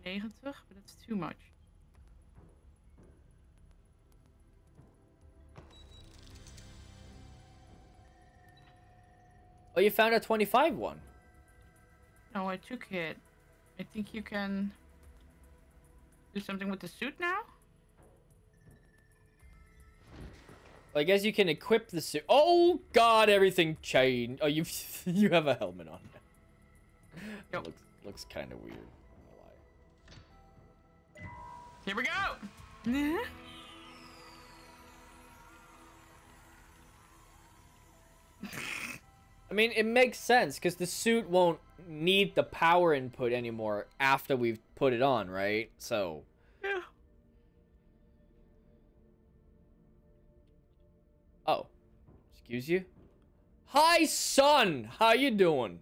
80, 90. But that's too much. Oh, you found a 25 one. No, I took it. I think you can do something with the suit now? I guess you can equip the suit. Oh god, everything changed. Oh, you (laughs) you have a helmet on. Yep. Looks looks kind of weird. Here we go! (laughs) I mean, it makes sense because the suit won't need the power input anymore after we've put it on, right? So. yeah. Oh, excuse you. Hi, son. How you doing?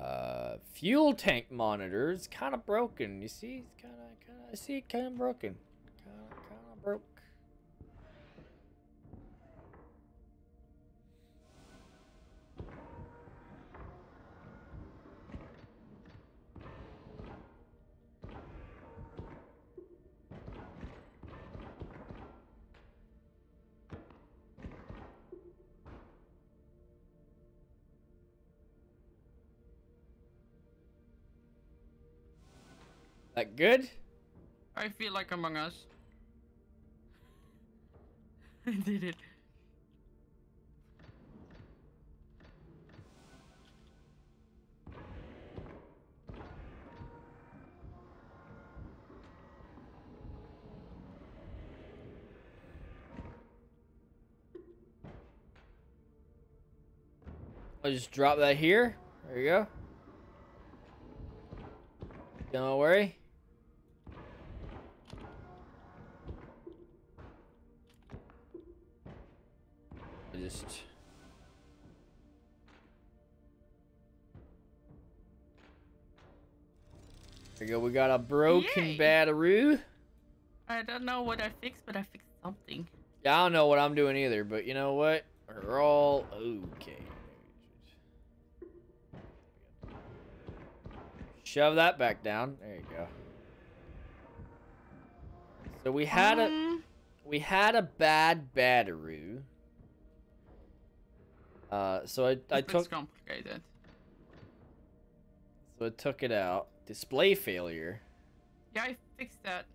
Uh, fuel tank monitor is kind of broken. You see, it's kind of, kind of. I see, kind of broken. Kind of, kind of broke. That good? I feel like Among Us. (laughs) I did it. I'll just drop that here. There you go. Don't worry. Just There you go. We got a broken Yay. battery. I don't know what I fixed, but I fixed something. Yeah, I don't know what I'm doing either, but you know what? We're all okay. Shove that back down. There you go. So we had a Um, we had a bad battery. Uh, so I I it's took complicated. so I took it out. Display failure. Yeah, I fixed that.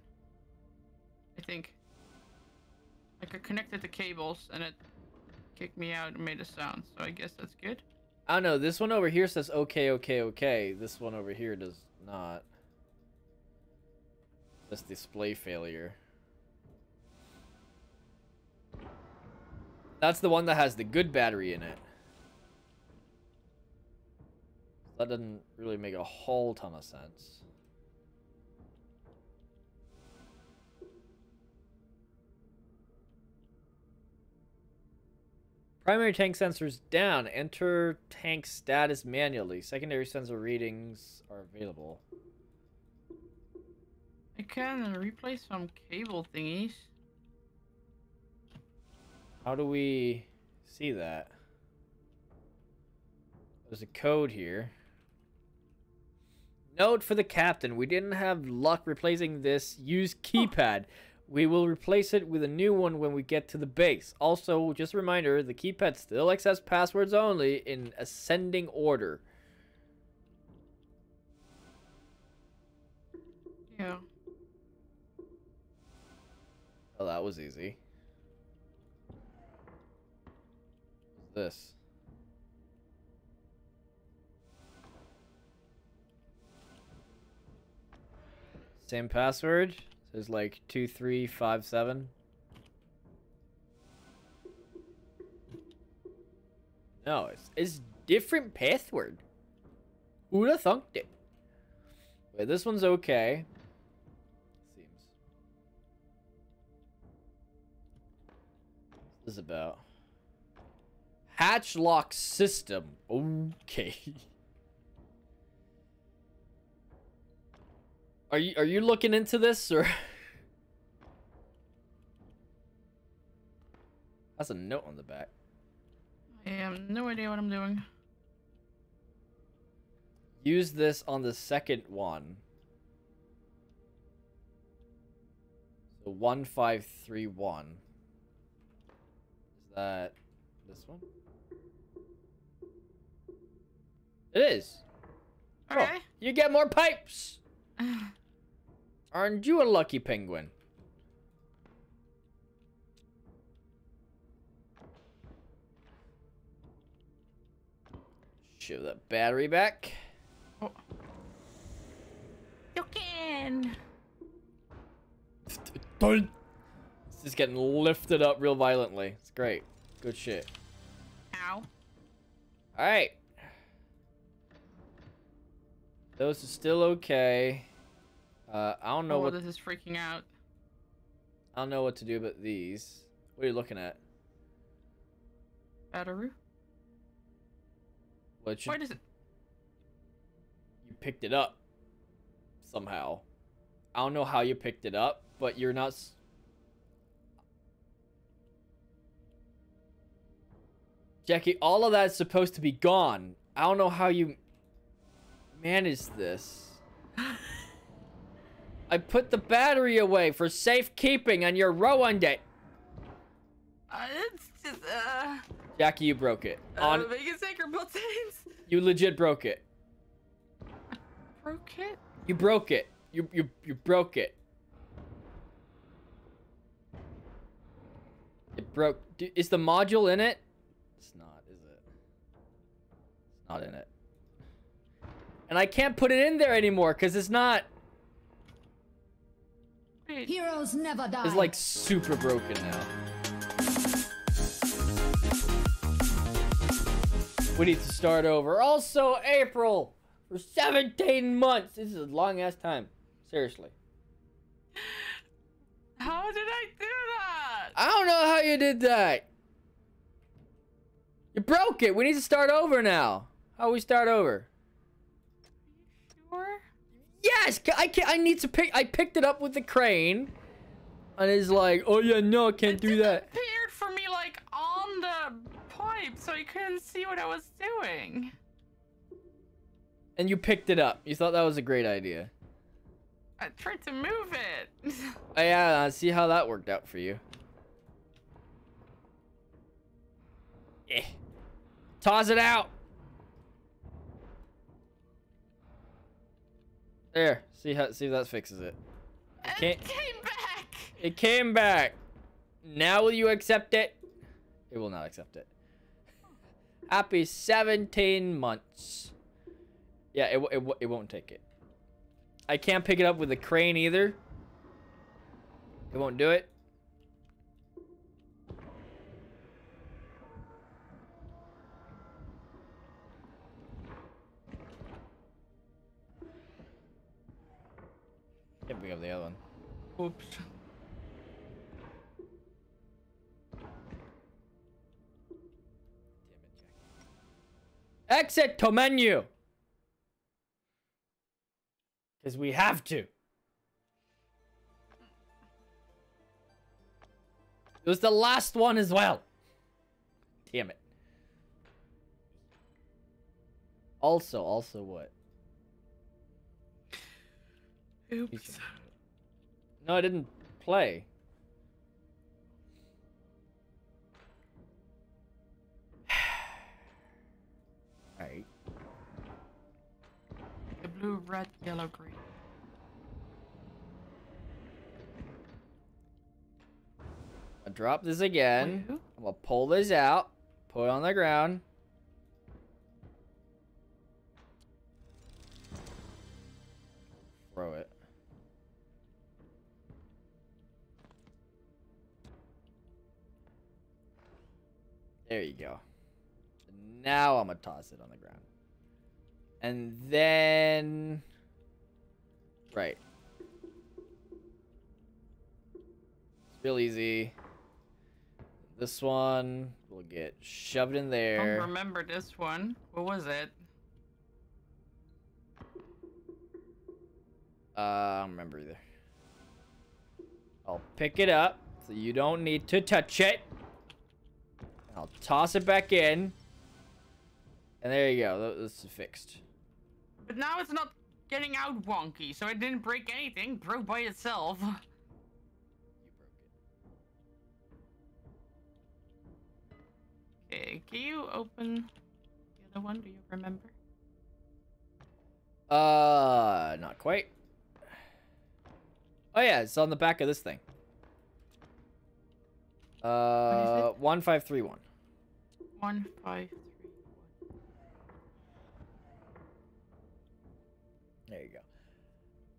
I think. Like I connected the cables and it kicked me out and made a sound, so I guess that's good. I don't know. This one over here says okay, okay, okay. This one over here does not. That's display failure. That's the one that has the good battery in it. That doesn't really make a whole ton of sense. Primary tank sensors down. Enter tank status manually. Secondary sensor readings are available. I can replace some cable thingies. How do we see that? There's a code here. Note for the captain. We didn't have luck replacing this. Use (laughs) keypad. We will replace it with a new one when we get to the base. Also, just a reminder, the keypad still accepts passwords only in ascending order. Yeah. Oh, that was easy. This? Same password. Says like two three five seven. No, it's it's different password. Who'da thunked it? Wait, this one's okay. Seems. What's this about? Hatch lock system. Okay. (laughs) Are you are you looking into this or? That's a note on the back. I have no idea what I'm doing. Use this on the second one. So one five three one. Is that this one? It is. Oh, Okay. you get more pipes. (sighs) Aren't you a lucky penguin? Shove that battery back. Oh. you can. (laughs) Don't. This is getting lifted up real violently. It's great. Good shit. Ow. Alright. Those are still okay. Uh, I don't know oh, what this is freaking out. I don't know what to do about these. What are you looking at? Battery. What should Why does it? you picked it up somehow? I don't know how you picked it up, but you're not. Jackie, all of that's supposed to be gone. I don't know how you manage this. I put the battery away for safekeeping and you're ruined it. Uh, it's just uh. Jackie, you broke it. uh On Vegas Anchor buttons. you legit broke it. Broke it. You broke it. You you you broke it. It broke. Is the module in it? It's not, is it? It's not in it. And I can't put it in there anymore because it's not. Heroes never die. It's like super broken now. We need to start over. Also, April for 17 months. This is a long ass time. Seriously. how did I do that? I don't know how you did that. You broke it. We need to start over now. How we start over? Sure. Yes, I can I need to pick. I picked it up with the crane, and it's like, oh yeah, no, I can't do that. Appeared for me like on the pipe, so I couldn't see what I was doing. And you picked it up. You thought that was a great idea. I tried to move it. (laughs) Oh, yeah, I see how that worked out for you. Eh. Toss it out. There. See how see if that fixes it. it Can't- came back. It came back. Now will you accept it? It will not accept it. (laughs) Happy 17 months. Yeah, it, it, it won't take it. I can't pick it up with a crane either. It won't do it. The other one. Oops. Exit to menu. Because we have to. It was the last one as well. Damn it. Also, also what? Oops. No, I didn't play. (sighs) Alright. The blue, red, yellow, green. I'll drop this again. Wait, I'm gonna pull this out, put it on the ground. There you go. Now I'm gonna toss it on the ground. And then. Right. It's real easy. This one will get shoved in I there. don't remember this one. What was it? Uh, I don't remember either. I'll pick it up so you don't need to touch it. I'll toss it back in. And there you go. th- This is fixed. But now it's not getting out wonky, so it didn't break anything. Broke by itself. You broke it. Okay, can you open the other one? Do you remember? Uh, not quite. Oh yeah, it's on the back of this thing. Uh, one five three one. One, five, three, one. There you go.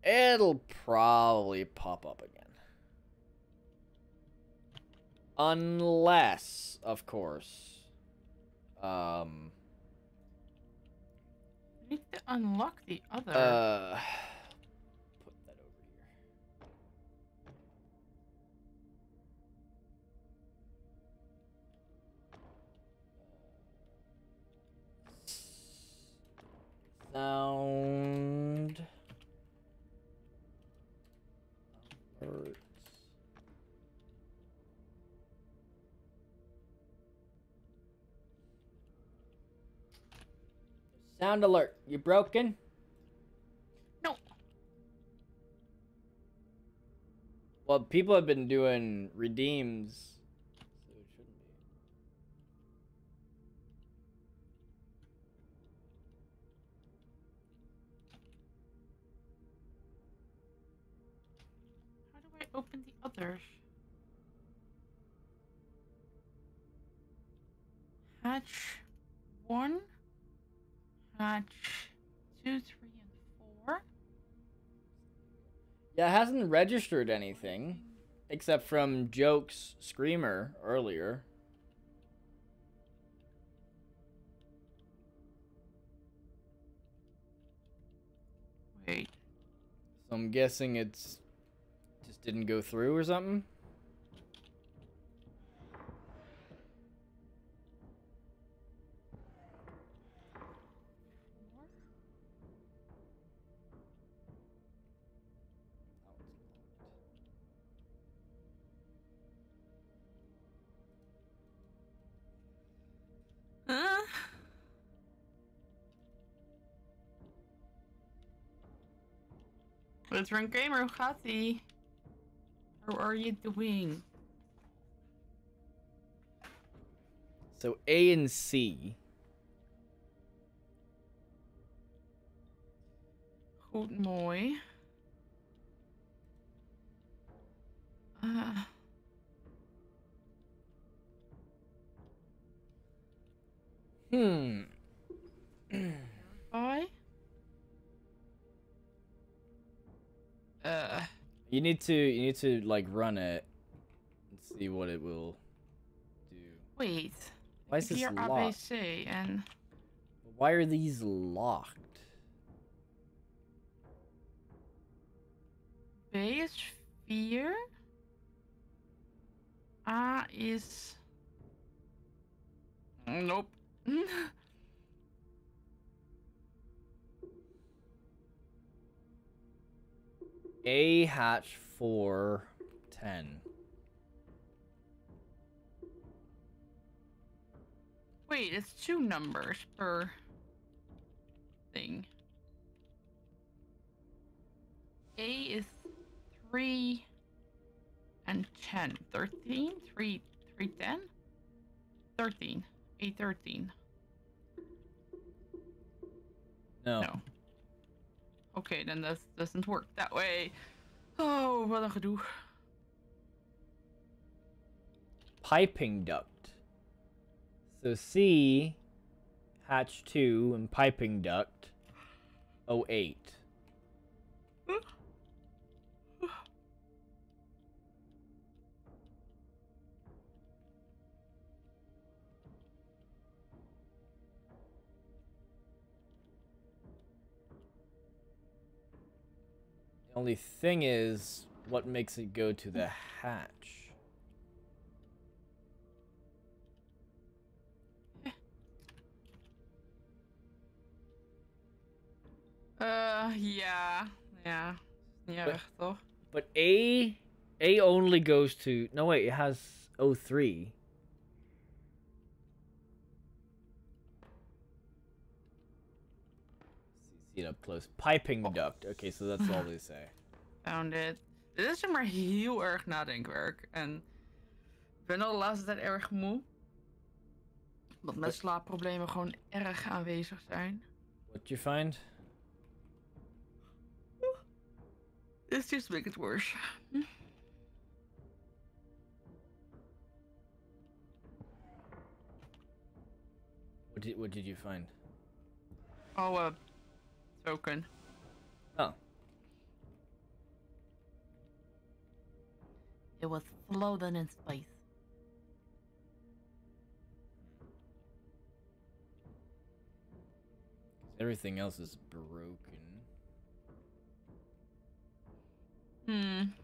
It'll probably pop up again. Unless, of course, um, I need to unlock the other. uh, Sound. Alerts. Sound alert. You broken? no. Well, people have been doing redeems. Hatch one, hatch two, three, and four. Yeah, it hasn't registered anything except from Jokes Screamer earlier. Wait. So I'm guessing it's didn't go through or something. Four? Let's run gamer, hoe How are you doing? So A and C. Goed, mooi. Uh, Hmm. (clears throat) bye. Uh, You need to you need to like run it and see what it will do. wait. Why is this locked? ABC en Why are these locked? B is 4. A is. Nope. (laughs) A hatch four ten. Wait, it's two numbers per thing. A is 3 and 10. 13? 3, 3, 10? 13. A 13. No. No. Okay, then that doesn't work that way. Oh, wat een gedoe. Piping duct. So C hatch two and piping duct oh eight. Only thing is, what makes it go to the hatch? (laughs) Uh, ja. Ja. Niet But-? But A A only goes to no wait, it has 03. See it up close. Piping duct. Okay, so that's all they say. (laughs) Found it. Dit is maar heel erg nadenkwerk. En ik ben al de laatste tijd erg moe. Omdat mijn slaapproblemen gewoon erg aanwezig zijn. What you find? This just make it worse. What did what did you find? Oh, uh, token. Oh. It was floating in space. Everything else is broken. Hmm.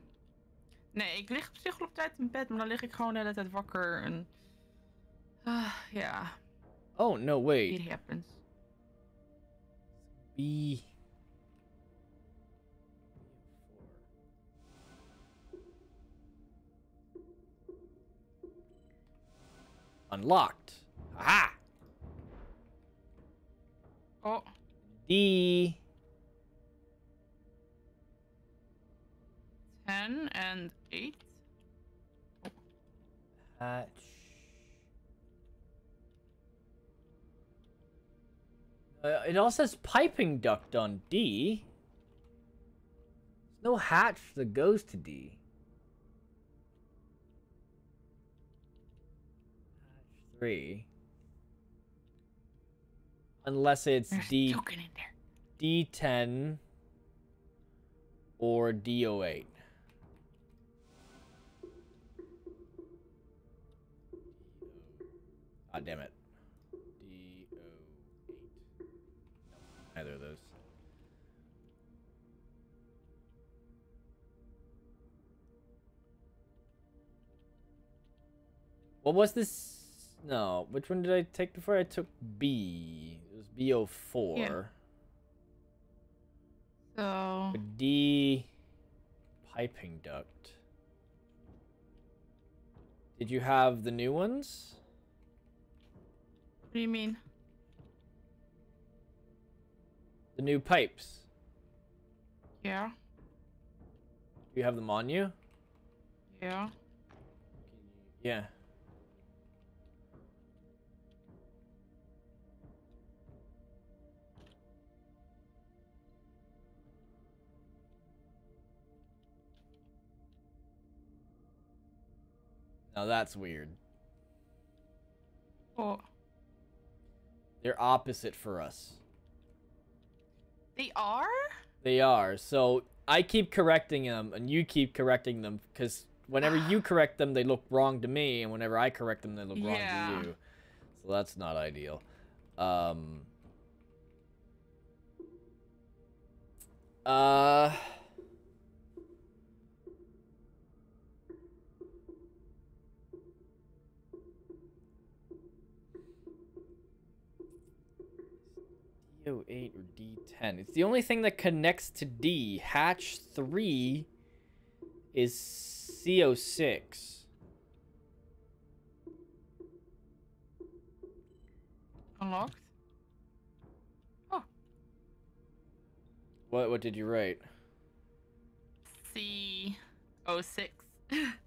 Nee, ik lig op zich wel op tijd in bed, maar dan lig ik gewoon de hele tijd wakker en... Ah, ja, Oh no, wait. it happens. B Unlocked. Aha! Oh, D 10 and 8. hatch. Uh, it all says piping duct on D. There's no hatch that goes to D. Hatch three. Unless it's There's D. D10 or D08. God damn it. What was this? No, which one did I take before? I took B. It was B04. Yeah. So, D piping duct. Did you have the new ones? what do you mean? The new pipes. Yeah, Do you have them on you? yeah. Yeah. Now that's weird. Oh, They're opposite for us. they are? They are. So I keep correcting them, and you keep correcting them because whenever you (sighs) correct them, they look wrong to me, and whenever I correct them, they look wrong Yeah. to you. So that's not ideal. Um. Uh. D08 or D10. It's the only thing that connects to D. Hatch 3 is CO6. Unlocked? Oh. What what did you write? C06. (laughs)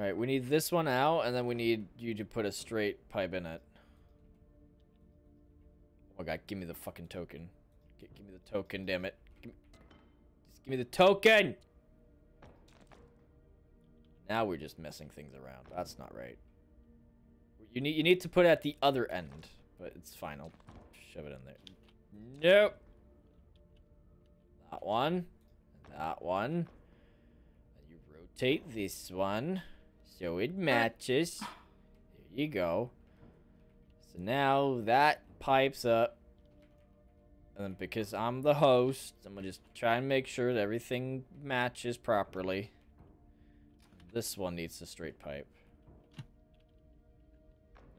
Alright, we need this one out, and then we need you to put a straight pipe in it. Oh my god, give me the fucking token. Gi- give me the token, damn it. Give me, just give me the token! Now we're just messing things around. That's not right. You need you need to put it at the other end, but it's fine. I'll shove it in there. Nope. That one. That one. You rotate this one so it matches. There you go. So now that pipes up. And then because I'm the host, I'm gonna just try and make sure that everything matches properly. This one needs a straight pipe.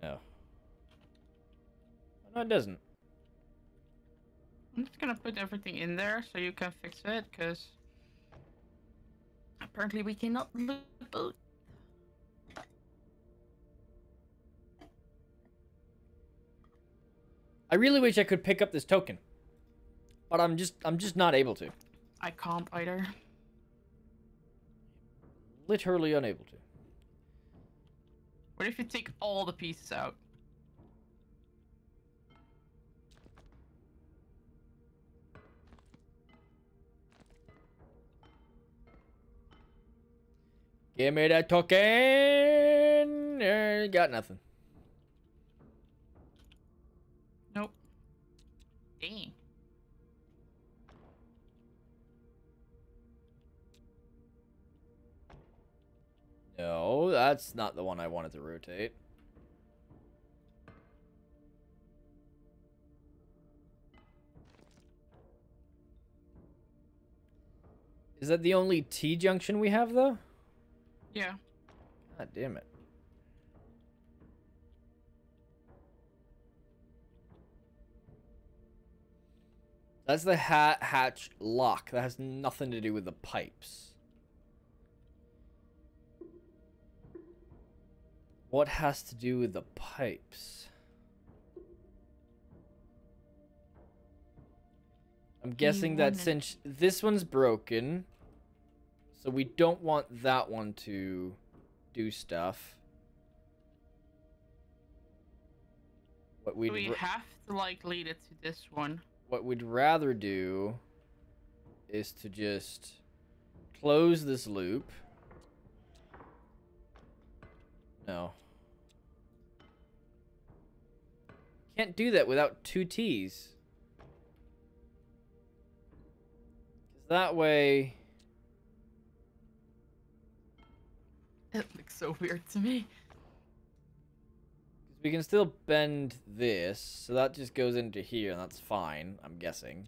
No. No, it doesn't. I'm just gonna put everything in there so you can fix it, because apparently we cannot loot I really wish I could pick up this token. But I'm just I'm just not able to. I can't either. Literally unable to. What if you take all the pieces out? Give me that token. Uh, got nothing. Dang. No, that's not the one I wanted to rotate. Is that the only T junction we have though? Yeah. God damn it. That's the hat hatch lock. That has nothing to do with the pipes. What has to do with the pipes? I'm guessing that since this one's broken, so we don't want that one to do stuff. What we have to like lead it to this one. What we'd rather do is to just close this loop. No. Can't do that without two T's. that way... It looks so weird to me. We can still bend this, so that just goes into here, and that's fine, I'm guessing.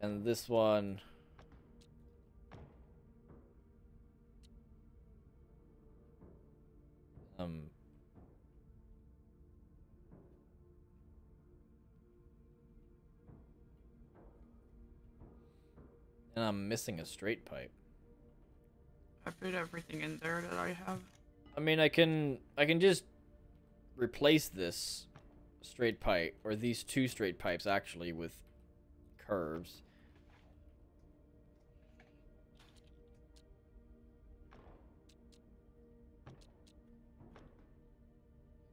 And this one... Um... And I'm missing a straight pipe. I put everything in there that I have. I mean, I can I can just replace this straight pipe or these two straight pipes actually with curves.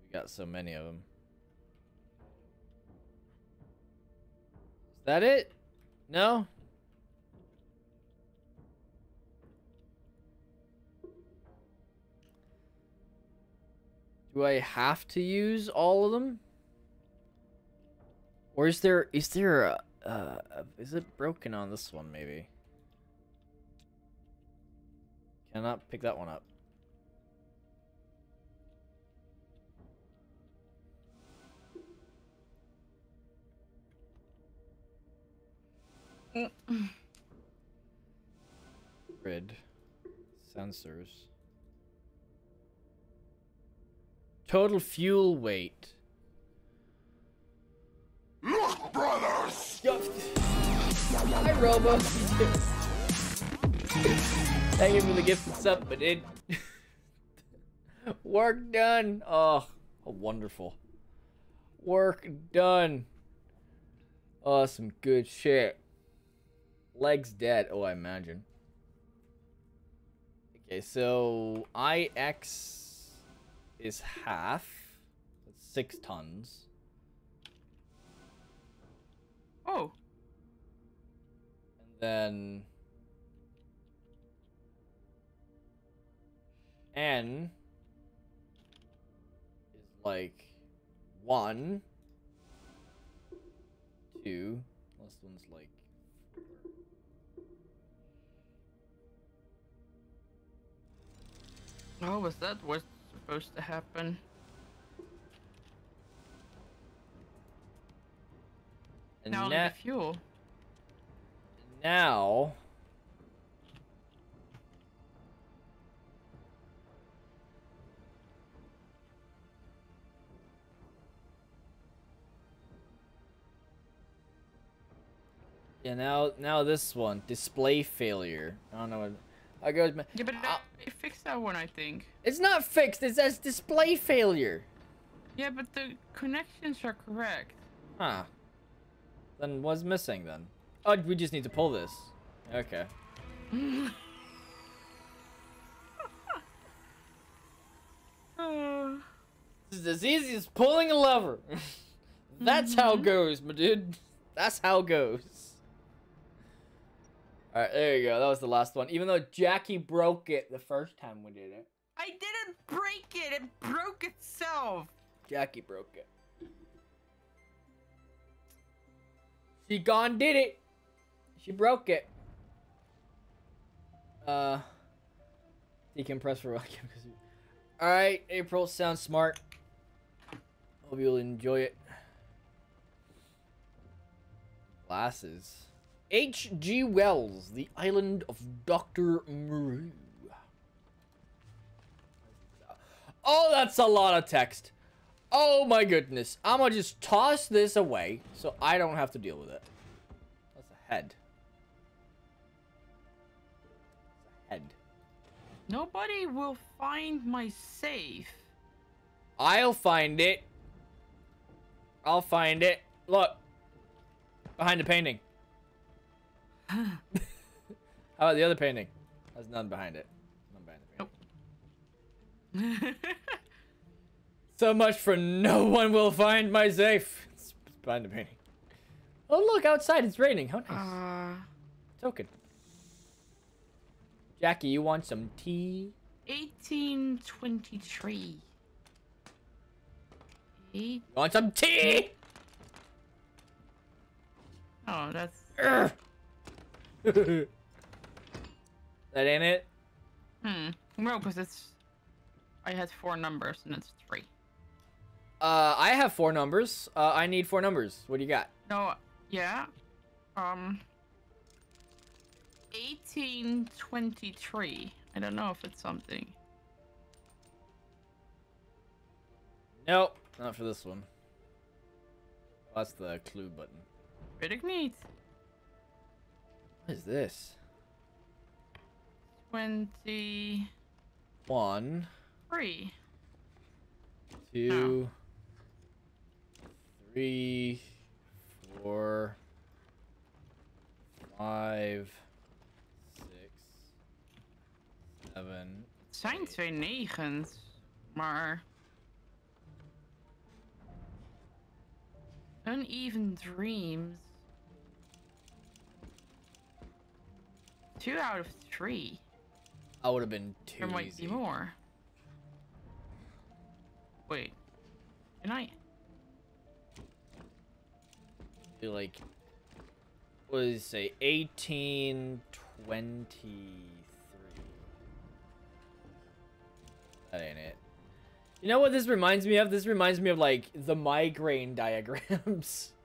We got so many of them. Is that it? No? Do I have to use all of them? Or is there is there a, uh, a is it broken on this one maybe? Cannot pick that one up. Grid sensors. Total fuel weight. Look, brothers! Yo- Hi, Robo. Thank you for the gift and sub, but it (laughs) work done. Oh, oh, wonderful. Work done. Oh, some good shit. Legs dead. Oh, I imagine. Okay, so IX is half. That's six tons. Oh, And then N is like one, two. This one's like oh, was that what's supposed to happen? and now na- the fuel. now Yeah, now now this one display failure. I don't know what I go. Yeah, but Ah. they fixed that one, I think. It's not fixed. It says display failure. Yeah, but the connections are correct. Huh. Then what's missing then? Oh, we just need to pull this. Okay. (laughs) Uh, This is as easy as pulling a lever. (laughs) That's how it goes, my dude. That's how it goes. Alright, there you go. That was the last one. Even though Jackie broke it the first time we did it. I didn't break it. It broke itself. Jackie broke it. She gone did it. She broke it. Uh, decompress for a while. (laughs) All right, April sounds smart. Hope you'll enjoy it. Glasses. H.G. Wells, The Island of Dr. Moreau. Oh, that's a lot of text. Oh my goodness. I'm gonna just toss this away so I don't have to deal with it. That's a head. That's a head. Nobody will find my safe. I'll find it. I'll find it. Look. Behind the painting. How about the other painting? Has none behind it. None behind the painting. So much for no one will find my safe. It's behind the painting. Oh look, outside it's raining. How nice. uh, Token. Jackie, you want some tea? 1823. Eight. Want some tea? Oh, that's. Urgh. (laughs) that ain't it? Hmm. No, because it's. I had four numbers and it's three. Uh, I have four numbers. Uh, I need four numbers. What do you got? No, yeah. Um. 1823. I don't know if it's something. Nope, not for this one. That's the clue button. Ik niet. What is this? 23. One, two, oh. three, four, five, six, seven. Het zijn twee negens, maar. Uneven dreams. Two out of three. I would have been too There might easy. be more. Wait. Can I? Feel like what did it say? Eighteen twenty-three. That ain't it. You know what this reminds me of? This reminds me of like the migraine diagrams. (laughs)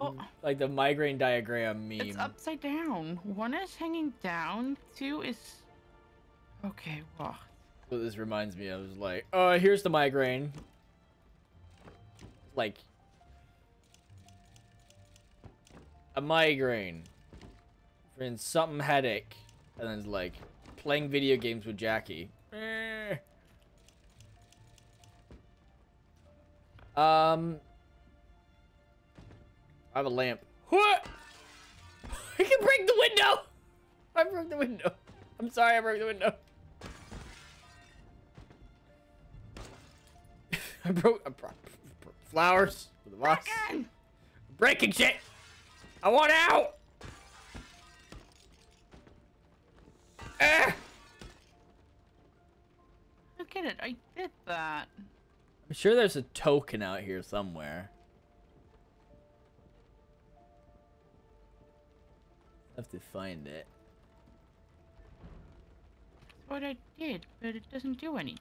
Oh, like the migraine diagram meme. it's upside down. One is hanging down. Two is. Okay, wacht. what this reminds me of is like, oh, here's the migraine. Like a migraine. For something headache. And then it's like playing video games with Jackie. Eh. Um I have a lamp. What? (laughs) I can break the window! (laughs) I broke the window. I'm sorry I broke the window. (laughs) I broke, I brought flowers for the boss. Again! Breaking shit! I want out! Ah! Look at it. I did that. I'm sure there's a token out here somewhere. Have to find it. That's what I did, but it doesn't do anything.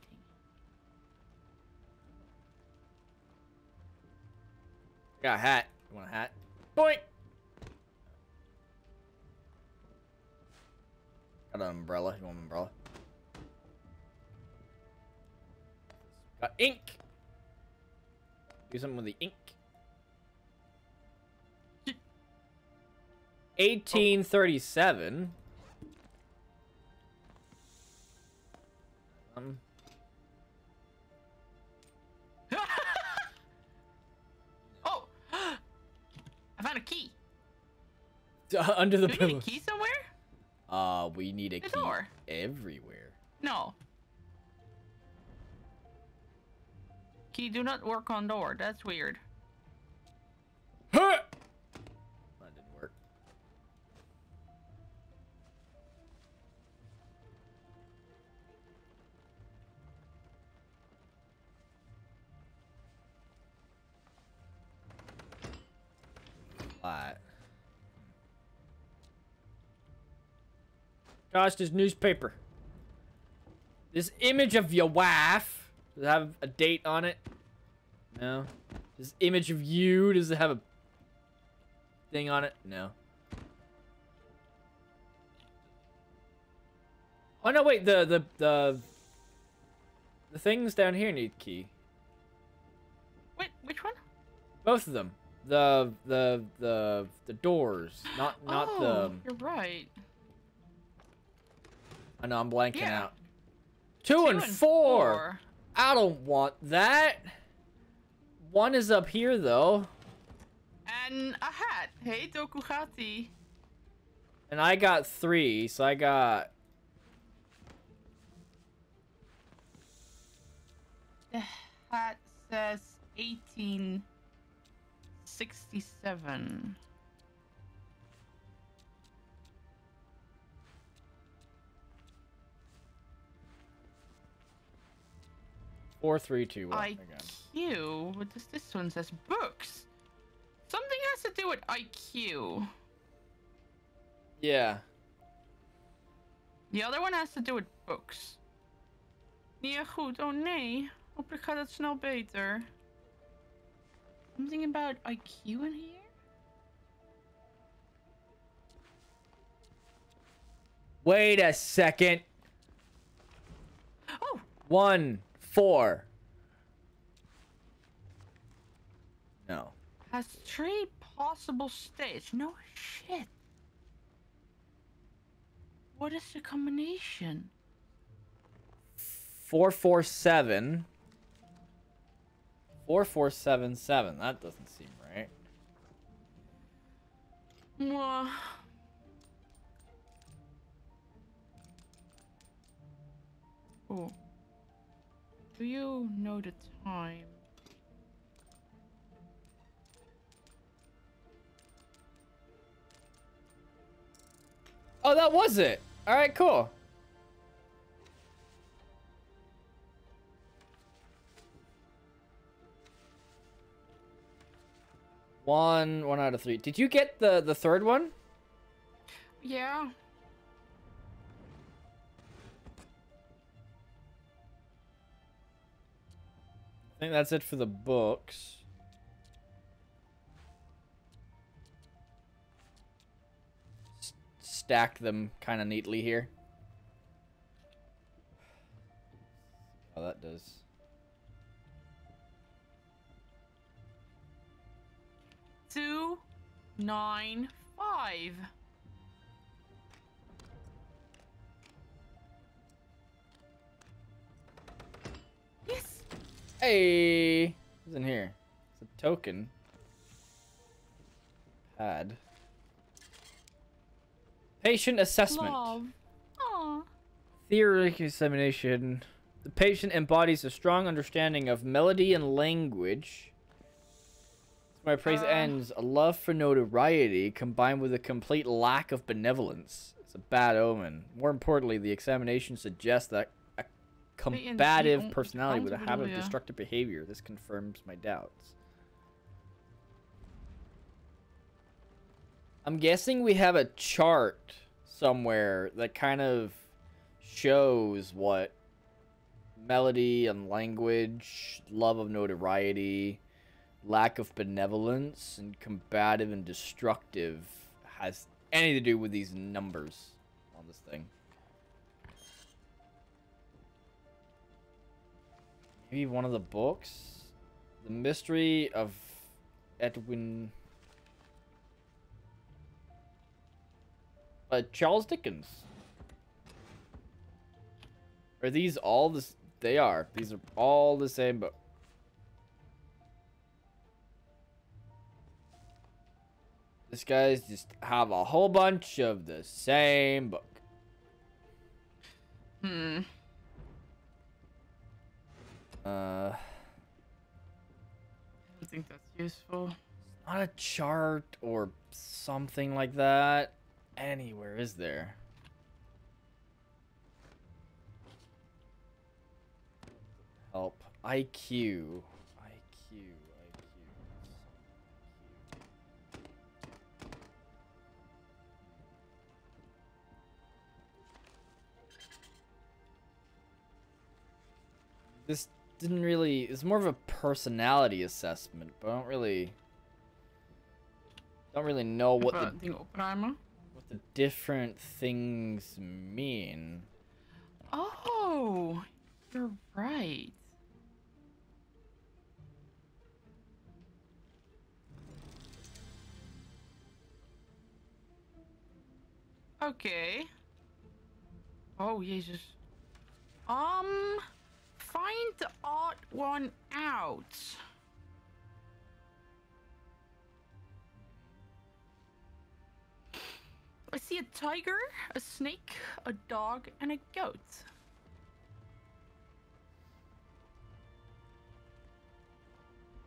Got a hat. You want a hat? Boink! Got an umbrella. You want an umbrella? Got ink! Do something with the ink. 1837. Um, (laughs) oh! I found a key. (laughs) under the Do we need a key somewhere? Uh, we need a The key door. everywhere. No. Key do not work on door. That's weird. Huh! Gosh, this newspaper. This image of your wife. Does it have a date on it? No. This image of you, does it have a thing on it? No. Oh no, wait, the the the the things down here need key. Wait, which one? Both of them. The the the the doors, not not oh, the. You're right. I know I'm blanking Yeah. out. Two, and, four. four. I don't want that. One is up here though, And a hat. Hey, Tokugati. and I got three, so I got. The hat says 1867. Four, three, two, one. Again. IQ. What does this one says? Books. Something has to do with IQ. Yeah. The other one has to do with books. Ja, goed. Oh nee. Hopelijk gaat het snel beter. Something about IQ in here? Wait a second. Oh, One, four. No. has three possible states. No shit. What is the combination? Four, four, seven. Four, four, seven, seven. That doesn't seem right. Mwah. Oh. Do you know the time? Oh, that was it. All right, cool. One, one out of three. Did you get the the third one? Yeah. I think that's it for the books. S- stack them kind of neatly here. Oh, that does. Two, nine, five. Hey, what's in here? It's a token. Pad. Patient assessment. Love. Aw. Theoretic examination. The patient embodies a strong understanding of melody and language. My praise Uh. ends. A love for notoriety combined with a complete lack of benevolence. It's a bad omen. More importantly, the examination suggests that a Wait, and combative personality with a habit of destructive behavior. This confirms my doubts. I'm guessing we have a chart somewhere that kind of shows what melody and language, love of notoriety, lack of benevolence, and combative and destructive has anything to do with these numbers on this thing. Maybe one of the books? The Mystery of Edwin. Uh, Charles Dickens. Are these all this? They are. These are all the same book. This guy's just have a whole bunch of the same book. Hmm. Uh, I don't think that's useful. not a chart or something like that anywhere, is there? Help. IQ. IQ. IQ. This didn't really. It's more of a personality assessment, but I don't really. Don't really know what the opruimen. what the different things mean. Oh, you're right. Okay. Oh, Jesus. Um, find the odd one out. I see a tiger, a snake, a dog, and a goat.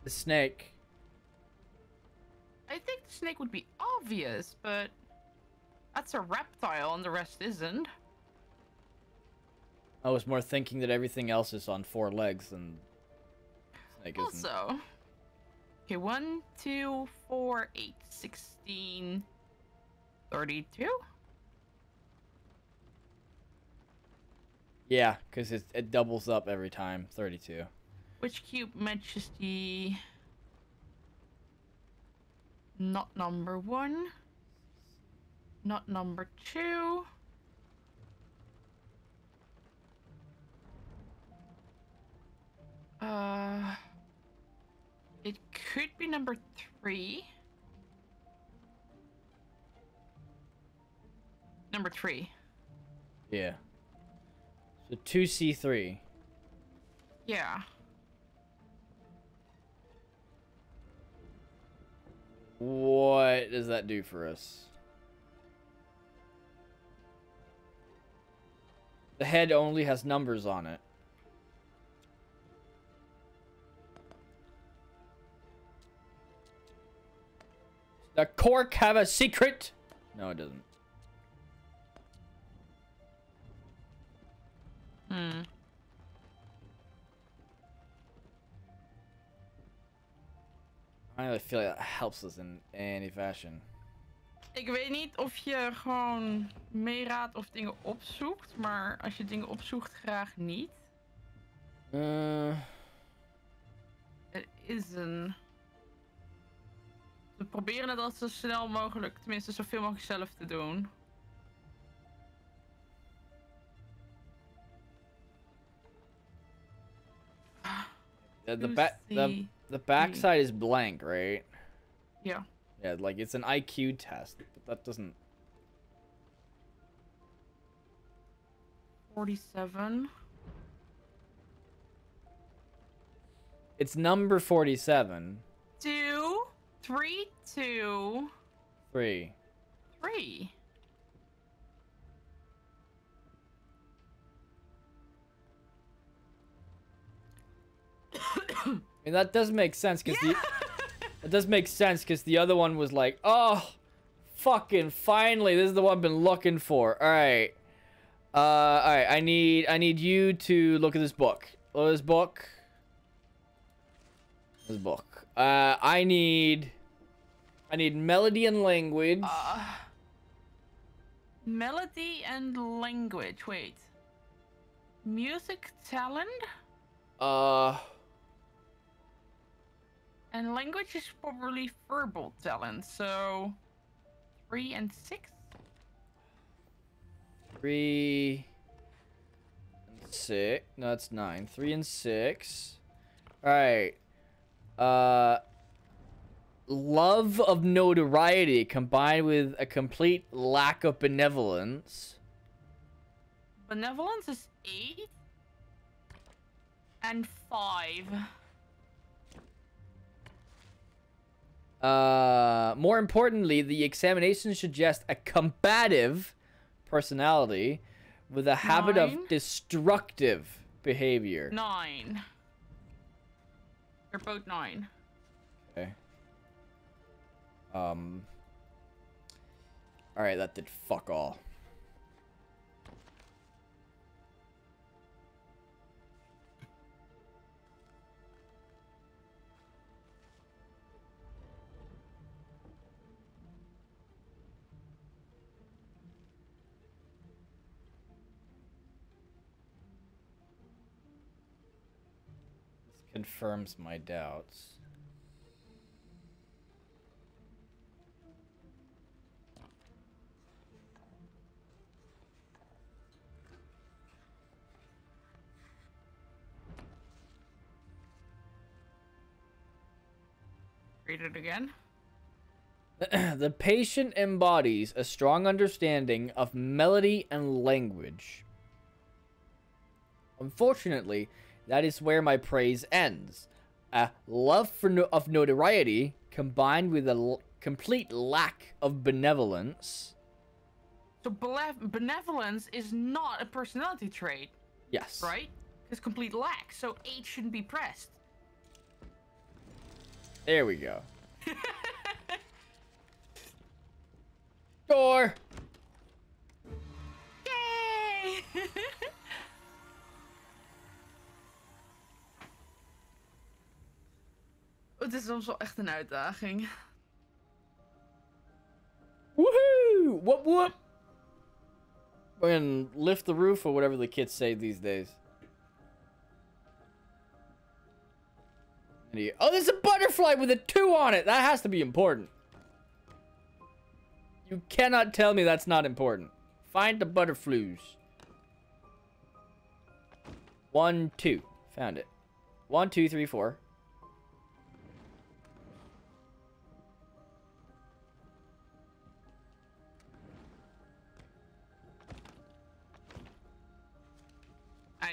The snake. I think the snake would be obvious, but that's a reptile and the rest isn't. I was more thinking that everything else is on four legs and Snake isn't. Also, okay, one, two, four, eight, sixteen, thirty-two. Yeah, because it, it doubles up every time. 32. Which cube matches the not number one, not number two. Uh, it could be number three. Number three. Yeah. So 2C3. Yeah. What does that do for us? The head only has numbers on it. The cork have a secret? No, it doesn't. Hmm. I really feel like that helps us in any fashion. Ik weet niet of je gewoon meeraadt of dingen opzoekt, maar als je dingen opzoekt, graag niet. Uh, Er is een. We proberen het zo snel mogelijk, tenminste zoveel mogelijk zelf te doen. the the, back the the- backside is blank, right? Yeah. Yeah, like it's an IQ test, but that doesn't. 47. It's number forty-seven. Two, three, two, Three. three. (coughs) I mean that does make sense because the it (laughs) does make sense because the other one was like, oh, fucking finally, this is the one I've been looking for. All right, uh, all right, I need I need you to look at this book. Look at this book. This book. Uh, I need I need melody and language. Uh, melody and language. Wait. Music talent Uh, and language is probably verbal talent. So three and six. three and six. No, that's nine. Three and six. All right. Uh, love of notoriety combined with a complete lack of benevolence. Benevolence is eight and five. Uh, more importantly, the examination suggests a combative personality with a habit Nine. of destructive behavior. Nine. They're both nine. Okay. Um. All right, that did fuck all. Confirms my doubts. Read it again. (clears throat) the patient embodies a strong understanding of melody and language. Unfortunately, that is where my praise ends. A love for no- of notoriety combined with a l- complete lack of benevolence. So benevolence is not a personality trait, Yes. right? It's complete lack. So eight shouldn't be pressed. There we go. (laughs) Door. Yay! (laughs) Oh, Het is soms wel echt een uitdaging. Woohoo! Whoop whoop! We're lift the roof or whatever the kids say these days. Oh, there's a butterfly with a two on it! That has to be important. You cannot tell me that's not important. Find the butterflies. One, two. Found it. One, two, three, four.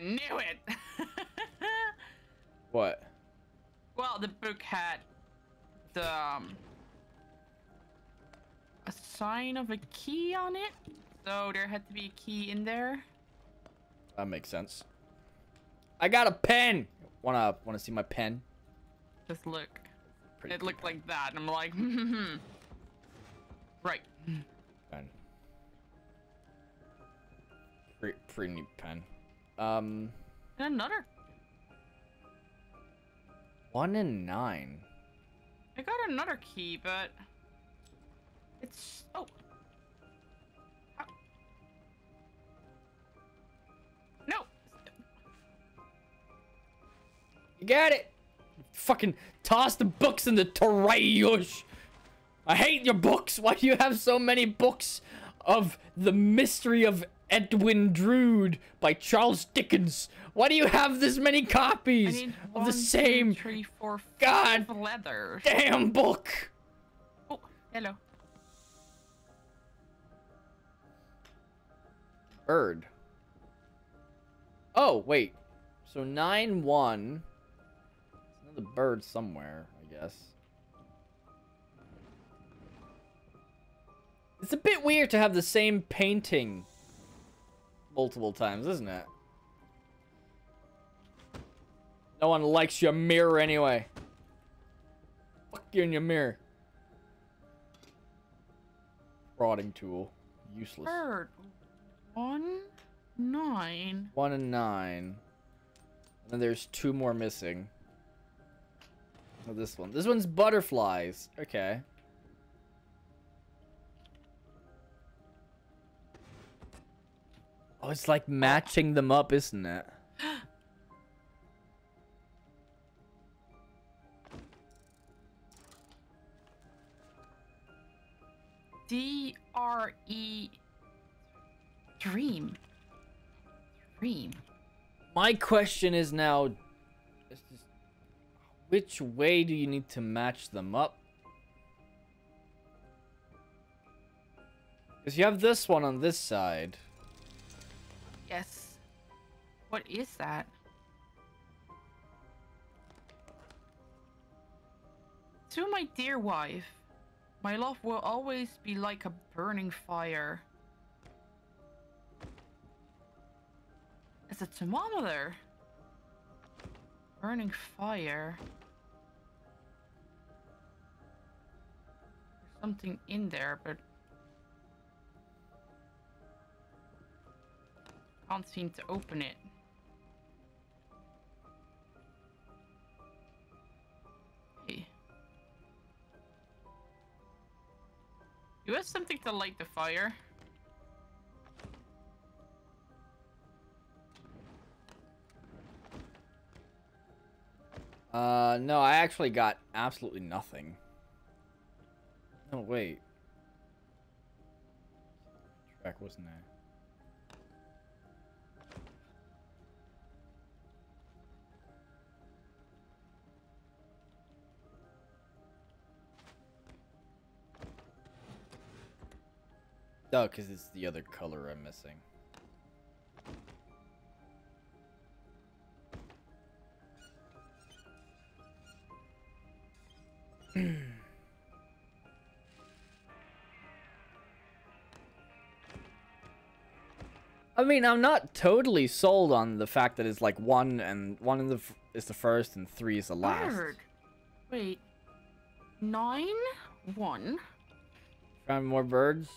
I knew it! (laughs) What? well, the book had the um, a sign of a key on it, so there had to be a key in there. That makes sense. I got a pen. Wanna wanna see my pen? Just look. Pretty It looked like that, and I'm like, (laughs) hmm. right. pen. Pretty, pretty neat pen. Um, And another. one and nine. I got another key, but it's oh. How- No. You got it. Fucking toss the books in the trash. I hate your books. Why do you have so many books of the mystery of Edwin Drood by Charles Dickens? Why do you have this many I copies need of the same three, four, God five leathers. damn book? Oh, hello. Bird. Oh, wait. So 9 1. There's another bird somewhere, I guess. It's a bit weird to have the same painting multiple times, isn't it? No one likes your mirror anyway. Fuck you in your mirror. Prodding tool. Useless. Bird. One, nine. One and nine. And then there's two more missing. Oh, this one. This one's butterflies. Okay. Oh, it's like matching them up, isn't it? D R E. Dream. Dream. My question is now, is this- which way do you need to match them up? Because you have this one on this side. Yes. What is that? To my dear wife, my love will always be like a burning fire. It's a thermometer. Burning fire. There's something in there, but can't seem to open it. Hey. You have something to light the fire. Uh, no, I actually got absolutely nothing. No, wait. Track wasn't there. Oh, because it's the other color I'm missing. (clears throat) I mean, I'm not totally sold on the fact that it's like one and one in the f- is the first and three is the last. Bird. Wait. Nine? One? Found more birds.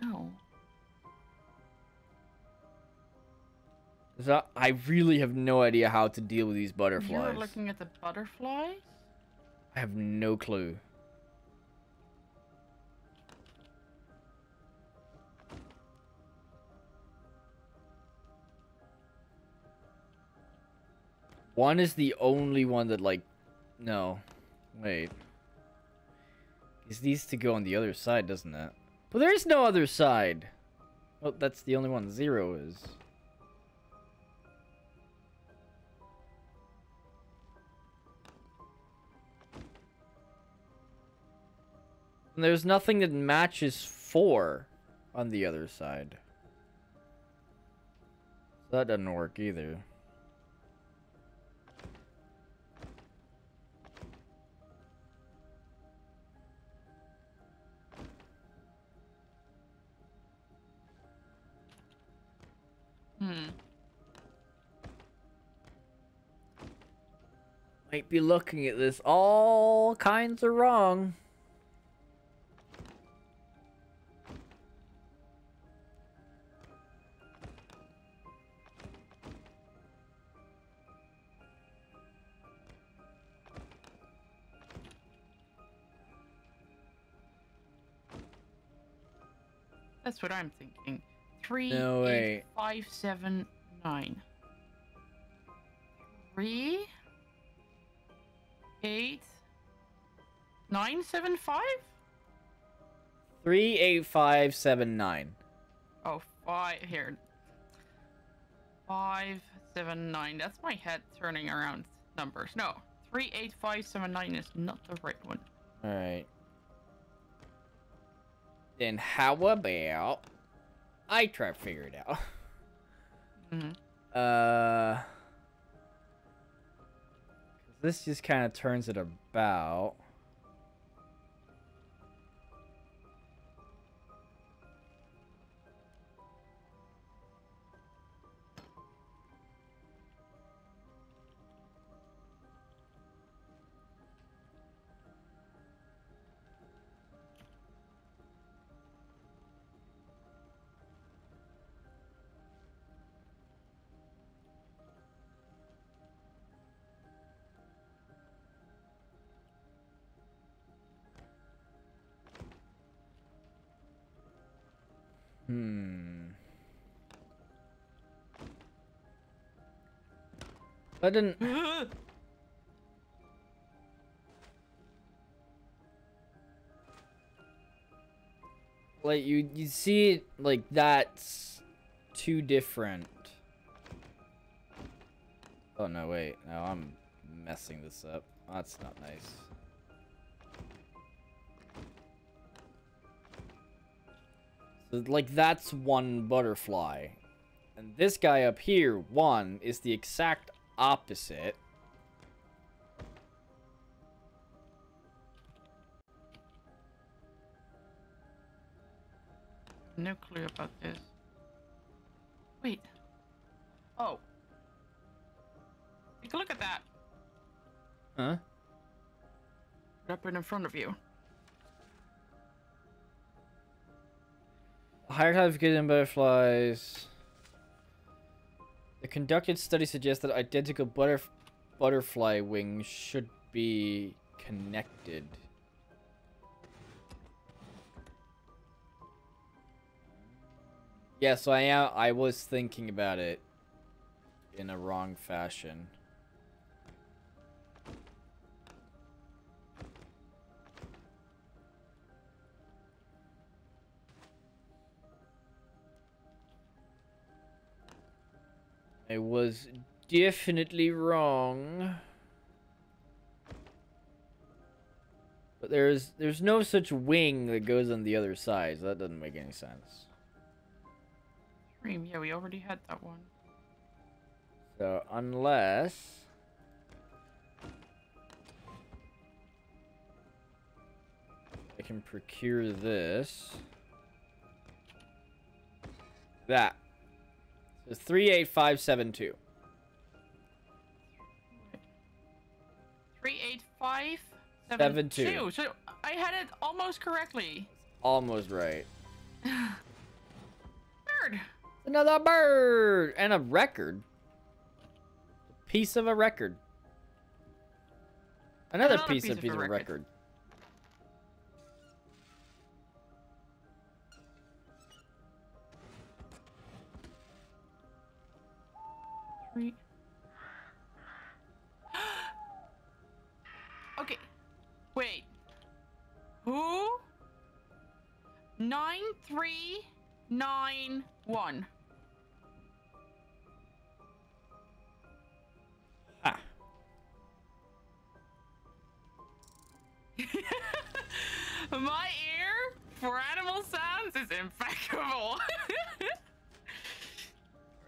No. So I really have no idea how to deal with these butterflies. You're looking at the butterflies? I have no clue. One is the only one that like no. Wait. It needs to go on the other side, doesn't it? But there is no other side. Oh, that's the only one. Zero is. And there's nothing that matches four on the other side. So that doesn't work either. Hmm. Might be looking at this all kinds of wrong. That's what I'm thinking. Three, No eight, way. five, seven, nine. Three, eight, nine, seven, five? Three eight five seven nine. Oh, five here. Five, seven, nine. That's my head turning around numbers. No, three, eight, five, seven, nine is not the right one. All right. Then how about I try to figure it out? (laughs) hmm Uh, this just kind of turns it about. That didn't. (laughs) Like you, you see it like that's too different. Oh no, wait, no, I'm messing this up. That's not nice. So like that's one butterfly. And this guy up here, one, is the exact opposite. No clue about this. Wait. Oh. Take a look at that. Huh? Up in front of you. Higher classification butterflies. The conducted study suggests that identical butterf butterfly wings should be connected. Yeah, so I am. I was thinking about it in a wrong fashion. I was definitely wrong. But there's there's no such wing that goes on the other side, so that doesn't make any sense. Dream. Yeah, we already had that one. So unless I can procure this. That. So three eight five seven two. Three, eight, five, Seven, seven, two. two. So I had it almost correctly. Almost right. (sighs) bird. Another bird and a record. A piece of a record. Another, Another piece, piece of of piece of record. record. Three. (gasps) okay. Wait. Who? Nine three nine one. Ah. (laughs) My ear for animal sounds is impeccable. (laughs)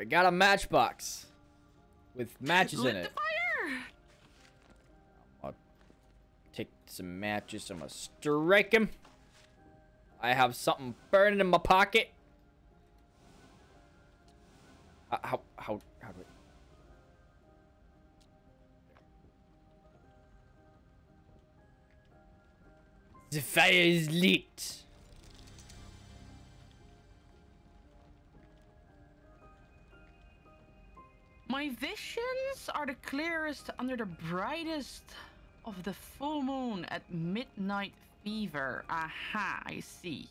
We got a matchbox with matches Lit in it. fire. Take some matches. I'm gonna strike him. I have something burning in my pocket. Uh, how how how do I? The fire is lit. My visions are the clearest under the brightest of the full moon at midnight fever. Aha, I see.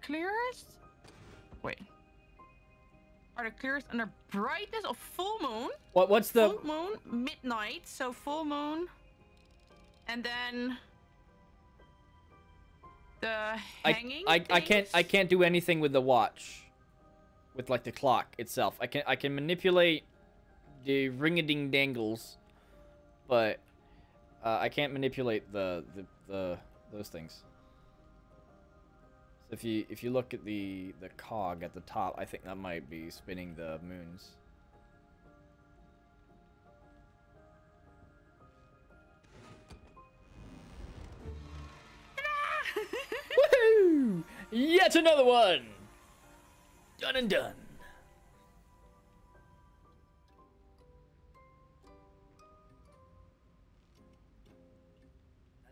Clearest? Wait. Are the clearest under brightness of full moon? What what's the full moon, midnight, so full moon. And then the hanging. I, I can't I can't do anything with the watch. With like the clock itself. I can I can manipulate the ring a ding dangles, but uh, I can't manipulate the, the the those things. So if you if you look at the the cog at the top, I think that might be spinning the moons. (laughs) Woohoo! Yet another one! Done and done.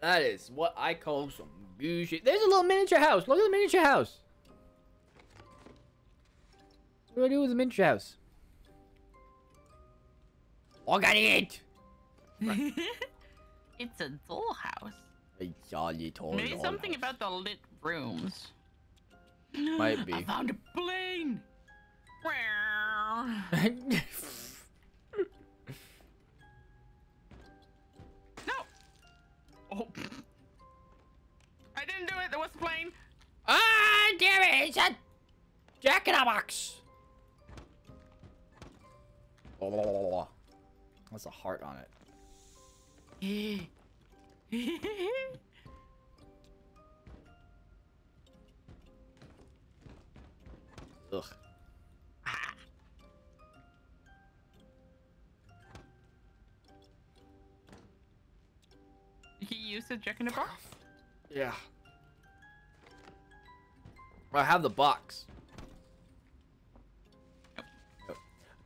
That is what I call some shit. There's a little miniature house. Look at the miniature house. What do I do with the miniature house? Look at it! (laughs) it's a dollhouse. A jolly tall Maybe something about the lit rooms. Might be. (gasps) I found a plane. (laughs) (laughs) Oh. I didn't do it. There was a plane. ah, damn it! It's a jack in a box. That's a heart on it. (laughs) Ugh. He used a jack in the box. Yeah. I have the box.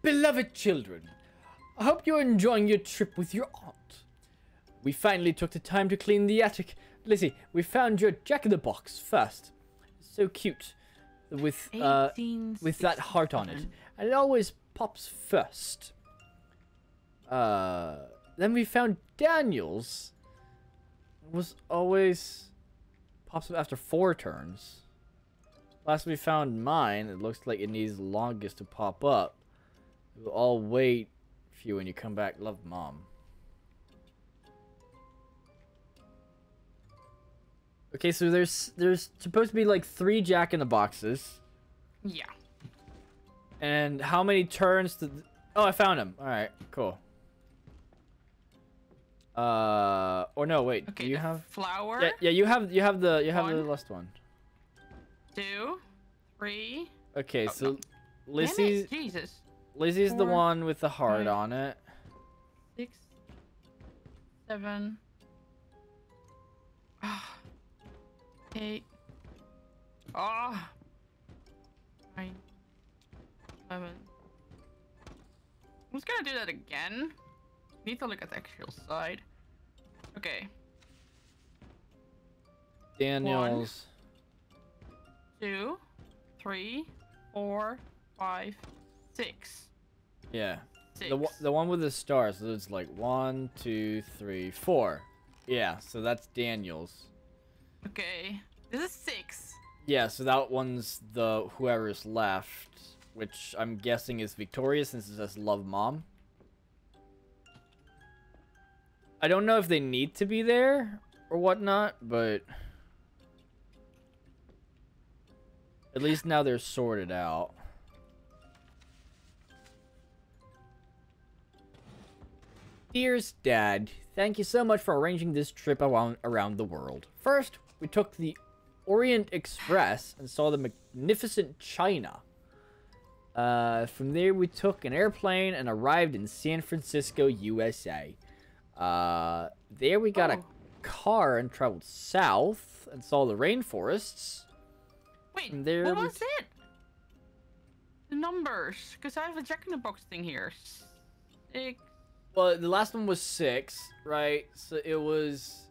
Beloved children, I hope you're enjoying your trip with your aunt. We finally took the time to clean the attic. Lizzie, we found your jack in the box first. So cute. With uh with that heart on it. And it always pops first. Uh then we found Daniel's. Was always pops up after four turns. Last we found mine, it looks like it needs longest to pop up. We'll all wait for you when you come back. Love, mom. Okay, so there's there's supposed to be like three Jack in the boxes, Yeah. and how many turns did? Oh, I found him. All right, cool. Uh, or no, wait. Okay. do you have? flower? Yeah, yeah. You have you have the you have the last one. Two, three. Okay, Oh, so no. Damn it, Lizzie's Jesus. Lizzie's the one with the heart five. on it. Six, seven, ah, eight, ah, nine, eleven. I'm just gonna do that again. Need to look at the actual side. Okay, Daniels. two, three, four, five, six. Yeah. Six. The one- the one with the stars. So it's like one, two, three, four. Yeah, so that's Daniel's. Okay. This is six. Yeah, so that one's the whoever's left, which I'm guessing is Victoria since it says love mom. I don't know if they need to be there or whatnot, but at least now they're sorted out. Dearest Dad, thank you so much for arranging this trip around, around the world. First, we took the Orient Express and saw the magnificent China. Uh, from there, we took an airplane and arrived in San Francisco, USA. Uh, there we got Oh. a car and traveled south and saw the rainforests. Wait, And there what was it? The numbers, because I have a Jack in the Box thing here. Six. Well, the last one was six, right? So it was,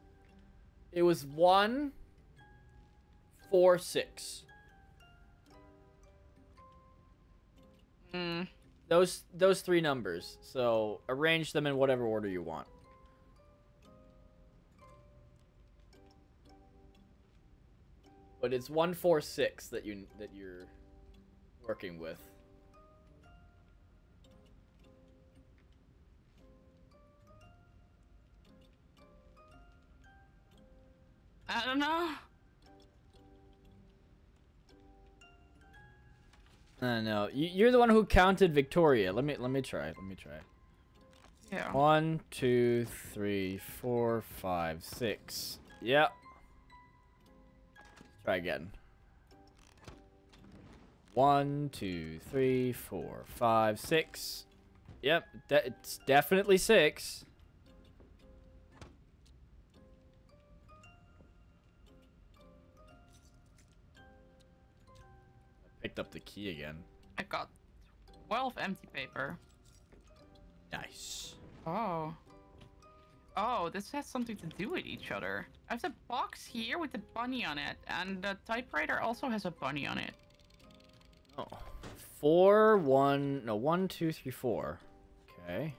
it was one, four, six. Mm. Those those three numbers. So arrange them in whatever order you want. But it's one, four, six that you that you're working with. I don't know. No, no, know. you're the one who counted Victoria. Let me let me try. Let me try. Yeah. One, two, three, four, five, six. Yep. Try again. One, two, three, four, five, six. Yep, de- it's definitely six. I picked up the key again. I got 12 empty paper. Nice. Oh. Oh, this has something to do with each other. I have the box here with the bunny on it, and the typewriter also has a bunny on it. Oh. Four, one, no, one, two, three, four. Okay.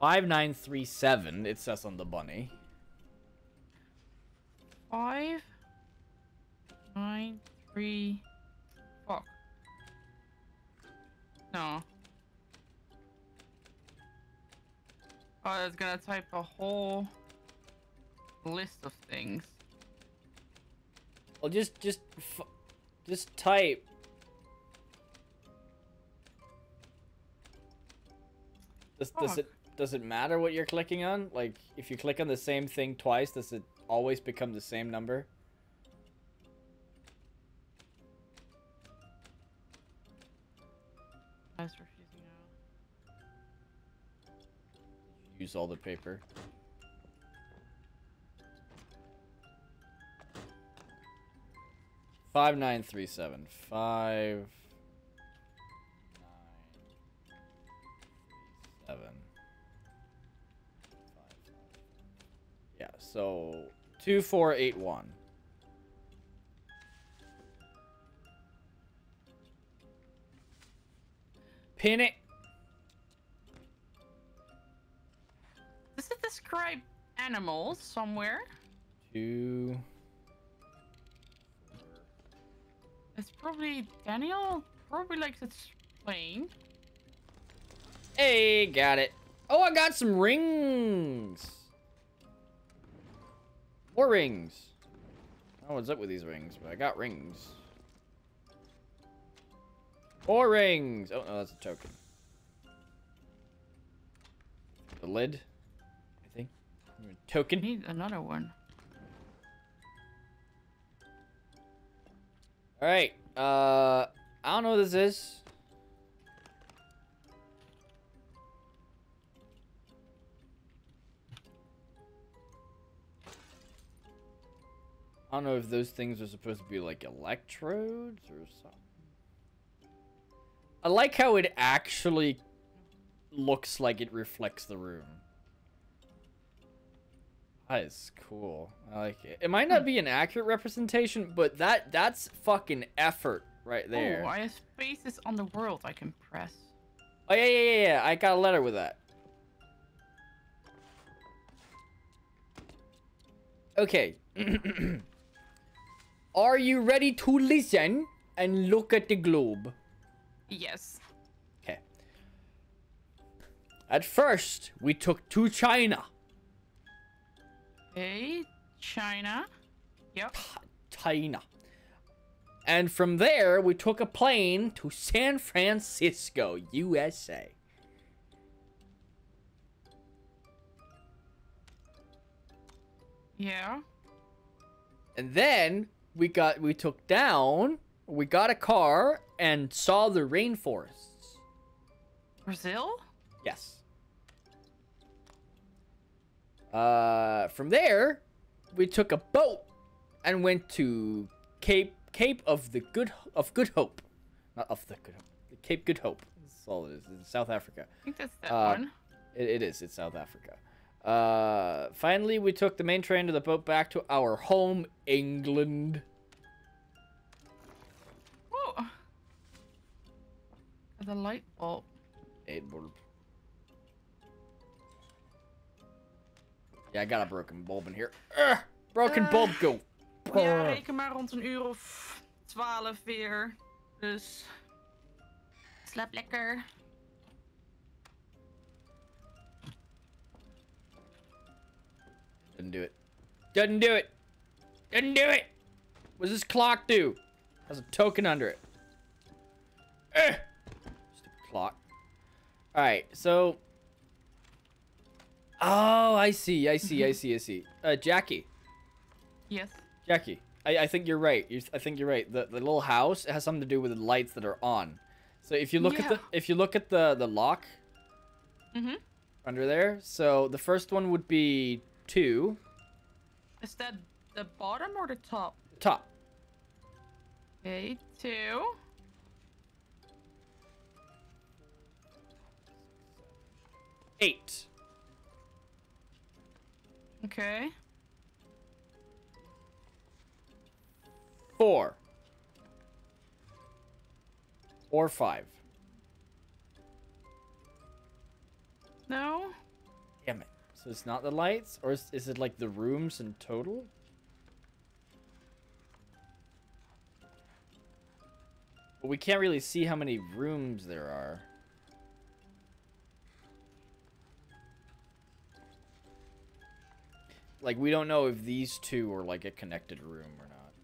Five, nine, three, seven, it says on the bunny. Five, nine, three, fuck. No. I was gonna type a whole list of things. Well, just, just, f- just type. Does, does it, does it matter what you're clicking on? Like, if you click on the same thing twice, does it always become the same number? Use all the paper. Five nine three seven five nine three seven. Yeah, so two four eight one. Pin it. Does it describe animals somewhere? Two. It's probably Daniel. Probably likes to explain. Hey, got it. Oh, I got some rings. More rings. Oh, don't what's up with these rings, but I got rings. More rings. Oh, no, that's a token. The lid. Token. Need another one. All right. Uh, I don't know what this is. I don't know if those things are supposed to be like electrodes or something. I like how it actually looks like it reflects the room. That is cool. I like it. It might not hmm. be an accurate representation, but that that's fucking effort right there. Oh, I have spaces on the world I can press. Oh yeah, yeah, yeah, yeah. I got a letter with that. Okay. (clears throat) Are you ready to listen and look at the globe? Yes. Okay. At first, we took to China. Okay. China. Yep. China. And from there, we took a plane to San Francisco, USA. Yeah. And then we got we took down, we got a car and saw the rainforests. Brazil? Yes. Uh, from there, we took a boat and went to Cape Cape of the Good of Good Hope, not of the Good Hope, Cape Good Hope. That's all it is. In South Africa. I think that's that Uh, one. It, it is. It's South Africa. Uh, finally, we took the main train to the boat back to our home, England. Oh. The light bulb. Eight bulb. Ja, I got a broken bulb in here. Ugh, broken Uh, bulb go. Ja, reken maar rond een uur of twaalf weer. Dus. Slaap lekker. Didn't do it. Doesn't do it. Didn't do it. What does this clock do? Has a token under it. Ugh. Stupid clock. All right, so. Oh, I see. I see. I see. I see. Uh, Jackie. Yes. Jackie, I, I think you're right. You, I think you're right. The the little house has something to do with the lights that are on. So if you look at the if you look at the the lock Mhm. under there, so the first one would be two Is that the bottom or the top? top. Okay, two. Eight. Okay. Four. Or five. No. Damn it. So it's not the lights, or is, is it like the rooms in total? But we can't really see how many rooms there are. Like, we don't know if these two are like a connected room or not.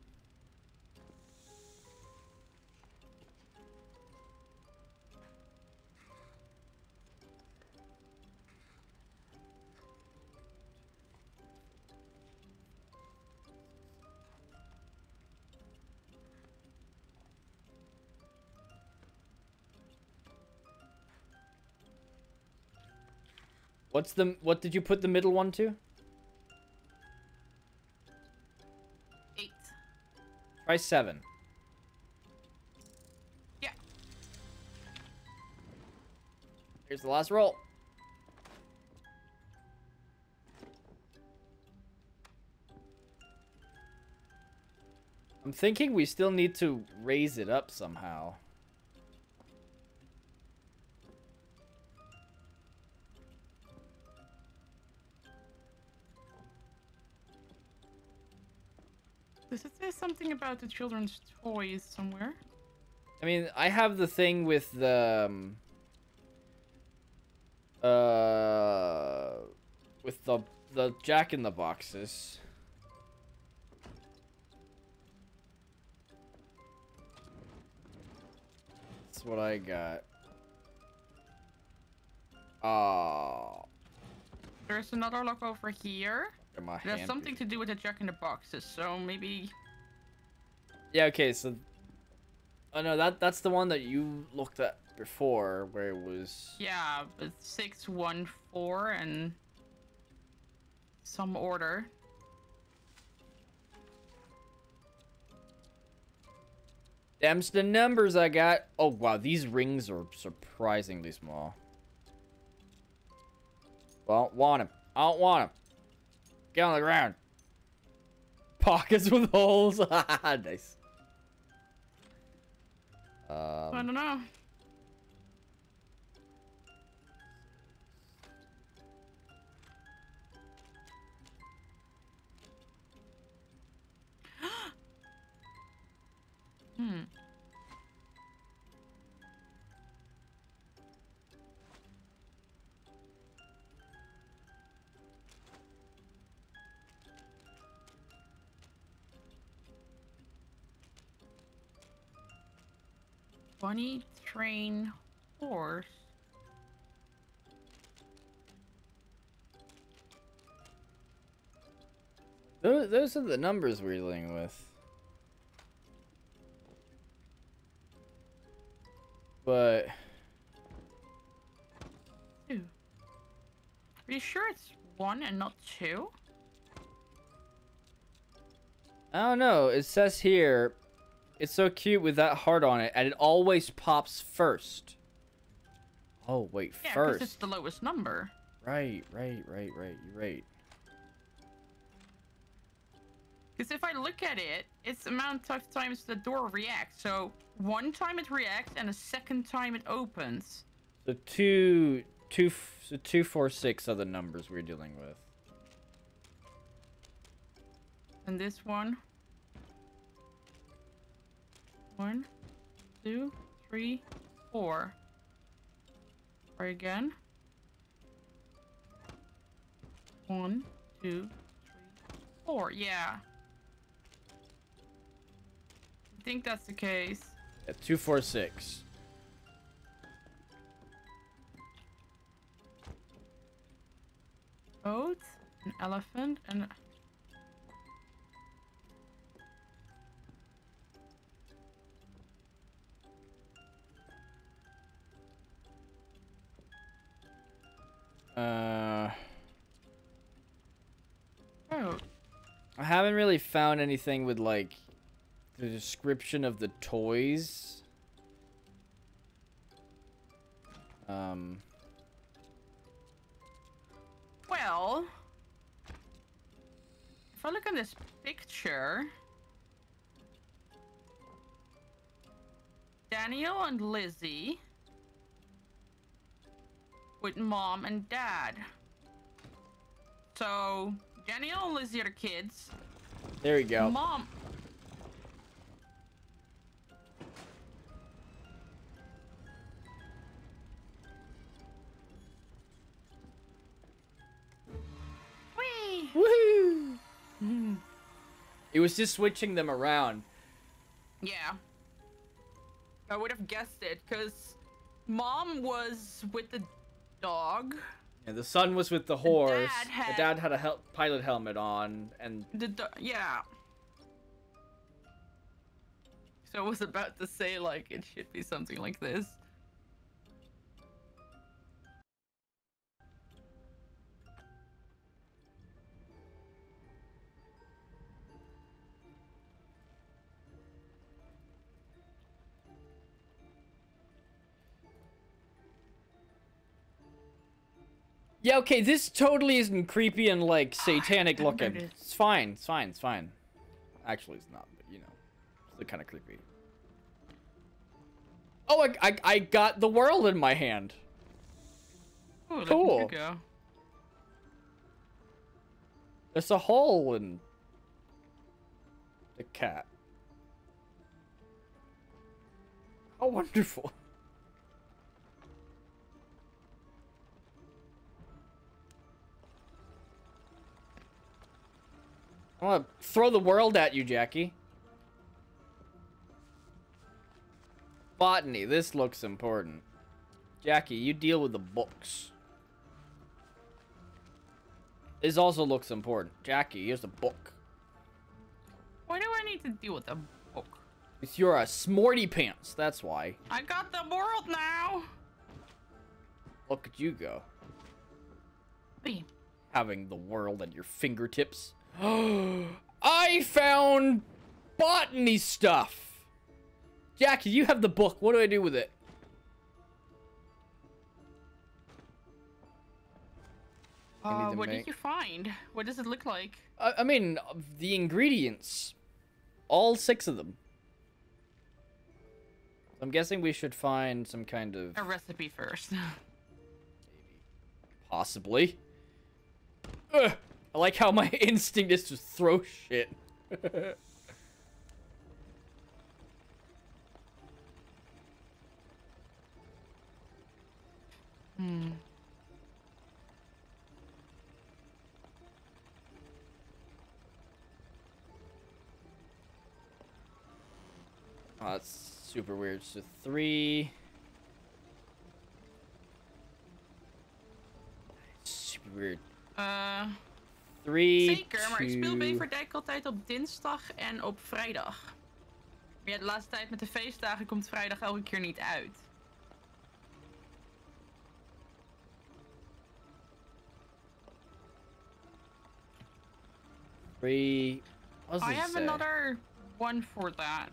What's the what did you put the middle one to? Try seven. Yeah. Here's the last roll. I'm thinking we still need to raise it up somehow. Does it say something about the children's toys somewhere? I mean, I have the thing with the um, uh with the the Jack in the Boxes. That's what I got. Oh, There's another lock over here. Got my It has hand something to do with the Jack in the Boxes, so maybe. Yeah, okay, so Oh no, that that's the one that you looked at before where it was Yeah, but 614 and. some order. Them's the numbers I got. Oh wow, these rings are surprisingly small. Well, I don't want him. I don't want him. Get on the ground. Pockets with holes. (laughs) nice. Um, I don't know. (gasps) hmm. Bunny, train, horse. Those, those are the numbers we're dealing with. But Two. Are you sure it's one and not two? I don't know. It says here, it's so cute with that heart on it, and it always pops first. Oh wait, Yeah, because first. it's the lowest number. Right, right, right, right. You're right. Because if I look at it, it's the amount of times the door reacts. So one time it reacts and a second time it opens. So two, two, so two, four, six are the numbers we're dealing with. And this one. One, two, three, four. Try again. One, two, three, four. Yeah. I think that's the case. Yeah, two, four, six. Goat, an elephant, and Uh. I haven't really found anything with like the description of the toys. Um, Well, if I look at this picture, Daniel and Lizzie with mom and dad. So Daniel and Lizzie are kids. there you go. Mom. Whee! Woohoo! Mhm. It was just switching them around. Yeah. I would have guessed it because mom was with the dog. And the son was with the horse. dad The dad had a hel- pilot helmet on, and The yeah. So I was about to say like it should be something like this. Yeah, okay, this totally isn't creepy and like (sighs) satanic there looking. it. It's fine, it's fine, it's fine. Actually, it's not, but you know, it's kind of creepy. Oh, I, I, I got the world in my hand. Ooh, Cool. There's a hole in the cat. How wonderful. I'm gonna throw the world at you, Jackie. Botany, this looks important. Jackie, you deal with the books. This also looks important. Jackie, here's a book. Why do I need to deal with a book? It's you're a smarty pants, that's why. I got the world now. Look at you go. Wait, Having the world at your fingertips. (gasps) I found botany stuff. Jackie, you have the book. What do I do with it? Uh, what make- did you find? What does it look like? I, I mean, the ingredients. All six of them. I'm guessing we should find some kind of... A recipe first. (laughs) Possibly. Ugh, I like how my (laughs) instinct is to throw shit. hmm. Oh, that's super weird. So three. Super weird. Uh, Zeker, maar ik speel Beverdijk altijd op dinsdag en op vrijdag. Maar ja, de laatste tijd met de feestdagen komt vrijdag elke keer niet uit. Three. What I have say? another one for that.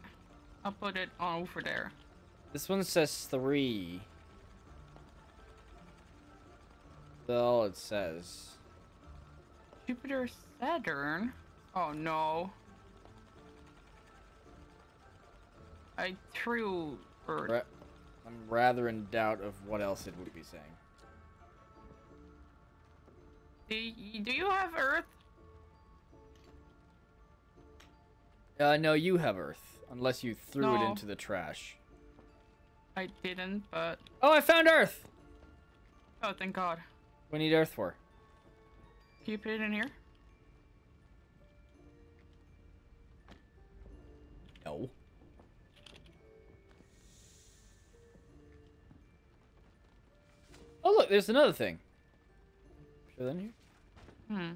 I'll put it on over there. This one says three. That's all it says. Jupiter Saturn? Oh no. I threw Earth. Ra- I'm rather in doubt of what else it would be saying. Do, y- do you have Earth? Uh, no, you have Earth, unless you threw it into the trash. I didn't, but Oh, I found Earth. oh thank God. What do you need Earth for? Can you put it in here? No. Oh look, there's another thing. Show that in here. Hmm.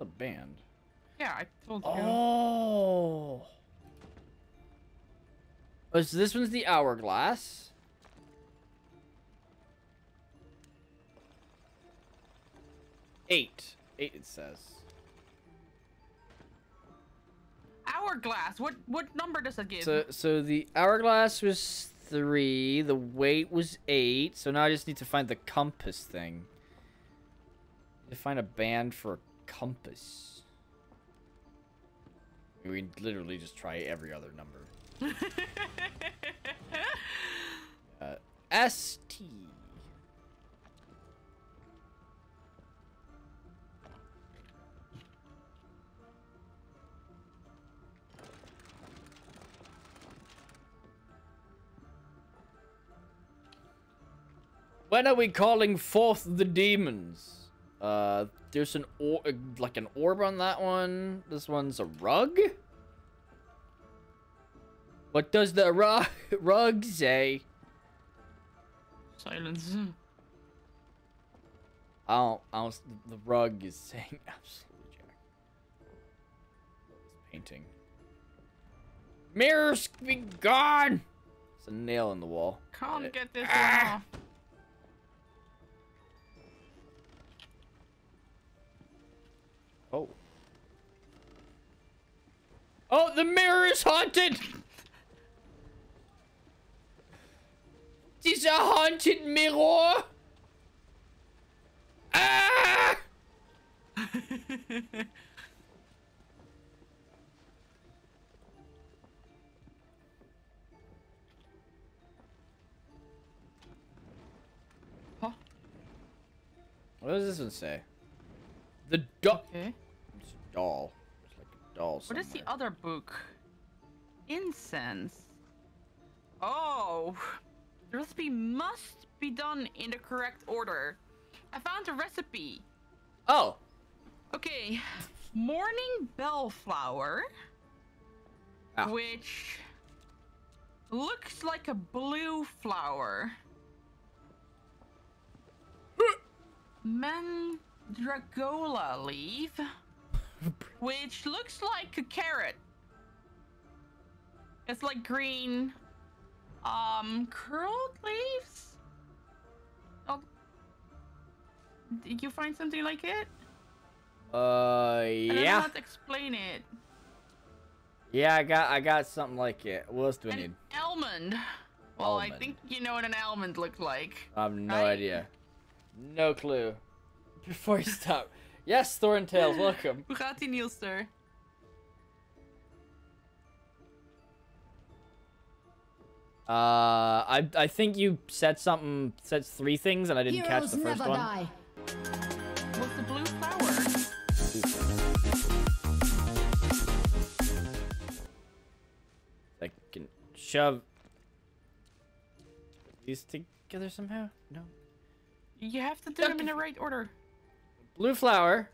A band. Yeah, I told you. Oh. Oh, so this one's the hourglass. Eight. Eight, it says. Hourglass. What what number does it give? So, so the hourglass was three. The weight was eight. So now I just need to find the compass thing. To find a band for a compass. We can literally just try every other number. (laughs) Uh, ST. When are we calling forth the demons? Uh, there's an or like an orb on that one. This one's a rug. What does the rug (laughs) rug say? Silence. I don't, I don't. The rug is saying (laughs) absolutely jack. It's painting. Mirrors be gone. It's a nail in the wall. Can't Get get this Ah! one off. Oh. Oh, the mirror is haunted! It's a haunted mirror! Ah! Huh? What does this one say? The doll. Okay. It's a doll. It's like a doll. What is the other book? Incense. Oh, the recipe must be done in the correct order. I found a recipe. Oh, Okay, morning bellflower, Ah. which looks like a blue flower. Mandragola leaf, (laughs) which looks like a carrot. It's like green, um, curled leaves. Oh, did you find something like it? uh, yeah. I don't know yeah, how to explain it. yeah. I got, I got something like it. What else do I An need? almond. Well, I think you know what an almond looks like. I have no right? idea. No clue. Before you stop, yes, Thorntails, welcome. (laughs) Hoe gaat die Nielster? Uh, I, I think you said something, said three things, and I didn't catch the first never one. die. What's the blue flower? I can shove these together somehow. No. You have to do them in the right order. Blue flower.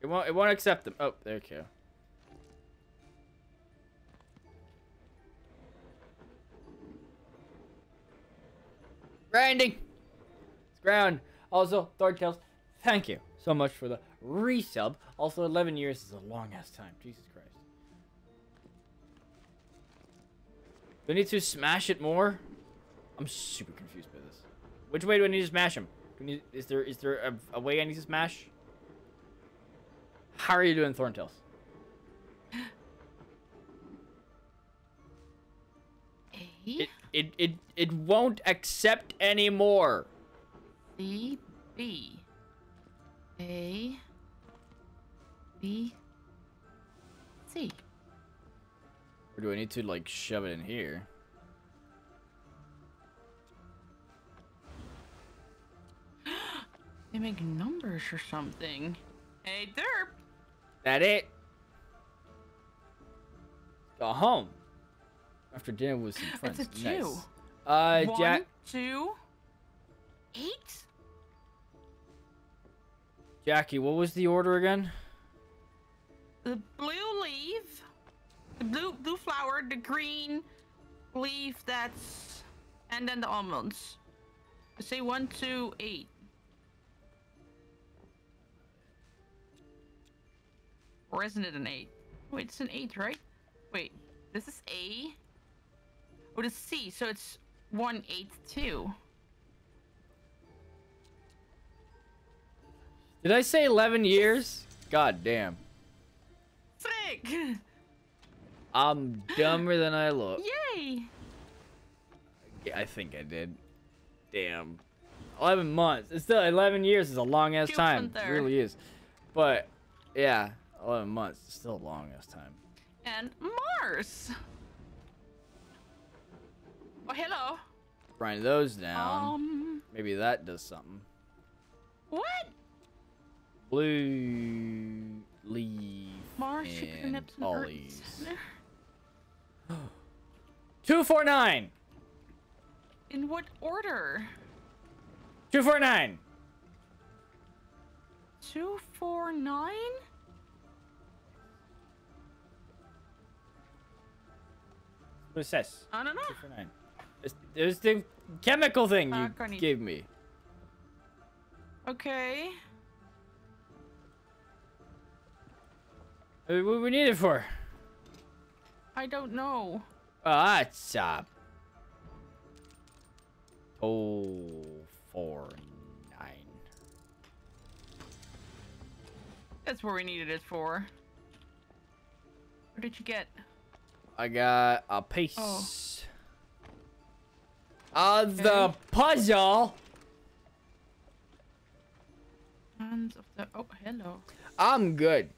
It won't it won't accept them. Oh, there you go. Grinding! It's ground. Also, Thorntails, thank you so much for the resub. Also, 11 years is a long ass time. Jesus Christ. Do I need to smash it more? I'm super confused by this. Which way do I need to smash him? Do I need, is there is there a, a way I need to smash? How are you doing, Thorntails? A It, it it it won't accept anymore. C B A B C. Or do I need to like shove it in here? They make numbers or something. Hey, derp. That it? Go home. After dinner with some friends. It's a Nice. two. Uh, One, Jack, two, eight. Jackie, what was the order again? The blue leaf, the blue blue flower, the green leaf. That's and then the almonds. I say one, two, eight. Or isn't it an eight? Wait, it's an eight, right? Wait, this is A. Oh, it's C, so it's one, eight, two. Did I say 11 years? God damn. Frick! I'm dumber than I look. (laughs) Yay! Yeah, I think I did. Damn. 11 months. It's still 11 years is a long ass Two time. It really is. But yeah, 11 months is still longest time. And Mars! Oh, hello. Grind those down. Um, Maybe that does something. What? Blue leaf Mars, and 249! (gasps) In what order? 249! 249? What this? I don't know. It's, it's the chemical thing you gave me. Okay. Uh, What we need it for? I don't know. Oh, it's uh. Oh, four, nine. That's where we needed it for. What did you get? I got a piece. Oh. Of the puzzle. Hands of the. Oh, hello. I'm good.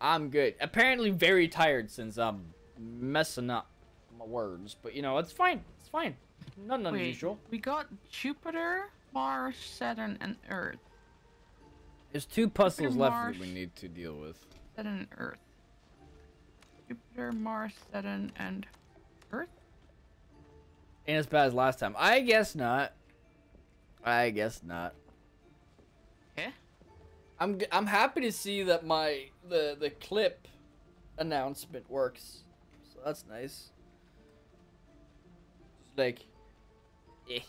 I'm good. Apparently very tired since I'm messing up my words, but you know it's fine. It's fine. Nothing Wait, unusual. we got Jupiter, Mars, Saturn, and Earth. There's two puzzles left Mars. that we need to deal with. Saturn and Earth. Jupiter, Mars, Saturn, and Earth? Ain't as bad as last time. I guess not. I guess not. Yeah. I'm I'm happy to see that my the the clip announcement works. So that's nice. Just like, eh,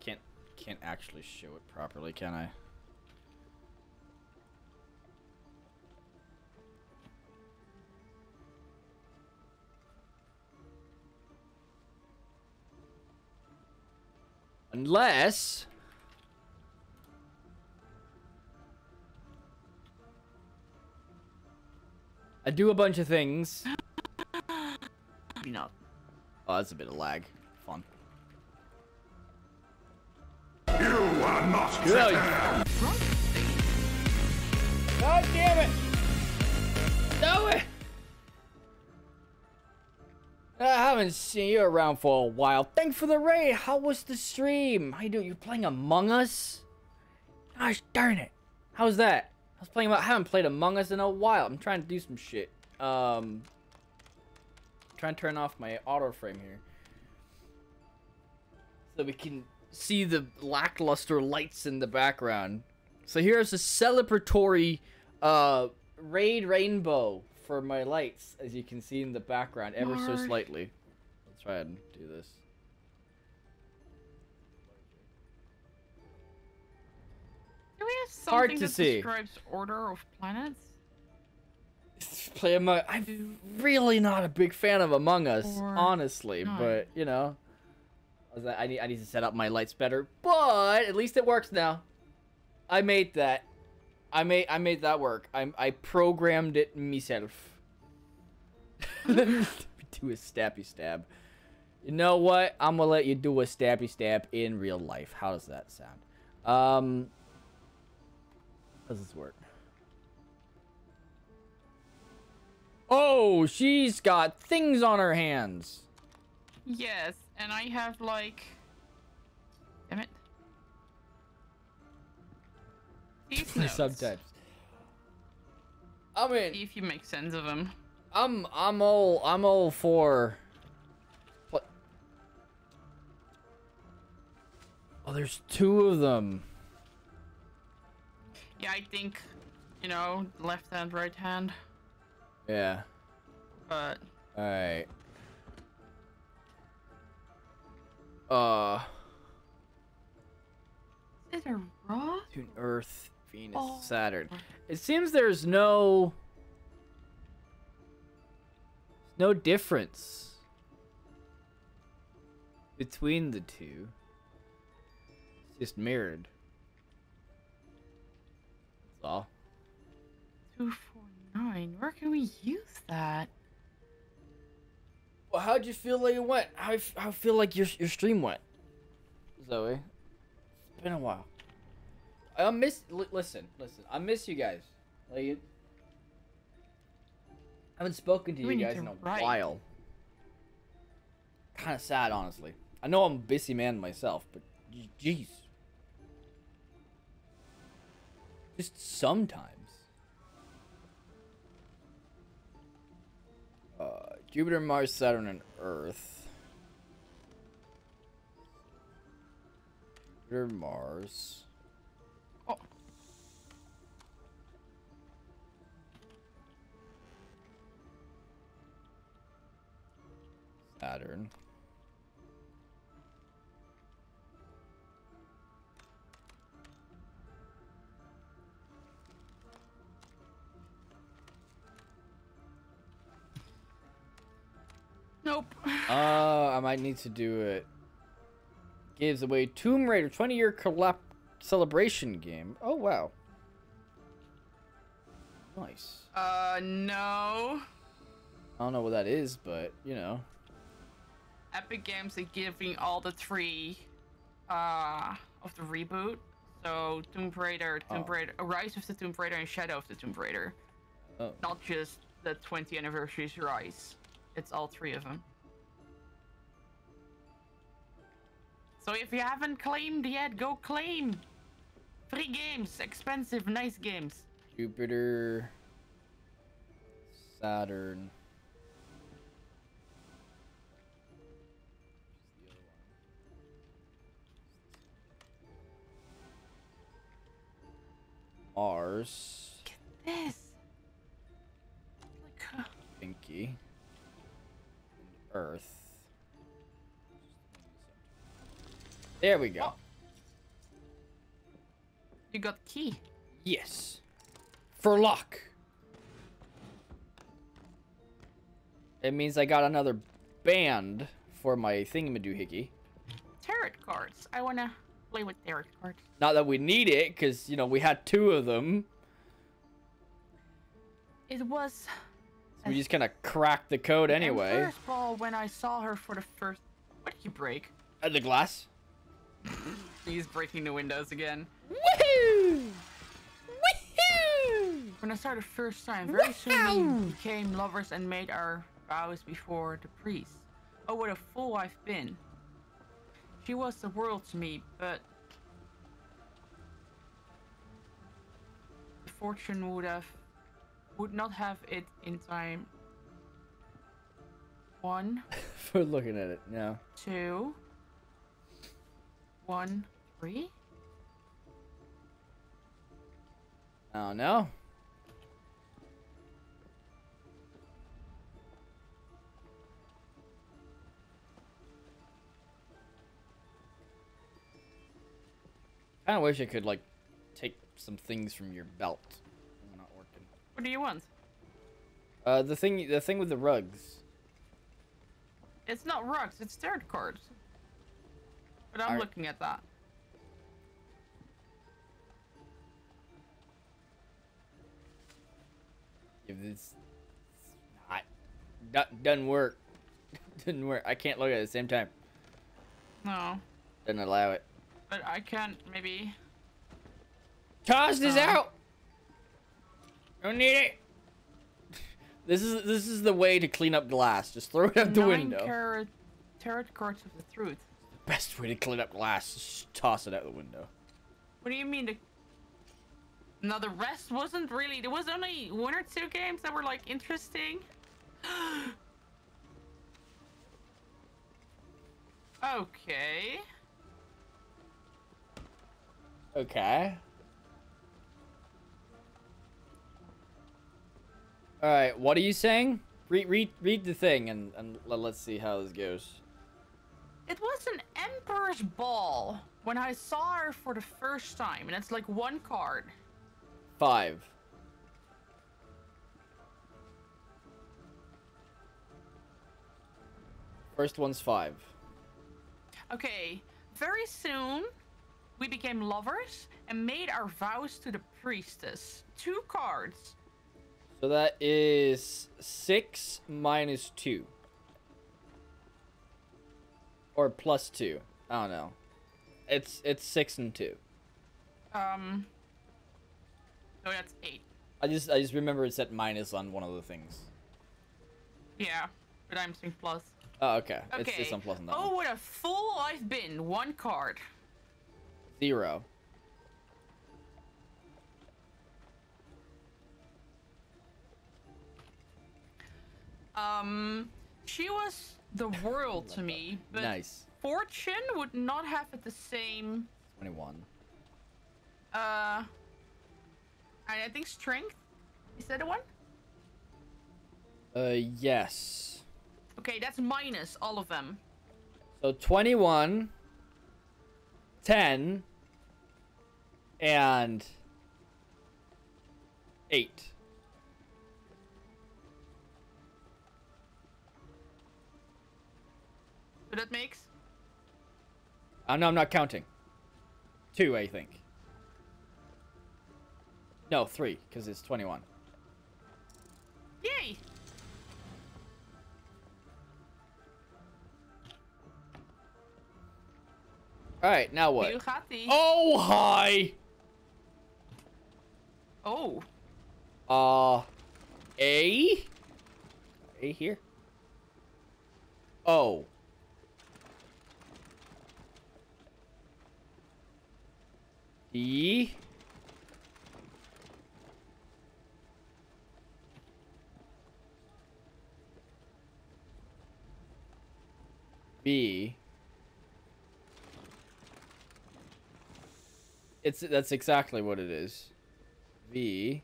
can't can't actually show it properly, can I? Unless I do a bunch of things. Maybe not. Oh, that's a bit of lag. Fun. You are not Good. God damn it! No it! I haven't seen you around for a while. Thanks for the raid. How was the stream? How you doing? You playing Among Us? Gosh darn it! How's that? I was playing. about I haven't played Among Us in a while. I'm trying to do some shit. Um, trying to turn off my auto frame here, so we can see the lackluster lights in the background. So here's a celebratory uh, raid rainbow for my lights, as you can see in the background, ever so slightly. Let's try and do this. Do we have something Hard to that see. describes order of planets? (laughs) Play Among. I'm really not a big fan of Among Us, or honestly, not. but you know, I need I need to set up my lights better. But at least it works now. I made that. I made I made that work. I I programmed it myself. Let (laughs) me do a stabby stab. You know what? I'm gonna let you do a stabby stab in real life. How does that sound? Um. How does this work? Oh, she's got things on her hands. Yes, and I have like. Damn it. Sometimes. (laughs) I mean, See if you make sense of them. I'm I'm all I'm all for. What? Oh, there's two of them. Yeah, I think, you know, left hand, right hand. Yeah. But All right. Uh, is it a raw? Neptune, Earth, Venus, Oh. Saturn. It seems there's no no difference between the two. It's just mirrored. That's all. Two four nine. Where can we use that? Well, how'd you feel like it went? How how feel like your your stream went, Zoe? It's been a while. I miss. Li- listen, listen. I miss you guys. Like, I haven't spoken to you guys to in a write. while. Kind of sad, honestly. I know I'm a busy man myself, but jeez. Just sometimes. Uh, Jupiter, Mars, Saturn, and Earth. Jupiter, Mars. Saturn. Nope. (laughs) Uh, I might need to do it. Gives away Tomb Raider 20 year collab celebration game. Oh, wow. Nice. Uh, no. I don't know what that is, but, you know. Epic Games are giving all the three, uh, of the reboot. So Tomb Raider, Tomb Oh. Raider, Rise of the Tomb Raider, and Shadow of the Tomb Raider. Oh. Not just the 20th anniversary's Rise. It's all three of them. So if you haven't claimed yet, go claim. Free games, expensive, nice games. Jupiter. Saturn. Mars. This. Like, uh, Pinky. Earth. There we go. Oh. you got key. Yes. For luck. It means I got another band for my thingamadoohickey. Tarot cards. I wanna play with tarot cards. Not that we need it, because, you know, we had two of them. It was So we just kind of cracked the code And anyway. First ball when I saw her for the first. What did you break? At the glass. (laughs) He's breaking the windows again. Woohoo! Woohoo! When I saw her the first time, very soon we became lovers and made our vows before the priest. Oh, what a fool I've been. She was the world to me, but the fortune would have would not have it in time. One, (laughs) For looking at it now. two, one, three. I don't know. Kind of wish I could like take some things from your belt. They're not working. What do you want? Uh, the thing, the thing with the rugs. It's not rugs, it's tarot cards. But I'm looking at that. If this not do- doesn't work, (laughs) doesn't work. I can't look at it at the same time. No. Doesn't allow it. But I can't maybe Toss this Uh. out. Don't need it. (laughs) This is this is the way to clean up glass. Just throw it out the window. carat tarot cards of the truth. Best way to clean up glass. Just toss it out the window. What do you mean the No, the rest wasn't really there was only one or two games that were like interesting. (gasps) okay. Okay. All right. What are you saying? Read read read the thing and and let, let's see how this goes. It was an Emperor's Ball when I saw her for the first time, and it's like one card. Five. First one's five. Okay, very soon we became lovers and made our vows to the priestess. Two cards. So that is six minus two. Or plus two. I don't know. It's it's six and two. Um. So that's eight. I just I just remember it said minus on one of the things. Yeah, but I'm saying plus. Oh, okay. It's Okay. it's on plus on that oh, one. what a fool I've been. One card. Zero. Um, she was the world to me, but nice. fortune would not have it the same. Twenty-one. Uh, I I think strength. Is that the one? Uh, yes. Okay, that's minus all of them. So 21, 10, and 8. So that makes. Oh, no, I'm not counting. 2, I think. No, 3, because it's 21. Yay! Alright, now what? Oh, hi! Oh. Uh, A? A here? Oh. E? B? It's that's exactly what it is. V.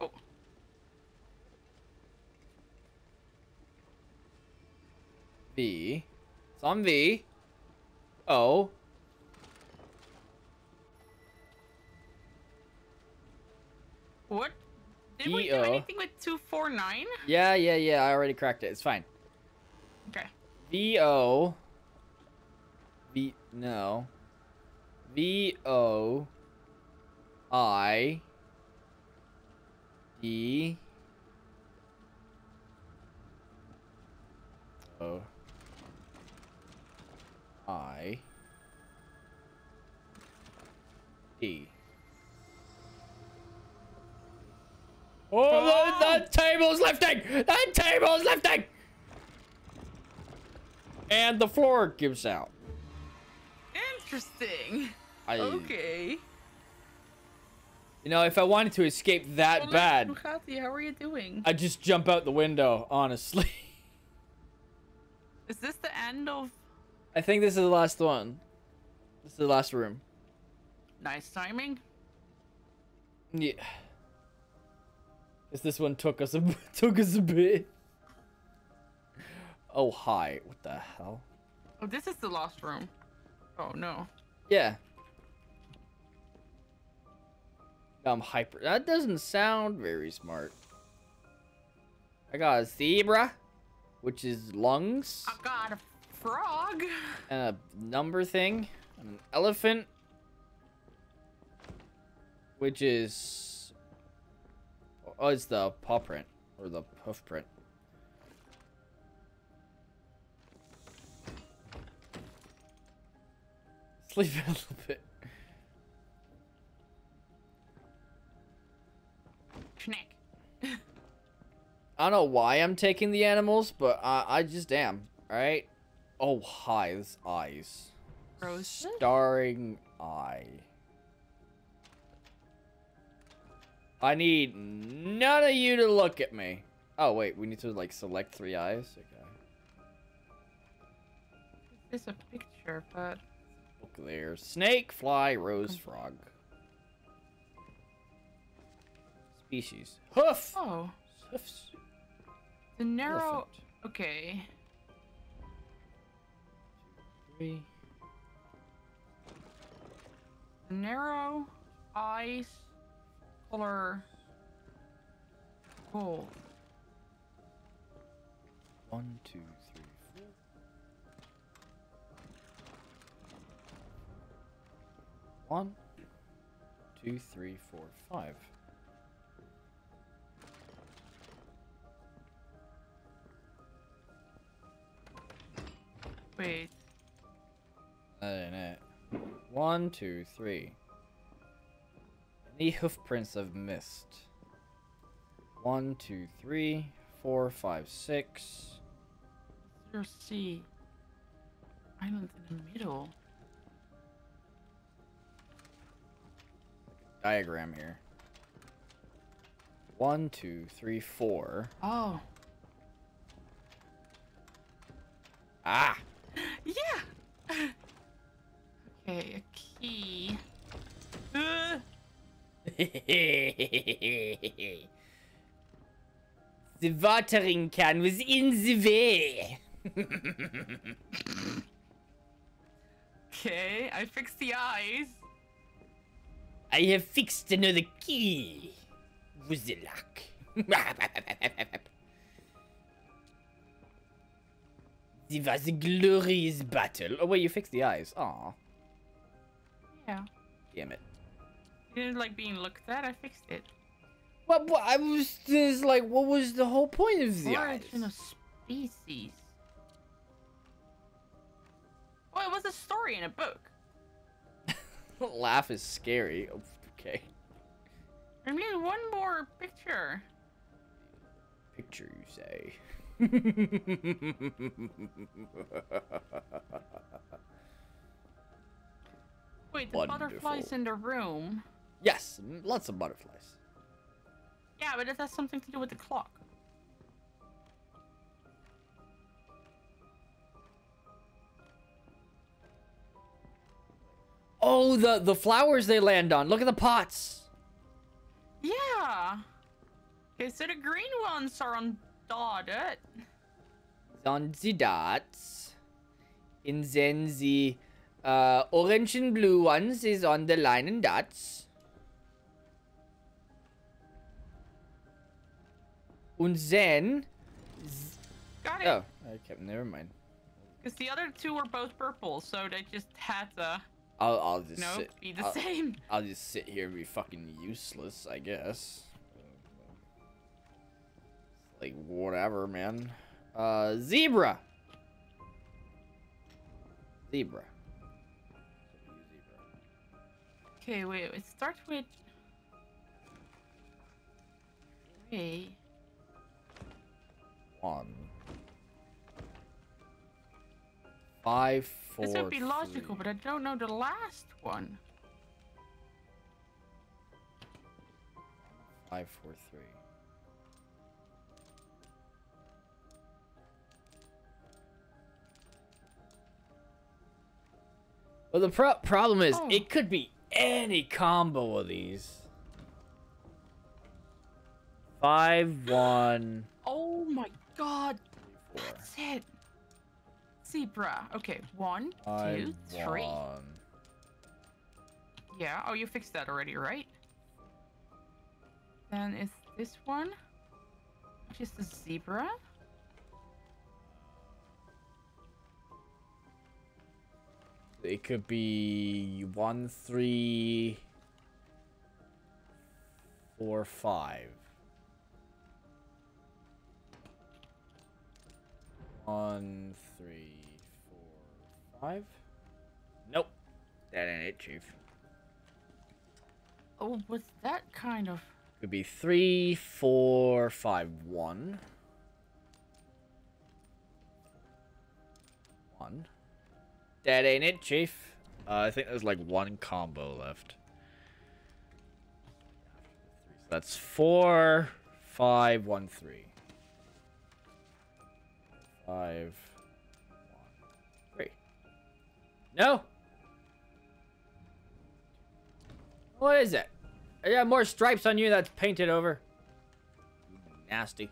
Oh. V. It's on V. O. What? Did we do anything with 249? Yeah, yeah, yeah. I already cracked it. It's fine. Okay. V O. V no. V O. I. D. O. I. D. Oh, the, oh, the table's lifting! The table's lifting! And the floor gives out. Interesting. I, Okay. You know, if I wanted to escape that Well, bad, Bugatti, how are you doing? I'd just jump out the window, honestly. (laughs) Is this the end of I think this is the last one. This is the last room. nice timing? Yeah. Cause this one took us a (laughs) took us a bit. Oh hi, what the hell? Oh, this is the last room. Oh no. Yeah. I'm hyper. That doesn't sound very smart. I got a zebra, which is lungs, I got a frog. and a number thing, and an elephant, which is. Oh, it's the paw print, or the hoof print. Sleep a little bit. I don't know why I'm taking the animals, but I, I just am. Alright? Oh, hi. This eyes. Roses? Starring eye. I need none of you to look at me. Oh, wait. We need to, like, select three eyes? Okay. It's a picture, but Look there. Snake, fly, rose, frog. Species. Hoof! oh, Hoofs. the narrow. Elephant. Okay. Three. The narrow eyes color gold. One, two, three, four. One, two, three, four, five. Wait. That ain't it. One, two, three. Any hoofprints of mist. One, two, three, four, five, six. Zero C. Island in the middle. Diagram here. One, two, three, four. Oh. Ah! Yeah. okay, a key. Uh, (laughs) the watering can was in the way. (laughs) okay, I fixed the eyes. I have fixed another key. With the luck. (laughs) it was a glorious battle. Oh wait, you fixed the eyes. Aw, Yeah. damn it. You didn't like being looked at. I fixed it. What? What? I was just like, what was the whole point of the eyes? Origin of species. Well, it was a story in a book. (laughs) Laugh is scary. Okay. I need one more picture. Picture, you say. (laughs) Wait, the butterflies in the room. yes, lots of butterflies. Yeah, but it has something to do with the clock. Oh, the the flowers they land on. Look at the pots. Yeah. Okay, so the green ones are on dotted. On the dots. And then the uh, orange and blue ones is on the line and dots. And then... Got it. Oh, okay, never mind. Because the other two were both purple, so they just had to, I'll, I'll just know, sit. be the I'll, same. I'll just sit here and be fucking useless, I guess. Like, whatever, man. Uh, zebra! Zebra. Okay, wait, it starts with... Wait. One. Five, four, This would be logical, three. but I don't know the last one. Five, four, three. Well, the pro- problem is, Oh. it could be any combo of these. Five, one, Oh my god, four. that's it. zebra. Okay, one, I two, three. won. Yeah. Oh, you fixed that already, right? Then is this one, just a zebra. It could be one, three, four, five. One, three, four, five. Nope. That ain't it, Chief. Oh, was that kind of? Could be three, four, five, one. One. That ain't it, Chief. Uh, I think there's like one combo left. So that's four, five, one, three. Five, one, three. No. What is it? I got more stripes on you that's painted over. Nasty.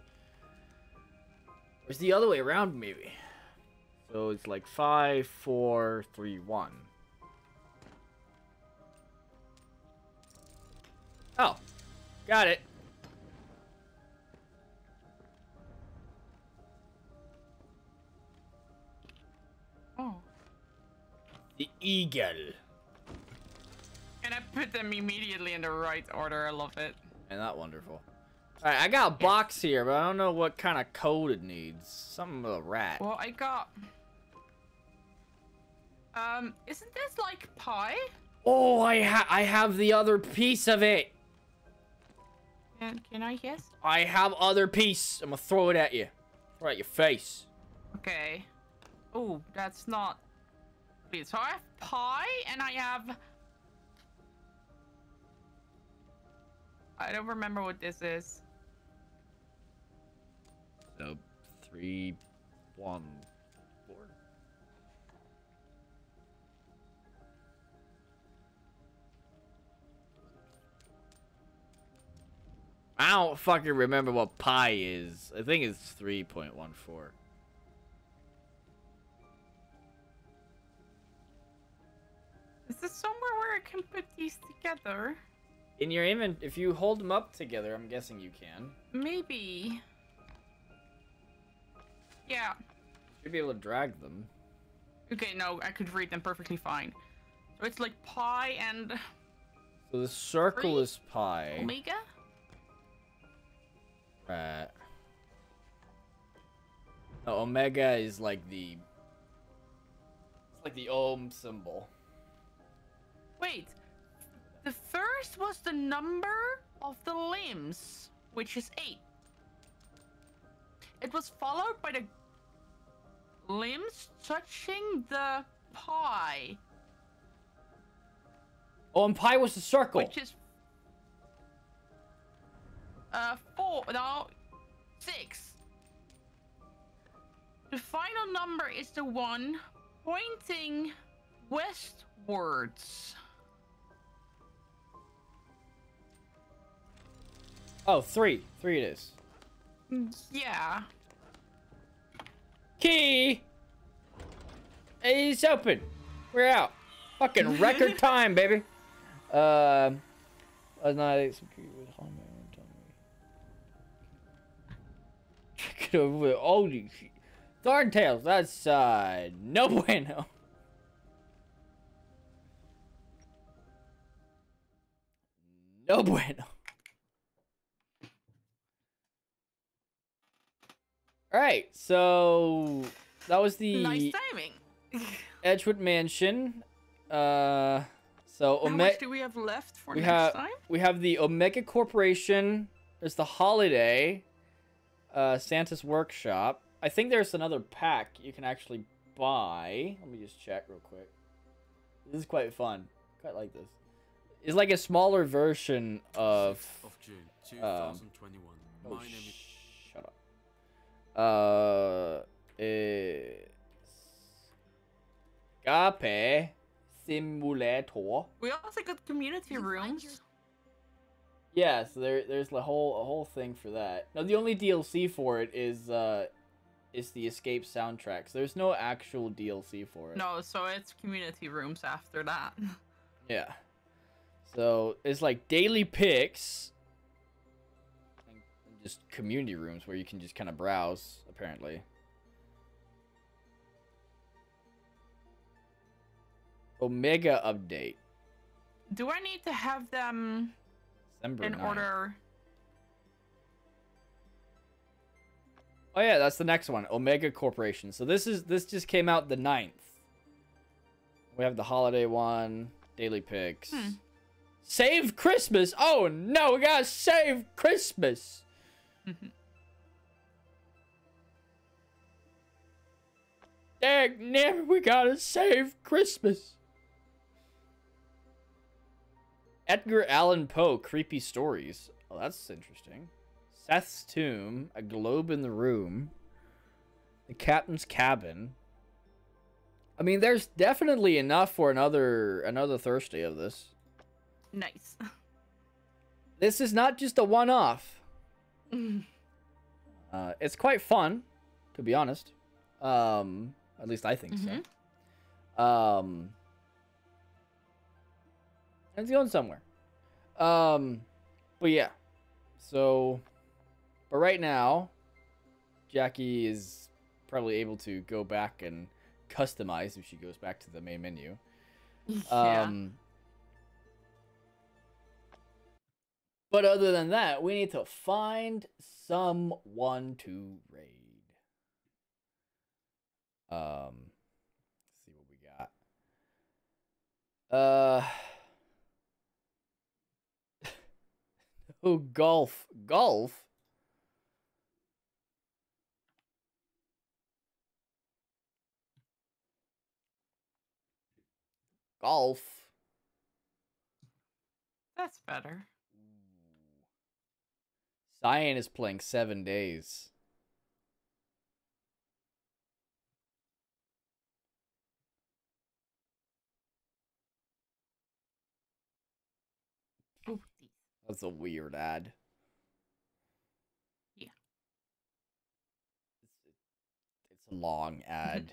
Where's the other way around, maybe? So it's like five, four, three, one. Oh, got it. Oh. The eagle. And I put them immediately in the right order. I love it. Ain't that wonderful? Alright, I got a box here, but I don't know what kind of code it needs. Something with a rat. Well, I got. Um, isn't this like pie? Oh, I ha I have the other piece of it. Can, can I guess? I have other piece. I'm gonna throw it at you. Throw it at your face. Okay. Oh, that's not. Wait, so I have pie and I have. I don't remember what this is. So three, one, I don't fucking remember what pi is. I think it's three point one four. Is this somewhere where I can put these together? In your invent, if you hold them up together, I'm guessing you can. Maybe. Yeah. You'd be able to drag them. Okay, no, I could read them perfectly fine. So it's like pi and So the circle Three? is pi. omega? Right. Omega is like the. It's like the ohm symbol. Wait. The first was the number of the limbs, which is 8. It was followed by the limbs touching the pie. Oh, and pi was the circle. which is uh 4, no, 6. The final number is the one pointing westwards. Oh, three. Three it is. Yeah. Key! It's open. We're out. Fucking record (laughs) time, baby. Um. Uh, not execute with It over with holy shit. Thorntails, that's uh no (laughs) bueno. No bueno. Alright, so that was the Nice timing. (laughs) Edgewood Mansion. Uh, so How Ome- much do we have left for we next have time? we have the Omega Corporation. There's the Holiday. Uh, Santa's Workshop. I think there's another pack you can actually buy. Let me just check real quick. This is quite fun. Quite like this. It's like a smaller version of. of June um, 2021. Oh, My name is shut up. Uh, eh, Scape Simulator. We also got community rooms. Yeah, so there, there's a whole a whole thing for that. Now the only DLC for it is uh, is the Escape soundtrack. So there's no actual DLC for it. No, so it's community rooms after that. (laughs) Yeah. So it's like daily picks and just community rooms where you can just kind of browse, apparently. Omega update. Do I need to have them December in 9th. order? Oh yeah, that's the next one. Omega Corporation. So this is this just came out the 9th. We have the holiday one, daily picks. Hmm. Save Christmas. Oh no, we gotta save Christmas. (laughs) Dag nabbit, we gotta save Christmas. Edgar Allan Poe, creepy stories. Oh, that's interesting. Seth's tomb, a globe in the room, the captain's cabin. I mean, there's definitely enough for another another Thursday of this. Nice. (laughs) This is not just a one-off. (laughs) Uh, it's quite fun, to be honest. Um, at least I think so. Um, and it's going somewhere. Um, but yeah. So, but right now, Jackie is probably able to go back and customize if she goes back to the main menu. (laughs) yeah. Um, but other than that, we need to find someone to raid. Um, let's see what we got. Uh, oh, golf, golf. Golf. That's better. Cyan is playing seven days. That's a weird ad. Yeah. It's, it's a long mm-hmm. ad.